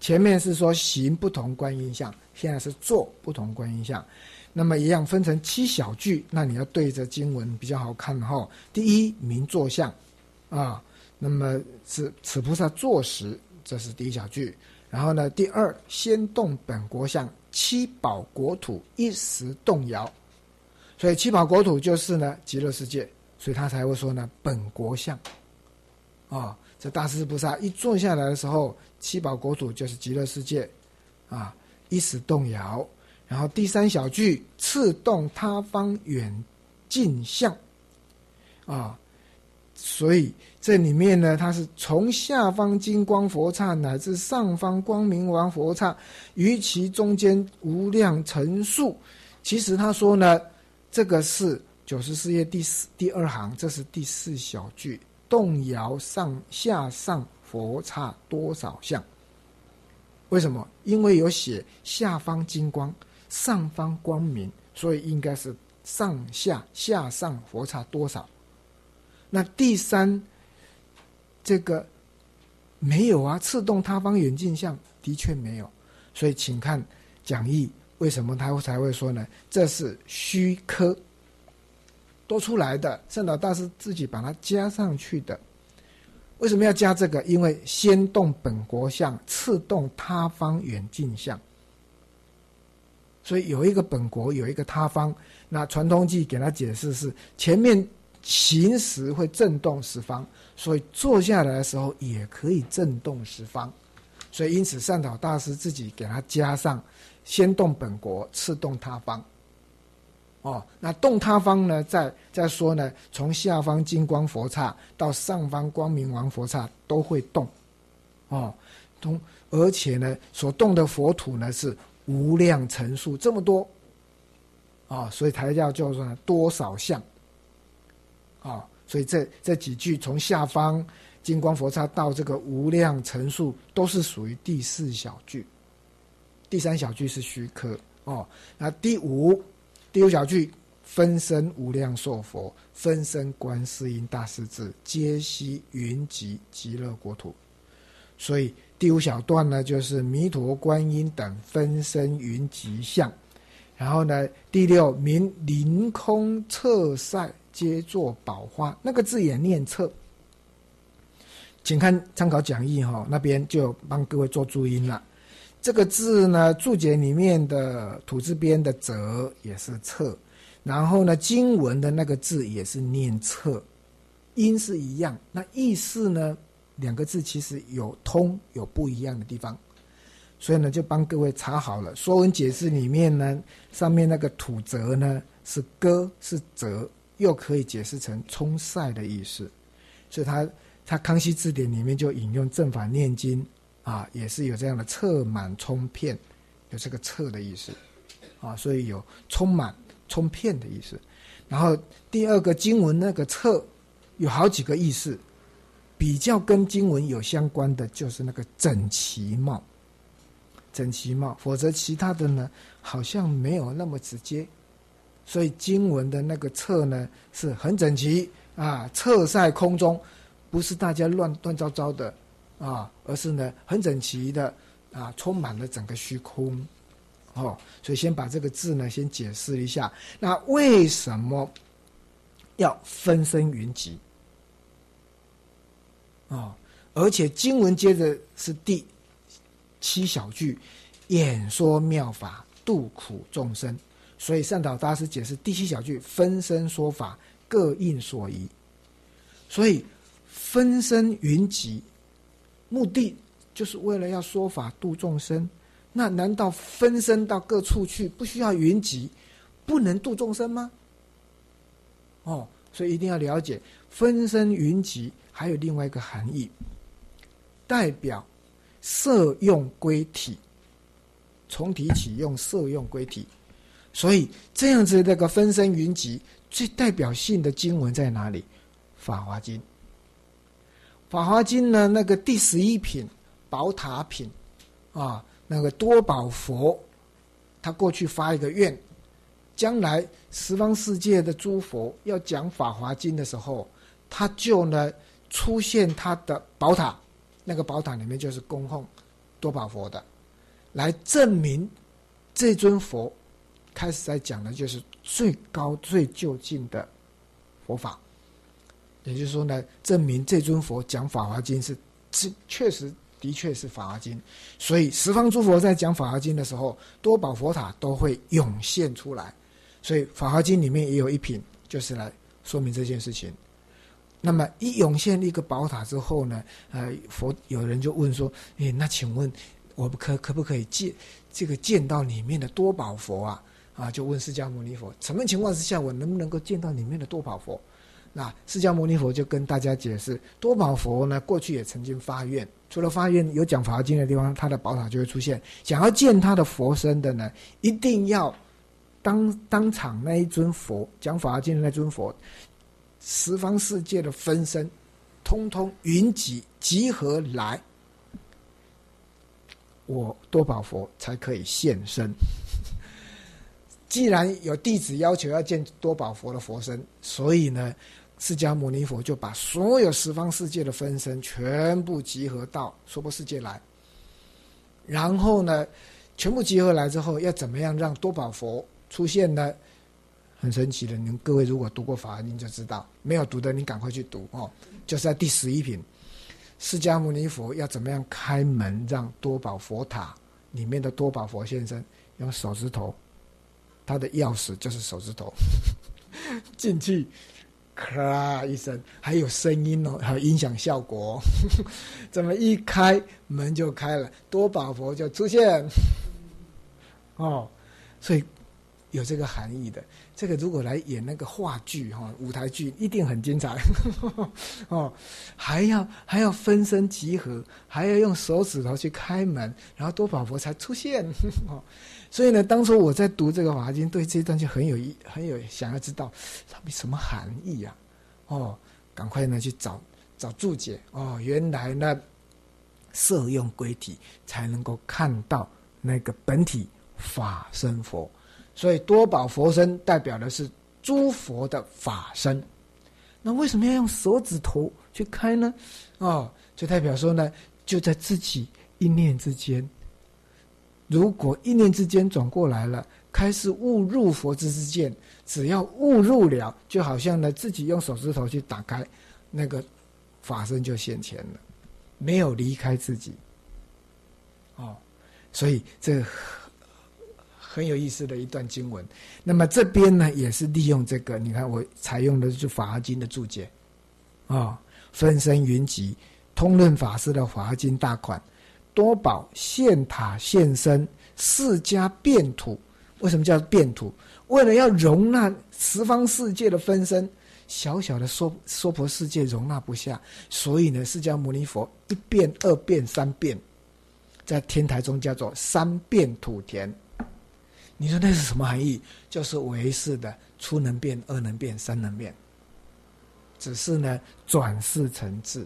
前面是说行不同观音相，现在是坐不同观音相。那么一样分成七小句，那你要对着经文比较好看哈。第一名坐相啊，那么是此菩萨坐时，这是第一小句。然后呢，第二先动本国相，七宝国土一时动摇。所以七宝国土就是呢极乐世界，所以他才会说呢本国相，啊，这大势菩萨一坐下来的时候，七宝国土就是极乐世界，啊，一时动摇。然后第三小句次动他方远近相，啊，所以这里面呢，它是从下方金光佛刹乃至上方光明王佛刹，于其中间无量层数。其实他说呢。这个是九十四页第四第二行，这是第四小句，动摇上下上佛刹多少相？为什么？因为有写下方金光，上方光明，所以应该是上下下上佛刹多少？那第三，这个没有啊，次动他方远近相的确没有，所以请看讲义，为什么他才会说呢？这是虚科多出来的，圣导大师自己把它加上去的。为什么要加这个？因为先动本国相，次动他方远近相。所以有一个本国，有一个他方。那传统记给他解释是：前面行时会震动十方，所以坐下来的时候也可以震动十方。所以因此善导大师自己给他加上：先动本国，次动他方。哦，那动他方呢？再再说呢，从下方金光佛刹到上方光明王佛刹都会动，哦，同，而且呢，所动的佛土呢是无量乘数这么多，啊，所以才叫叫做多少相，啊，所以这这几句从下方金光佛刹到这个无量乘数都是属于第四小句，第三小句是虚科，哦，那第五。第五小句，分身无量寿佛，分身观世音大势至，皆悉云集极乐国土。所以第五小段呢，就是弥陀观音等分身云集相。然后呢，第六名凌空侧塞，皆作宝花。那个字也念侧，请看参考讲义哈，那边就帮各位做注音了。这个字呢，注解里面的土字边的“泽”也是“侧”，然后呢，经文的那个字也是念“侧”，音是一样。那意思呢，两个字其实有通有不一样的地方，所以呢，就帮各位查好了。《说文解字》里面呢，上面那个“土泽”呢是“歌”是“泽”，又可以解释成“冲塞”的意思，所以他他《康熙字典》里面就引用正法念经。啊，也是有这样的侧满冲片，有这个侧的意思，啊，所以有充满、充片的意思。然后第二个经文那个侧有好几个意思，比较跟经文有相关的就是那个整齐貌，整齐貌，否则其他的呢好像没有那么直接。所以经文的那个侧呢是很整齐啊，侧在空中，不是大家乱乱糟糟的。啊，而是呢，很整齐的啊，充满了整个虚空，哦，所以先把这个字呢，先解释一下。那为什么要分身云集？啊，而且经文接着是第七小句，演说妙法度苦众生。所以善导大师解释第七小句，分身说法各应所宜。所以分身云集。目的就是为了要说法度众生，那难道分身到各处去不需要云集，不能度众生吗？哦，所以一定要了解分身云集还有另外一个含义，代表色用归体，从体起用色用归体，所以这样子那个分身云集最代表性的经文在哪里？《法华经》。法华经呢，那个第十一品宝塔品，啊，那个多宝佛，他过去发一个愿，将来十方世界的诸佛要讲法华经的时候，他就呢出现他的宝塔，那个宝塔里面就是供奉多宝佛的，来证明这尊佛开始在讲的就是最高最就近的佛法。也就是说呢，证明这尊佛讲《法华经》是，是确实的确是《法华经》，所以十方诸佛在讲《法华经》的时候，多宝佛塔都会涌现出来。所以《法华经》里面也有一品，就是来说明这件事情。那么一涌现一个宝塔之后呢，呃，佛有人就问说：“诶，那请问我们可可不可以见这个见到里面的多宝佛啊？”啊，就问释迦牟尼佛：“什么情况之下我能不能够见到里面的多宝佛？”那释迦牟尼佛就跟大家解释，多宝佛呢，过去也曾经发愿，除了发愿有讲法经的地方，他的宝塔就会出现。想要见他的佛身的呢，一定要当当场那一尊佛讲法经的那尊佛，十方世界的分身，通通云集集合来，我多宝佛才可以现身。既然有弟子要求要见多宝佛的佛身，所以呢，释迦牟尼佛就把所有十方世界的分身全部集合到娑婆世界来。然后呢，全部集合来之后，要怎么样让多宝佛出现呢？很神奇的，你们各位如果读过《法华经》就知道，没有读的你赶快去读哦。就是在第十一品，释迦牟尼佛要怎么样开门，让多宝佛塔里面的多宝佛先生，用手指头。他的钥匙就是手指头，进去，咔一声，还有声音哦，还有音响效果。怎么一开门就开了，多宝佛就出现。哦，所以有这个含义的。这个如果来演那个话剧哈，舞台剧一定很精彩。哦，还要还要分身集合，还要用手指头去开门，然后多宝佛才出现。哦。所以呢，当初我在读这个《法华经》，对这段就很有意，很有想要知道到底什么含义呀？哦，赶快呢去找找注解。哦，原来呢，色用归体才能够看到那个本体法身佛。所以多宝佛身代表的是诸佛的法身。那为什么要用手指头去开呢？哦，就代表说呢，就在自己一念之间。如果一念之间转过来了，开始误入佛之之见，只要误入了，就好像呢自己用手指头去打开，那个法身就现前了，没有离开自己。哦，所以这很有意思的一段经文。那么这边呢，也是利用这个，你看我采用的是《法华经》的注解，啊，分身云集，通论法师的《法华经》大款。多宝现塔现身，释迦变土。为什么叫变土？为了要容纳十方世界的分身，小小的娑娑婆世界容纳不下，所以呢，释迦牟尼佛一变、二变、三变，在天台中叫做三变土田。你说那是什么含义？就是唯识的初能变、二能变、三能变，只是呢转世成智。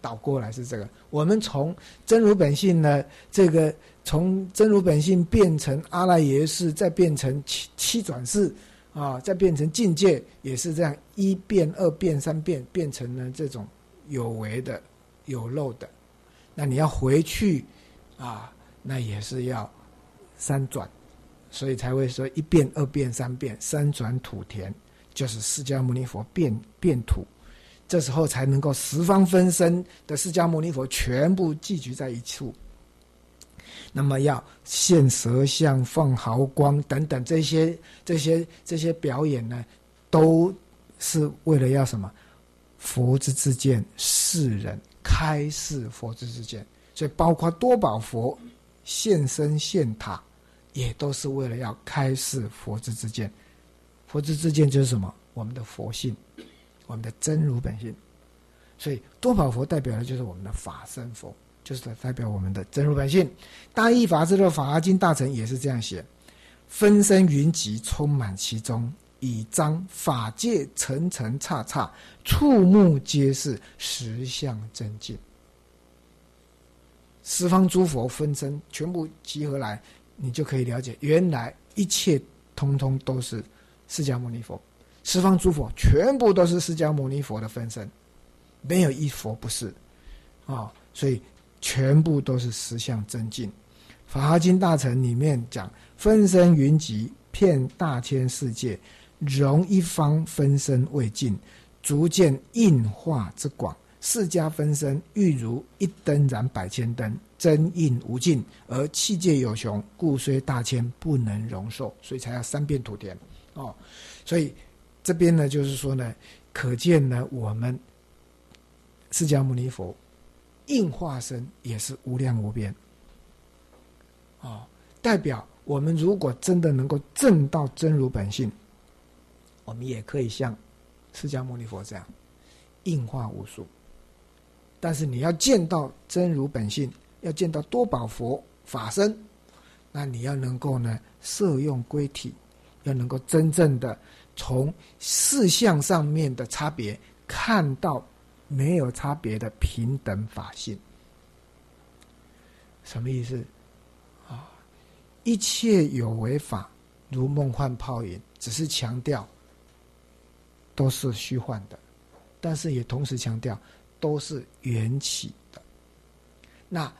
倒过来是这个，我们从真如本性呢，这个从真如本性变成阿赖耶识，再变成七七转世，啊，再变成境界，也是这样一变、二变、三变，变成了这种有为的、有漏的。那你要回去啊，那也是要三转，所以才会说一变、二变、三变，三转土田，就是释迦牟尼佛变变土。这时候才能够十方分身的释迦牟尼佛全部聚集在一处。那么要现舌相、放毫光等等这些、这些、这些表演呢，都是为了要什么？佛之之见，世人开示佛之之见。所以包括多宝佛现身现塔，也都是为了要开示佛之之见。佛之之见就是什么？我们的佛性。我们的真如本性，所以多宝佛代表的就是我们的法身佛，就是代表我们的真如本性。大义法师的《法华经》大成也是这样写：分身云集，充满其中，以彰法界层层刹刹，触目皆是实相真境。十方诸佛分身全部集合来，你就可以了解，原来一切通通都是释迦牟尼佛。十方诸佛全部都是释迦牟尼佛的分身，没有一佛不是，啊，所以全部都是实相真境。法华经大乘里面讲，分身云集，遍大千世界，容一方分身未尽，逐渐应化之广。释迦分身欲如一灯燃百千灯，真应无尽，而气界有雄，故虽大千不能容受，所以才要三遍土田哦，所以。这边呢，就是说呢，可见呢，我们释迦牟尼佛应化身也是无量无边，哦，代表我们如果真的能够证到真如本性，我们也可以像释迦牟尼佛这样应化无数。但是你要见到真如本性，要见到多宝佛法身，那你要能够呢，摄用归体，要能够真正的。从事项上面的差别看到没有差别的平等法性，什么意思？啊，一切有为法如梦幻泡影，只是强调都是虚幻的，但是也同时强调都是缘起的。那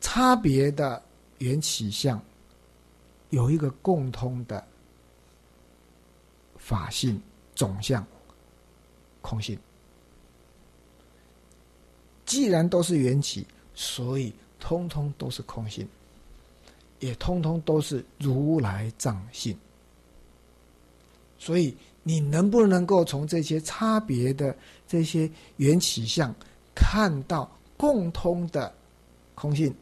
差别的缘起相有一个共通的法性总相，空性。既然都是缘起，所以通通都是空性。也通通都是如来藏性，所以你能不能够从这些差别的这些缘起相看到共通的空性？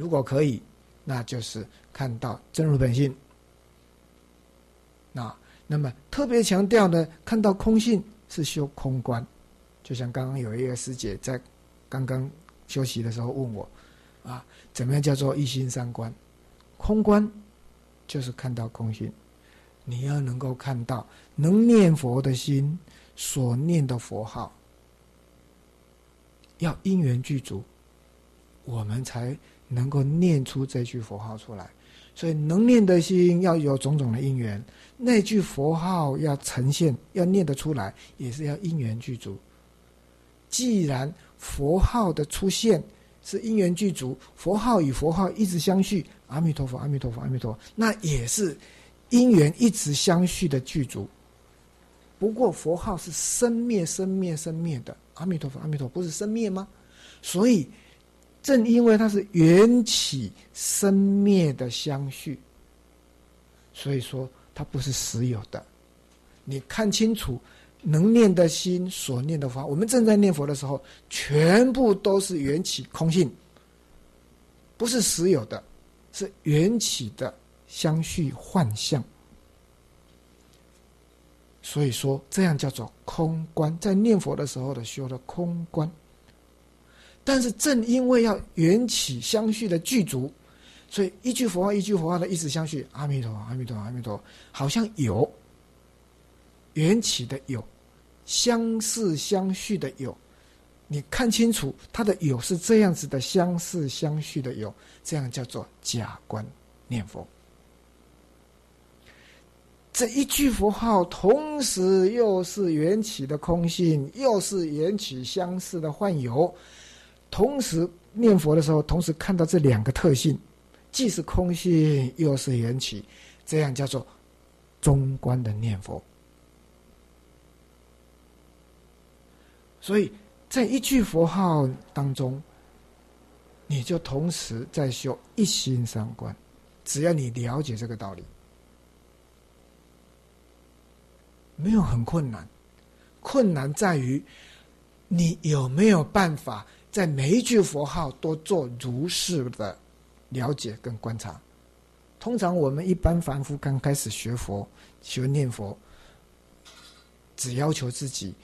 如果可以，那就是看到真如本性。那那么特别强调呢，看到空性是修空观，就像刚刚有一个师姐在刚刚休息的时候问我。啊，怎么样叫做一心三观？空观就是看到空性。你要能够看到，能念佛的心所念的佛号，要因缘具足，我们才能够念出这句佛号出来。所以，能念的心要有种种的因缘，那句佛号要呈现，要念得出来，也是要因缘具足。既然佛号的出现，是因缘具足，佛号与佛号一直相续，阿弥陀佛，阿弥陀佛，阿弥陀，那也是因缘一直相续的具足。不过佛号是生灭、生灭、生灭的，阿弥陀佛，阿弥陀，不是生灭吗？所以正因为它是缘起生灭的相续，所以说它不是实有的。你看清楚。能念的心所念的法，我们正在念佛的时候，全部都是缘起空性，不是实有的，是缘起的相续幻象。所以说，这样叫做空观，在念佛的时候的修的空观。但是正因为要缘起相续的具足，所以一句佛号一句佛号的意思相续，阿弥陀阿弥陀阿弥陀，好像有。缘起的有，相似相续的有，你看清楚，它的有是这样子的，相似相续的有，这样叫做假观念佛。这一句佛号，同时又是缘起的空性，又是缘起相似的幻有，同时念佛的时候，同时看到这两个特性，既是空性，又是缘起，这样叫做中观的念佛。所以在一句佛号当中，你就同时在修一心三观。只要你了解这个道理，没有很困难。困难在于你有没有办法在每一句佛号都做如是的了解跟观察。通常我们一般凡夫刚开始学佛、学念佛，只要求自己。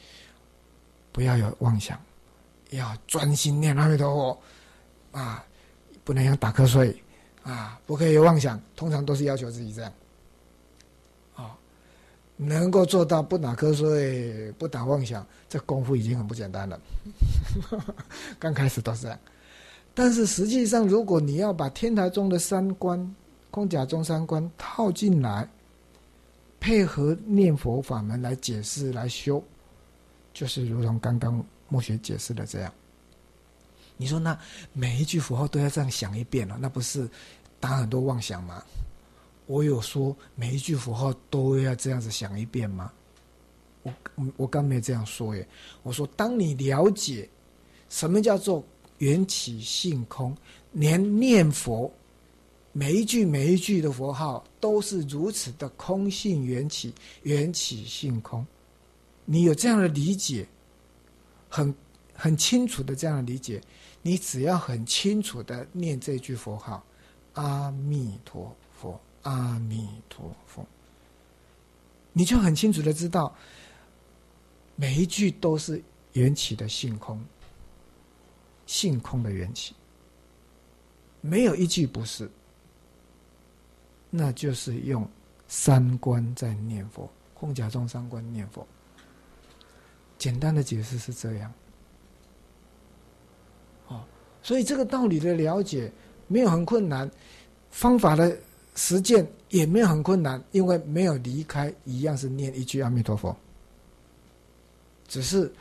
不要有妄想，要专心念阿弥陀佛啊！不能像打瞌睡啊！不可以有妄想，通常都是要求自己这样。能够做到不打瞌睡、不打妄想，这功夫已经很不简单了。刚开始都是这样，但是实际上，如果你要把天台中的三观、空假中三观套进来，配合念佛法门来解释、来修。就是如同刚刚墨学解释的这样，你说那每一句符号都要这样想一遍了，那不是打很多妄想吗？我有说每一句符号都要这样子想一遍吗？我我刚没这样说耶。我说当你了解什么叫做缘起性空，连念佛每一句每一句的佛号都是如此的空性缘起，缘起性空。你有这样的理解，很很清楚的这样的理解，你只要很清楚的念这句佛号“阿弥陀，阿弥陀佛”，你就很清楚的知道，每一句都是缘起的性空，性空的缘起，没有一句不是，那就是用三观在念佛，空假中三观念佛。简单的解释是这样，哦，所以这个道理的了解没有很困难，方法的实践也没有很困难，因为没有离开，一样是念一句阿弥陀佛。只是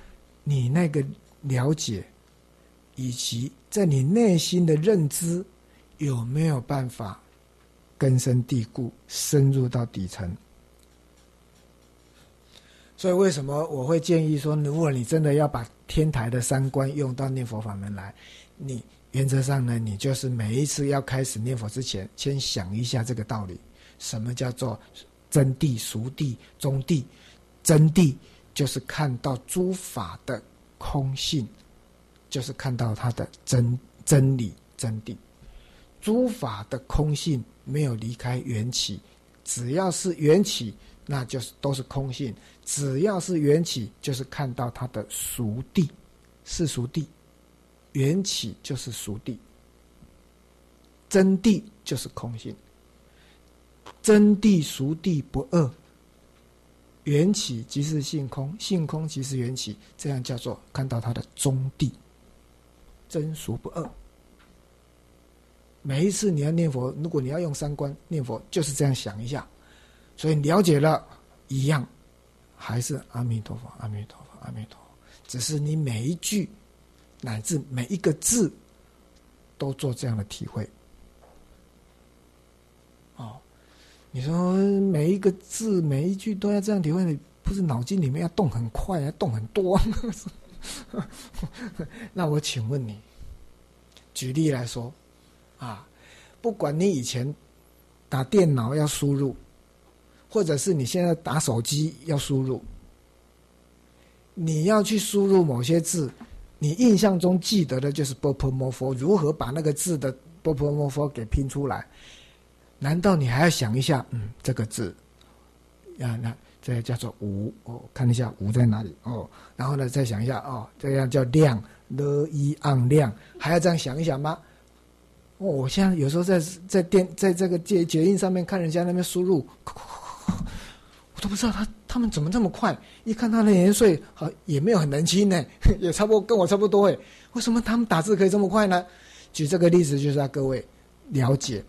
你那个了解，以及在你内心的认知，有没有办法根深蒂固、深入到底层？所以，为什么我会建议说，如果你真的要把天台的三观用到念佛法门来，你原则上呢，你就是每一次要开始念佛之前，先想一下这个道理：什么叫做真谛、熟谛、中谛？真谛就是看到诸法的空性，就是看到它的真真理、真谛。诸法的空性没有离开缘起，只要是缘起，那就是都是空性。只要是缘起，就是看到它的熟地，世俗地，缘起就是熟地，真谛就是空性，真谛熟地不二，缘起即是性空，性空即是缘起，这样叫做看到它的中谛，真俗不二。每一次你要念佛，如果你要用三观念佛，就是这样想一下，所以了解了一样。还是阿弥陀佛，阿弥陀佛，阿弥陀佛。只是你每一句，乃至每一个字，都做这样的体会。哦，你说每一个字、每一句都要这样体会，你不是脑筋里面要动很快，要动很多？那我请问你，举例来说，啊，不管你以前打电脑要输入。或者是你现在打手机要输入，你要去输入某些字，你印象中记得的就是 b p m f，如何把那个字的 b p m f 给拼出来？难道你还要想一下，嗯，这个字，啊，那这叫做无哦，看一下无在哪里哦，然后呢，再想一下哦，这样叫亮了一暗亮，还要这样想一想吗？哦，我现在有时候在在电在这个捷捷印上面看人家那边输入。我都不知道他他们怎么这么快？一看他的年岁，好也没有很年轻呢，也差不多跟我差不多哎。为什么他们打字可以这么快呢？举这个例子就是让各位了解：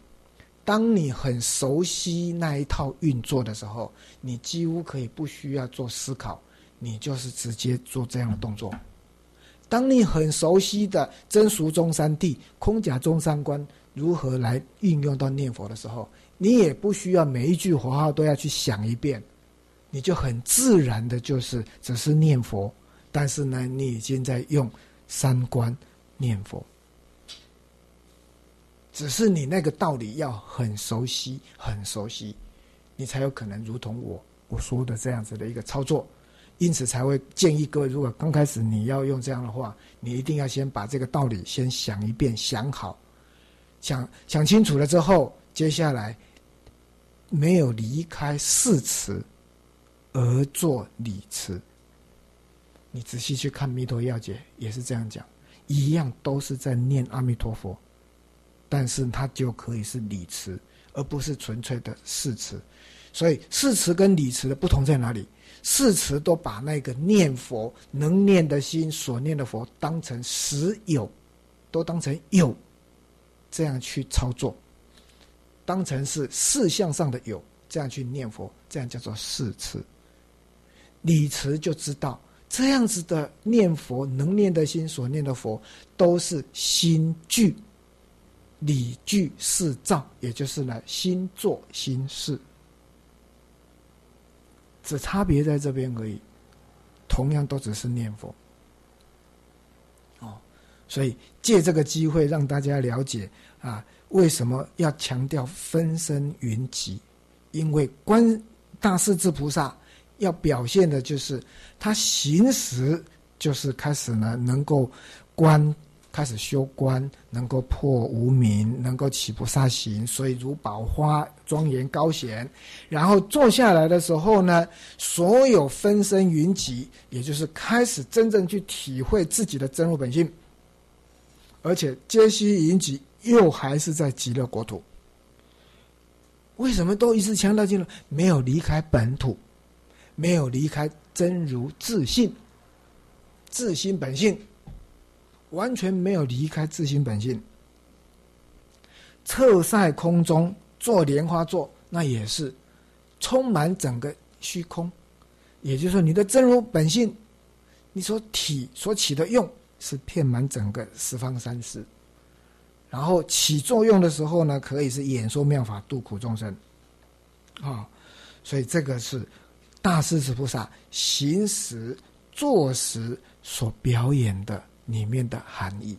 当你很熟悉那一套运作的时候，你几乎可以不需要做思考，你就是直接做这样的动作。当你很熟悉的真俗中三谛、空假中三观如何来运用到念佛的时候，你也不需要每一句佛号都要去想一遍，你就很自然的，就是只是念佛，但是呢，你已经在用三观念佛，只是你那个道理要很熟悉，很熟悉，你才有可能如同我我说的这样子的一个操作，因此才会建议各位，如果刚开始你要用这样的话，你一定要先把这个道理先想一遍，想好，想想清楚了之后，接下来。没有离开誓词而做礼词，你仔细去看《弥陀要解》也是这样讲，一样都是在念阿弥陀佛，但是它就可以是礼词，而不是纯粹的誓词。所以誓词跟礼词的不同在哪里？誓词都把那个念佛能念的心所念的佛当成实有，都当成有，这样去操作。当成是事相上的有，这样去念佛，这样叫做誓词。李慈就知道，这样子的念佛，能念的心所念的佛，都是心具、理具、事造，也就是呢，心作心事，只差别在这边而已。同样都只是念佛。哦，所以借这个机会让大家了解啊。为什么要强调分身云集？因为观大势至菩萨要表现的就是他行时就是开始呢，能够观，开始修观，能够破无明，能够起菩萨行，所以如宝花庄严高显。然后坐下来的时候呢，所有分身云集，也就是开始真正去体会自己的真如本性，而且皆悉云集。又还是在极乐国土，为什么都一直强调进入？没有离开本土，没有离开真如自信、自心本性，完全没有离开自心本性。侧塞空中做莲花座，那也是充满整个虚空。也就是说，你的真如本性，你所体所起的用，是遍满整个十方三世。然后起作用的时候呢，可以是演说妙法度苦众生，啊，所以这个是大势至菩萨行时、坐时所表演的里面的含义。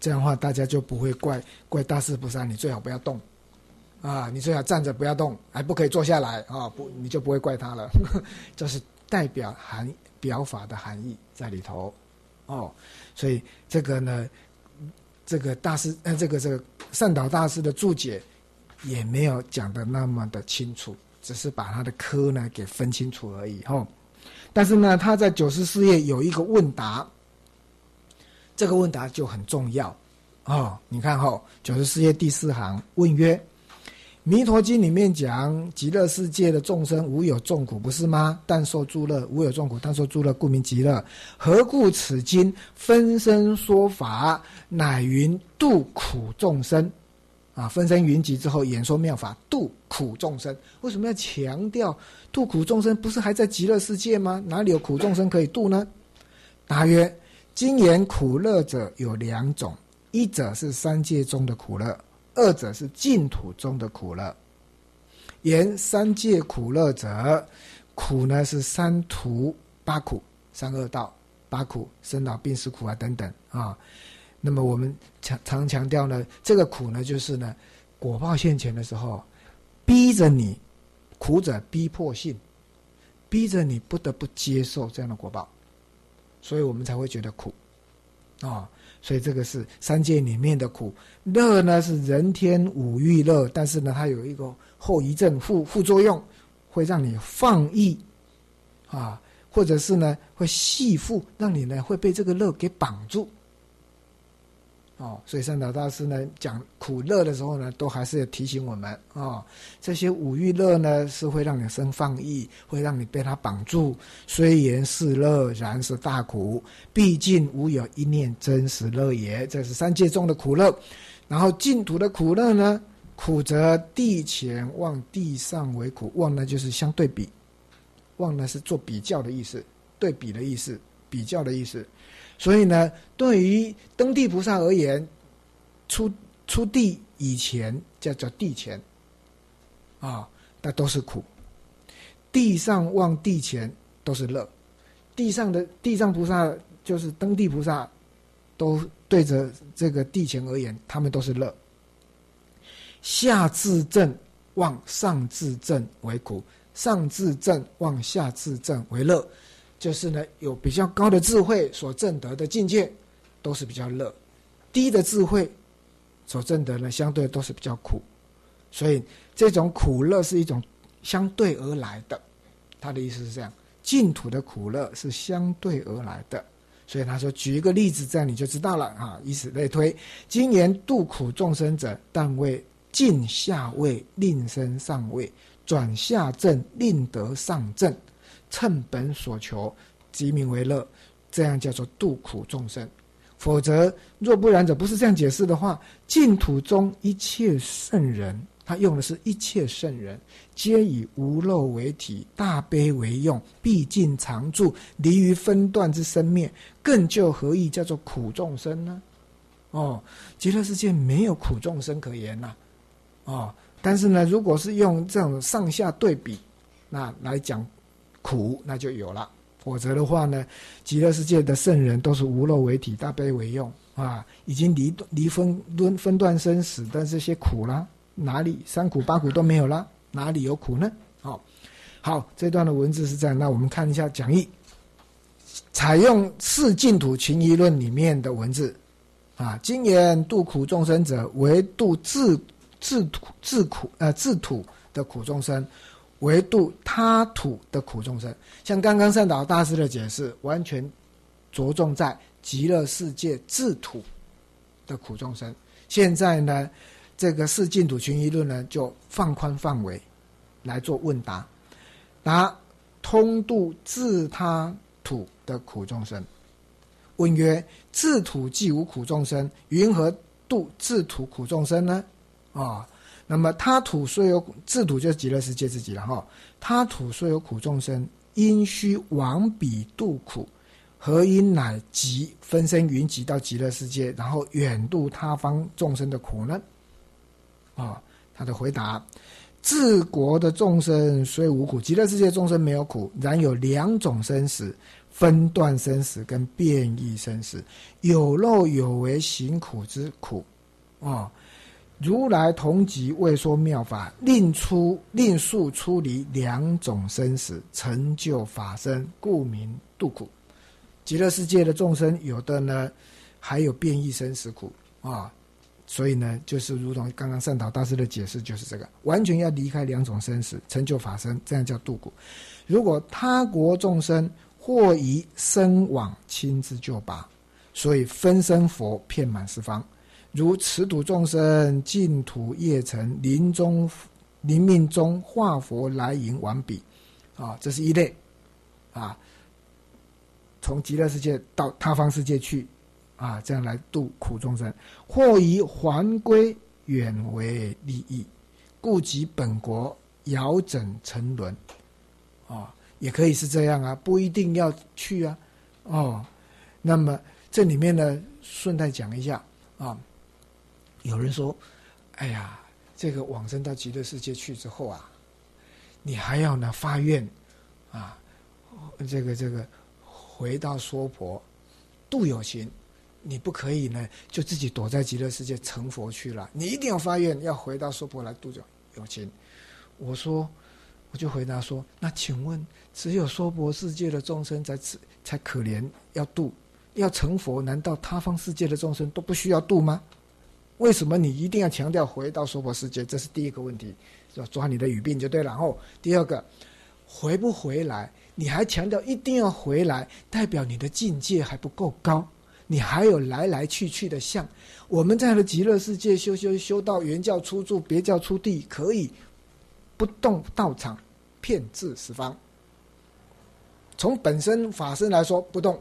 这样的话，大家就不会怪怪大势菩萨，你最好不要动，啊，你最好站着不要动，还不可以坐下来啊，不，你就不会怪他了。这是代表含表法的含义在里头，哦，所以这个呢。这个大师，呃，这个这个善导大师的注解也没有讲的那么的清楚，只是把他的科呢给分清楚而已哈。但是呢，他在九十四页有一个问答，这个问答就很重要哦。你看哈，九十四页第四行问曰。《弥陀经》里面讲极乐世界的众生无有众苦，不是吗？但受诸乐，无有众苦，但受诸乐，故名极乐。何故此经分身说法，乃云度苦众生？啊，分身云集之后演说妙法，度苦众生。为什么要强调度苦众生？不是还在极乐世界吗？哪里有苦众生可以度呢？答曰：今言苦乐者有两种，一者是三界中的苦乐。二者是净土中的苦乐，言三界苦乐者，苦呢是三途八苦、三恶道、八苦、生老病死苦啊等等啊。那么我们强常强调呢，这个苦呢就是呢，果报现前的时候，逼着你苦者逼迫性，逼着你不得不接受这样的果报，所以我们才会觉得苦啊。所以这个是三界里面的苦乐呢，是人天五欲乐，但是呢，它有一个后遗症、副副作用，会让你放逸啊，或者是呢，会系缚，让你呢会被这个乐给绑住。哦，所以三岛大师呢讲苦乐的时候呢，都还是提醒我们啊，这些五欲乐呢是会让你生放逸，会让你被它绑住。虽言是乐，然是大苦。毕竟无有一念真实乐也。这是三界中的苦乐。然后净土的苦乐呢，苦则地前望地上为苦，望呢就是相对比，望呢是做比较的意思，对比的意思，比较的意思。所以呢，对于登地菩萨而言，出出地以前叫做地前，啊，那都是苦；地上望地前都是乐。地上的地藏菩萨就是登地菩萨，都对着这个地前而言，他们都是乐。下至正望上至正为苦，上至正望下至正为乐。就是呢，有比较高的智慧所证得的境界，都是比较乐；低的智慧所证得呢，相对都是比较苦。所以这种苦乐是一种相对而来的。他的意思是这样：净土的苦乐是相对而来的。所以他说，举一个例子，这样你就知道了啊。以此类推，今年度苦众生者，但为尽下位，令身上位；转下正，令得上正。乘本所求，即名为乐，这样叫做度苦众生。否则，若不然者，不是这样解释的话，净土中一切圣人，他用的是一切圣人，皆以无漏为体，大悲为用，毕竟常住，离于分段之生灭，更就何意叫做苦众生呢？哦，极乐世界没有苦众生可言呐。哦，但是呢，如果是用这种上下对比，那来讲。苦那就有了，否则的话呢，极乐世界的圣人都是无漏为体，大悲为用啊，已经离离分分分段生死但这些苦啦，哪里三苦八苦都没有了，哪里有苦呢？好，好，这段的文字是这样，那我们看一下讲义，采用四净土情疑论里面的文字啊，今言度苦众生者，为度自自苦自苦呃自土的苦众生。唯度他土的苦众生，像刚刚善导大师的解释，完全着重在极乐世界自土的苦众生。现在呢，这个四净土群疑论呢，就放宽范围来做问答，答通度自他土的苦众生。问曰：自土既无苦众生，云何度自土苦众生呢？啊？那么他土虽有自土就是极乐世界自己了哈。他土虽有苦众生，因须往彼度苦，何因乃即分身云集到极乐世界，然后远渡他方众生的苦呢？啊，他的回答：治国的众生虽无苦，极乐世界众生没有苦，然有两种生死。分段生死跟变异生死，有漏有为行苦之苦，啊！如来同集未说妙法，另出另述出离两种生死，成就法身，故名度苦。极乐世界的众生，有的呢还有变异生死苦啊，所以呢，就是如同刚刚善导大师的解释，就是这个完全要离开两种生死，成就法身，这样叫度苦。如果他国众生，或以身往亲自救拔，所以分身佛遍满十方，如持土众生净土业成临终临命中化佛来迎完毕，啊，这是一类，啊，从极乐世界到他方世界去，啊，这样来度苦众生，或以还归远为利益，顾及本国遥枕沉沦，啊。也可以是这样啊，不一定要去啊，哦，那么这里面呢，顺带讲一下啊，有人说，哎呀，这个往生到极乐世界去之后啊，你还要呢发愿啊，这个这个回到娑婆度有情，你不可以呢就自己躲在极乐世界成佛去了，你一定要发愿要回到娑婆来度有有情。我说。我就回答说：“那请问，只有娑婆世界的众生才才可怜要度，要成佛，难道他方世界的众生都不需要度吗？为什么你一定要强调回到娑婆世界？这是第一个问题，要抓你的语病就对了。然后第二个，回不回来，你还强调一定要回来，代表你的境界还不够高，你还有来来去去的相。我们在的极乐世界修修修到原教出住，别教出地，可以不动道场。”骗至十方，从本身法身来说不动，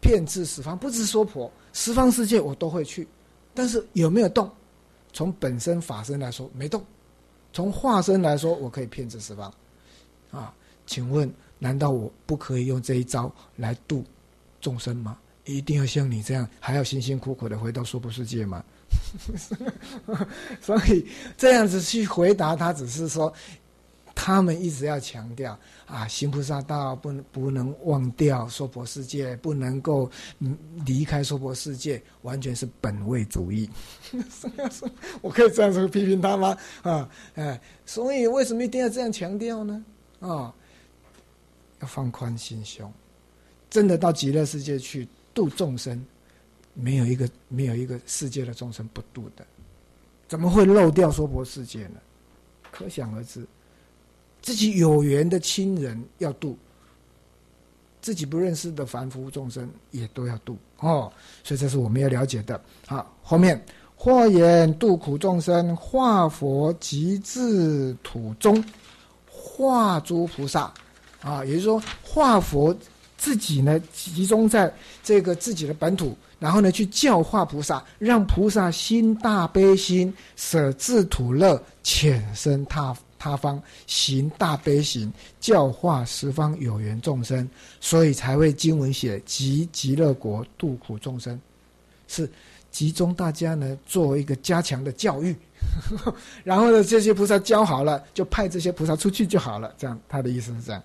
骗至十方，不知说婆十方世界我都会去，但是有没有动？从本身法身来说没动，从化身来说我可以骗至十方，啊，请问难道我不可以用这一招来度众生吗？一定要像你这样还要辛辛苦苦的回到娑婆世界吗？所以这样子去回答他，只是说。他们一直要强调啊，行菩萨道不能不能忘掉娑婆世界，不能够离开娑婆世界，完全是本位主义。我可以这样子批评他吗？啊，哎，所以为什么一定要这样强调呢？啊，要放宽心胸，真的到极乐世界去度众生，没有一个没有一个世界的众生不度的，怎么会漏掉娑婆世界呢？可想而知。自己有缘的亲人要度，自己不认识的凡夫众生也都要度哦，所以这是我们要了解的。好，后面或言度苦众生，化佛即自土中，化诸菩萨啊，也就是说化佛自己呢集中在这个自己的本土，然后呢去教化菩萨，让菩萨心大悲心，舍自土乐，浅生他。他方行大悲行，教化十方有缘众生，所以才会经文写极极乐国度苦众生，是集中大家呢做一个加强的教育，然后呢这些菩萨教好了，就派这些菩萨出去就好了。这样他的意思是这样。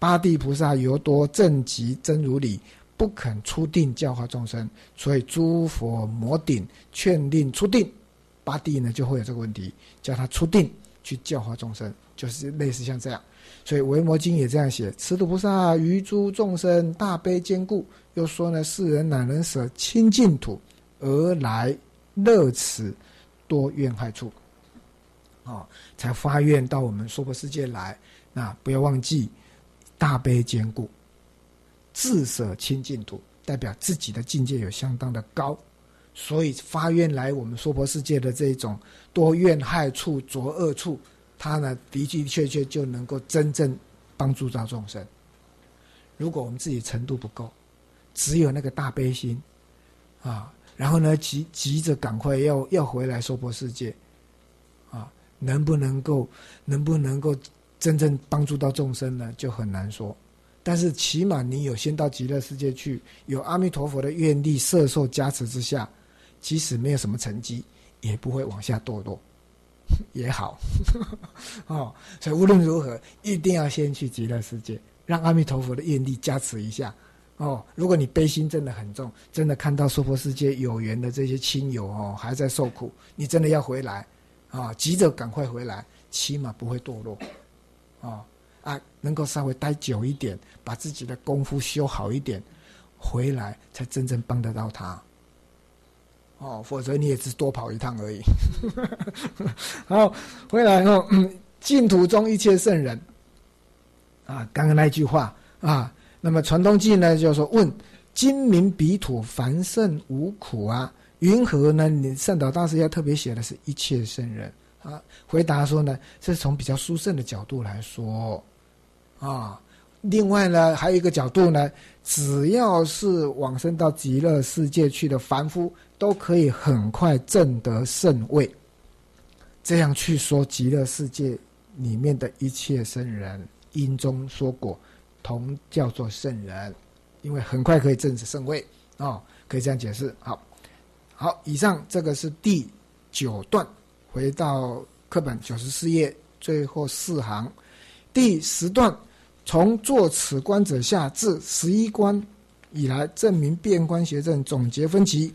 八地菩萨由多正极真如理，不肯出定教化众生，所以诸佛摩顶劝令出定。八地呢就会有这个问题，叫他出定。去教化众生，就是类似像这样，所以《维摩经》也这样写：持土菩萨于诸众生大悲坚固。又说呢，世人乃能舍清净土而来乐此多怨害处，啊，才发愿到我们娑婆世界来。那不要忘记大悲坚固，自舍清净土，代表自己的境界有相当的高。所以发愿来我们娑婆世界的这种多怨害处、浊恶处，他呢的的确确就能够真正帮助到众生。如果我们自己程度不够，只有那个大悲心啊，然后呢急急着赶快要要回来娑婆世界啊，能不能够能不能够真正帮助到众生呢？就很难说。但是起码你有先到极乐世界去，有阿弥陀佛的愿力摄受加持之下，即使没有什么成绩，也不会往下堕落，也好。哦，所以无论如何，一定要先去极乐世界，让阿弥陀佛的愿力加持一下。哦，如果你悲心真的很重，真的看到娑婆世界有缘的这些亲友哦还在受苦，你真的要回来啊，急着赶快回来，起码不会堕落，啊。啊，能够稍微待久一点，把自己的功夫修好一点，回来才真正帮得到他。哦，否则你也只多跑一趟而已。好，回来后，净土中一切圣人，啊，刚刚那句话啊，那么传东记呢，就说问今明彼土凡圣无苦啊，云何呢？你圣导大师要特别写的是一切圣人啊，回答说呢，这是从比较殊胜的角度来说。啊，另外呢，还有一个角度呢，只要是往生到极乐世界去的凡夫，都可以很快证得圣位。这样去说极乐世界里面的一切圣人，因中说果，同叫做圣人，因为很快可以证得圣位啊，可以这样解释。好，好，以上这个是第九段，回到课本九十四页最后四行，第十段。从作此观者下至十一观以来，证明变观邪正总结分歧。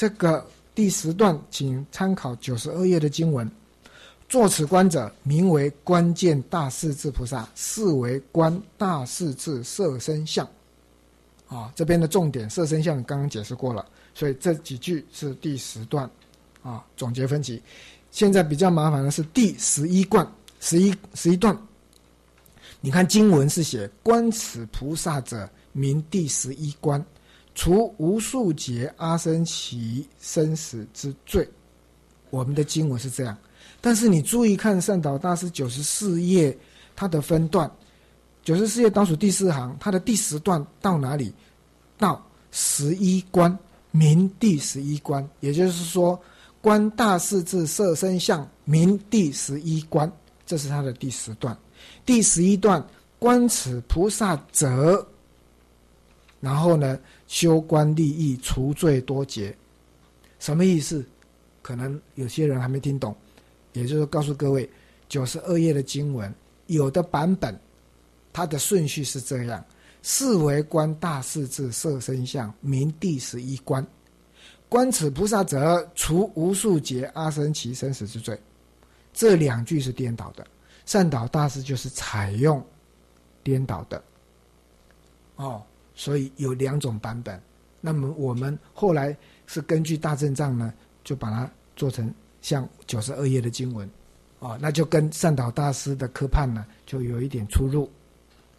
这个第十段，请参考九十二页的经文。作此观者，名为关键大势至菩萨，是为观大势至色身相。啊，这边的重点色身相刚刚解释过了，所以这几句是第十段啊总结分析。现在比较麻烦的是第十一观，十一十一段。你看经文是写观此菩萨者，名第十一观，除无数劫阿僧祇生死之罪。我们的经文是这样，但是你注意看善导大师九十四页它的分段，九十四页倒数第四行，它的第十段到哪里？到十一关明第十一关，也就是说，观大势至色身相，明第十一关，这是它的第十段。第十一段，观此菩萨者，然后呢，修观利益，除罪多劫，什么意思？可能有些人还没听懂，也就是告诉各位，九十二页的经文，有的版本，它的顺序是这样：四为观大势至色身相，名第十一观。观此菩萨者，除无数劫阿僧祇生死之罪。这两句是颠倒的。善导大师就是采用颠倒的哦，所以有两种版本。那么我们后来是根据大正藏呢，就把它做成像九十二页的经文哦，那就跟善导大师的科判呢就有一点出入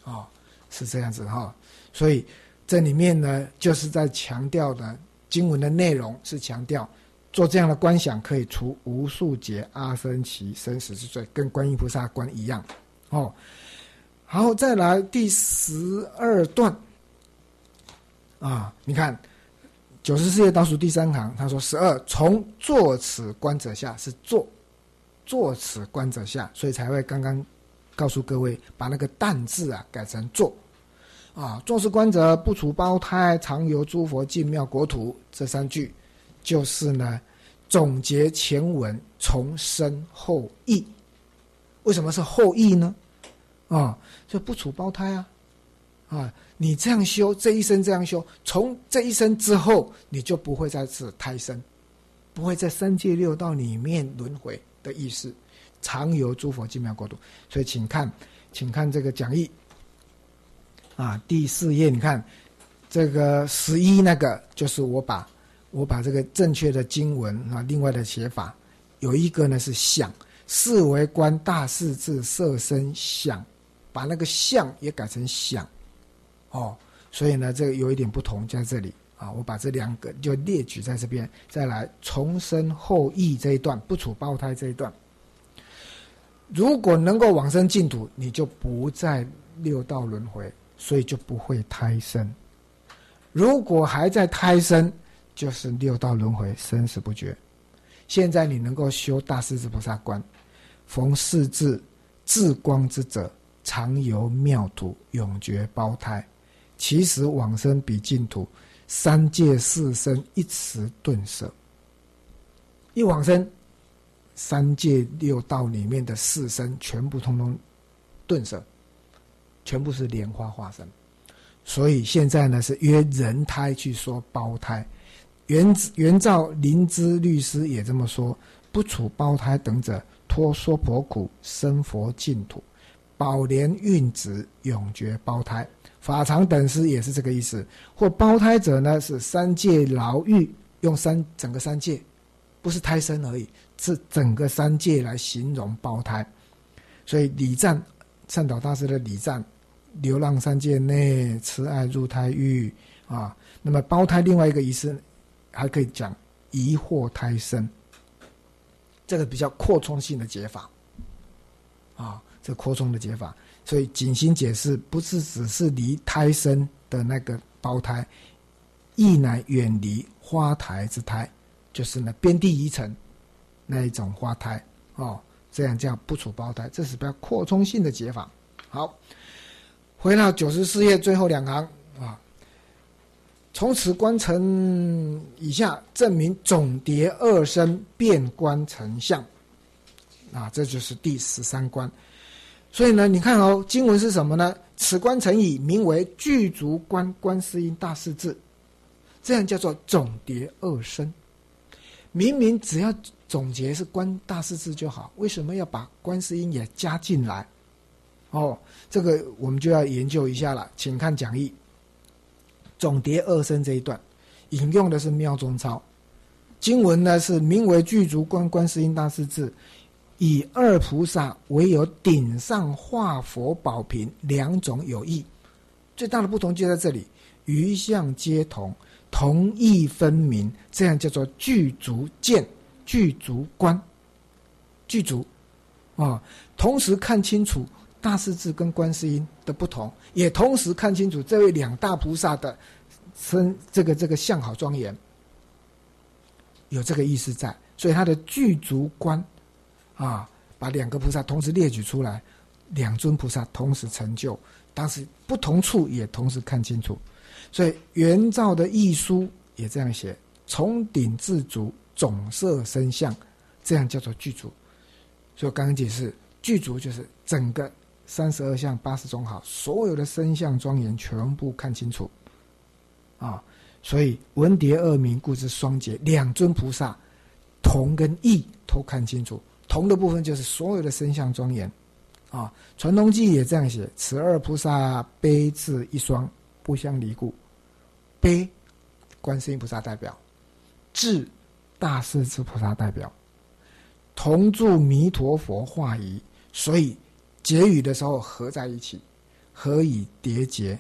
哦，是这样子哈。所以这里面呢，就是在强调的经文的内容是强调。做这样的观想，可以除无数劫阿僧祇生死之罪，跟观音菩萨观一样。哦，好，再来第十二段。啊，你看九十四页倒数第三行，他说：“十二从坐此观者下是坐，坐此观者下，所以才会刚刚告诉各位，把那个‘但’字啊改成‘坐’。啊，坐是观者不除胞胎，常游诸佛净妙国土。这三句。”就是呢，总结前文，从生后义。为什么是后义呢？啊，就不处胞胎啊，啊，你这样修，这一生这样修，从这一生之后，你就不会再次胎生，不会在三界六道里面轮回的意思，常游诸佛净妙国土。所以，请看，请看这个讲义啊，第四页，你看这个十一那个，就是我把。我把这个正确的经文啊，另外的写法有一个呢是想，四为观大势至色身想，把那个相也改成想，哦，所以呢这个有一点不同在这里啊，我把这两个就列举在这边，再来重生后裔这一段不处胞胎这一段，如果能够往生净土，你就不在六道轮回，所以就不会胎生；如果还在胎生，就是六道轮回，生死不绝。现在你能够修大势至菩萨观，逢四至至光之者，常游妙土，永绝胞胎。其实往生比净土，三界四生一词顿舍。一往生，三界六道里面的四生全部通通顿舍，全部是莲花化身。所以现在呢，是约人胎去说胞胎。原原照灵芝律师也这么说：不处胞胎等者，脱娑婆苦，生佛净土，宝莲运子，永绝胞胎。法常等师也是这个意思，或胞胎者呢是三界牢狱，用三整个三界，不是胎生而已，是整个三界来形容胞胎。所以礼赞善导大师的礼赞，流浪三界内，慈爱入胎狱啊。那么胞胎另外一个意思，还可以讲疑惑胎生，这个比较扩充性的解法啊，这扩充的解法。所以，景心解释不是只是离胎生的那个胞胎，亦乃远离花胎之胎，就是呢边地遗尘那一种花胎哦，这样叫不处胞胎，这是比较扩充性的解法。好，回到九十四页最后两行啊，从此观成以下证明总叠二生变观成相啊，这就是第十三关。所以呢，你看哦，经文是什么呢？此观成以名为具足观观世音大势至，这样叫做总叠二生。明明只要总结是观大势至就好，为什么要把观世音也加进来？哦，这个我们就要研究一下了，请看讲义。总叠二生这一段引用的是妙中抄，经文呢是名为具足观观世音大势至。以二菩萨唯有顶上化佛宝瓶两种有异，最大的不同就在这里，余相皆同，同义分明，这样叫做具足见、具足观、具足啊。同时看清楚大势至跟观世音的不同，也同时看清楚这位两大菩萨的身这个这个相好庄严，有这个意思在，所以他的具足观。啊，把两个菩萨同时列举出来，两尊菩萨同时成就，当时不同处也同时看清楚，所以原照的译书也这样写：从顶至足总色身相，这样叫做具足。所以刚刚解释，具足就是整个三十二相八十种好，所有的身相庄严全部看清楚。啊，所以文牒二名故之双节，两尊菩萨同跟异都看清楚。同的部分就是所有的身相庄严，啊，传统记也这样写：此二菩萨悲智一双，不相离故。悲，观世音菩萨代表；智，大势至菩萨代表。同住弥陀佛化仪，所以结语的时候合在一起，何以叠结。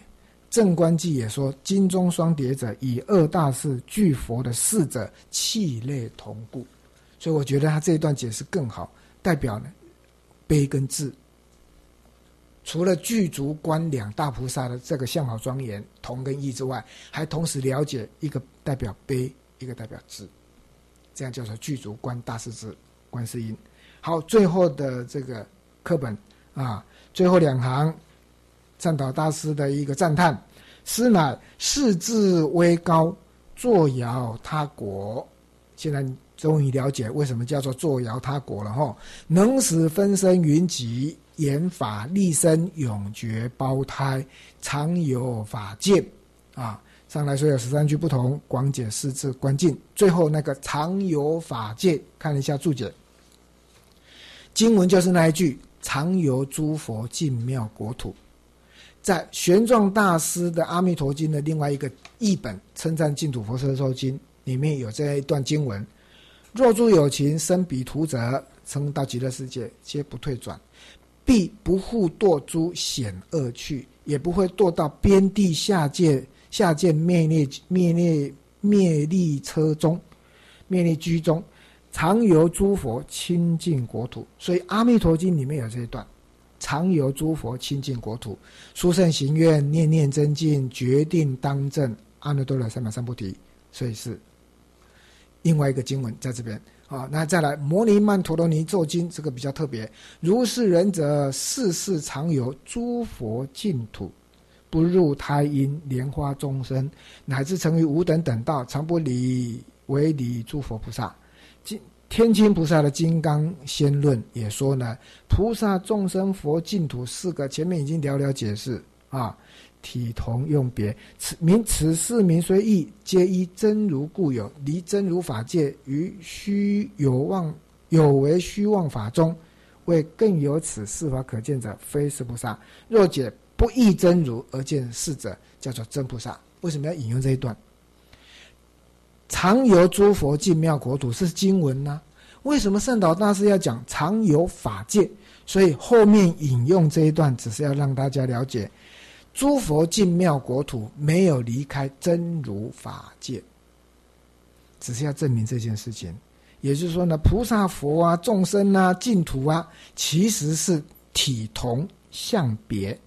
正观记也说：金中双叠者，以二大士具佛的侍者，气类同故。所以我觉得他这一段解释更好，代表呢悲跟智，除了具足观两大菩萨的这个相好庄严同跟异之外，还同时了解一个代表悲，一个代表智，这样叫做具足观大势至观世音。好，最后的这个课本啊，最后两行，赞导大师的一个赞叹：师乃世智威高，坐摇他国。现在。终于了解为什么叫做坐摇他国了哈，能使分身云集，言法立身，永绝胞胎，常有法界啊。上来说有十三句不同，广解四字关键。最后那个常有法界，看了一下注解。经文就是那一句常游诸佛净妙国土，在玄奘大师的《阿弥陀经》的另外一个译本《称赞净土佛摄受经》里面有这样一段经文。若诸有情生彼土者，生到极乐世界，皆不退转，必不复堕诸险恶趣，也不会堕到边地下界、下界灭灭、灭灭、灭力车中、灭力居中，常由诸佛亲近国土。所以《阿弥陀经》里面有这一段：常由诸佛亲近国土，殊胜行愿，念念增进，决定当正阿耨多罗三藐三菩提。所以是。另外一个经文在这边啊。那再来，摩尼曼陀罗尼咒经这个比较特别。如是人者，世世常有诸佛净土，不入胎阴莲花众生，乃至成于无等等道，常不离为离诸佛菩萨。金天亲菩萨的《金刚仙论》也说呢，菩萨众生佛净土四个，前面已经寥寥解释啊。体同用别，此名此四名虽异，皆依真如故有。离真如法界于虚有妄有为虚妄法中，为更有此四法可见者，非是菩萨。若解不异真如而见是者，叫做真菩萨。为什么要引用这一段？常游诸佛净妙国土是经文呢？为什么圣导大师要讲常游法界？所以后面引用这一段，只是要让大家了解。诸佛净妙国土没有离开真如法界，只是要证明这件事情。也就是说呢，菩萨佛啊、众生啊、净土啊，其实是体同相别。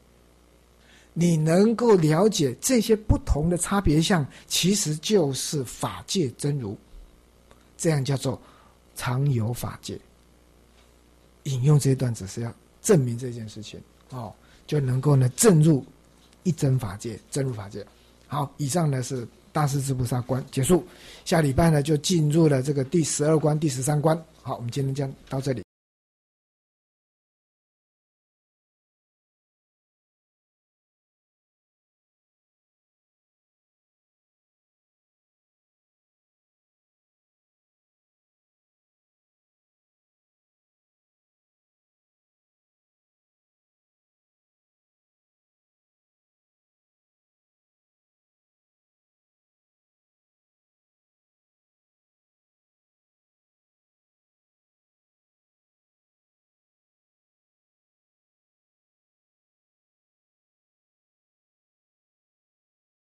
你能够了解这些不同的差别相，其实就是法界真如。这样叫做常有法界。引用这一段只是要证明这件事情哦，就能够呢证入。一真法界，真入法界。好，以上呢是大势至菩萨观结束。下礼拜呢就进入了这个第十二关、第十三关。好，我们今天讲到这里。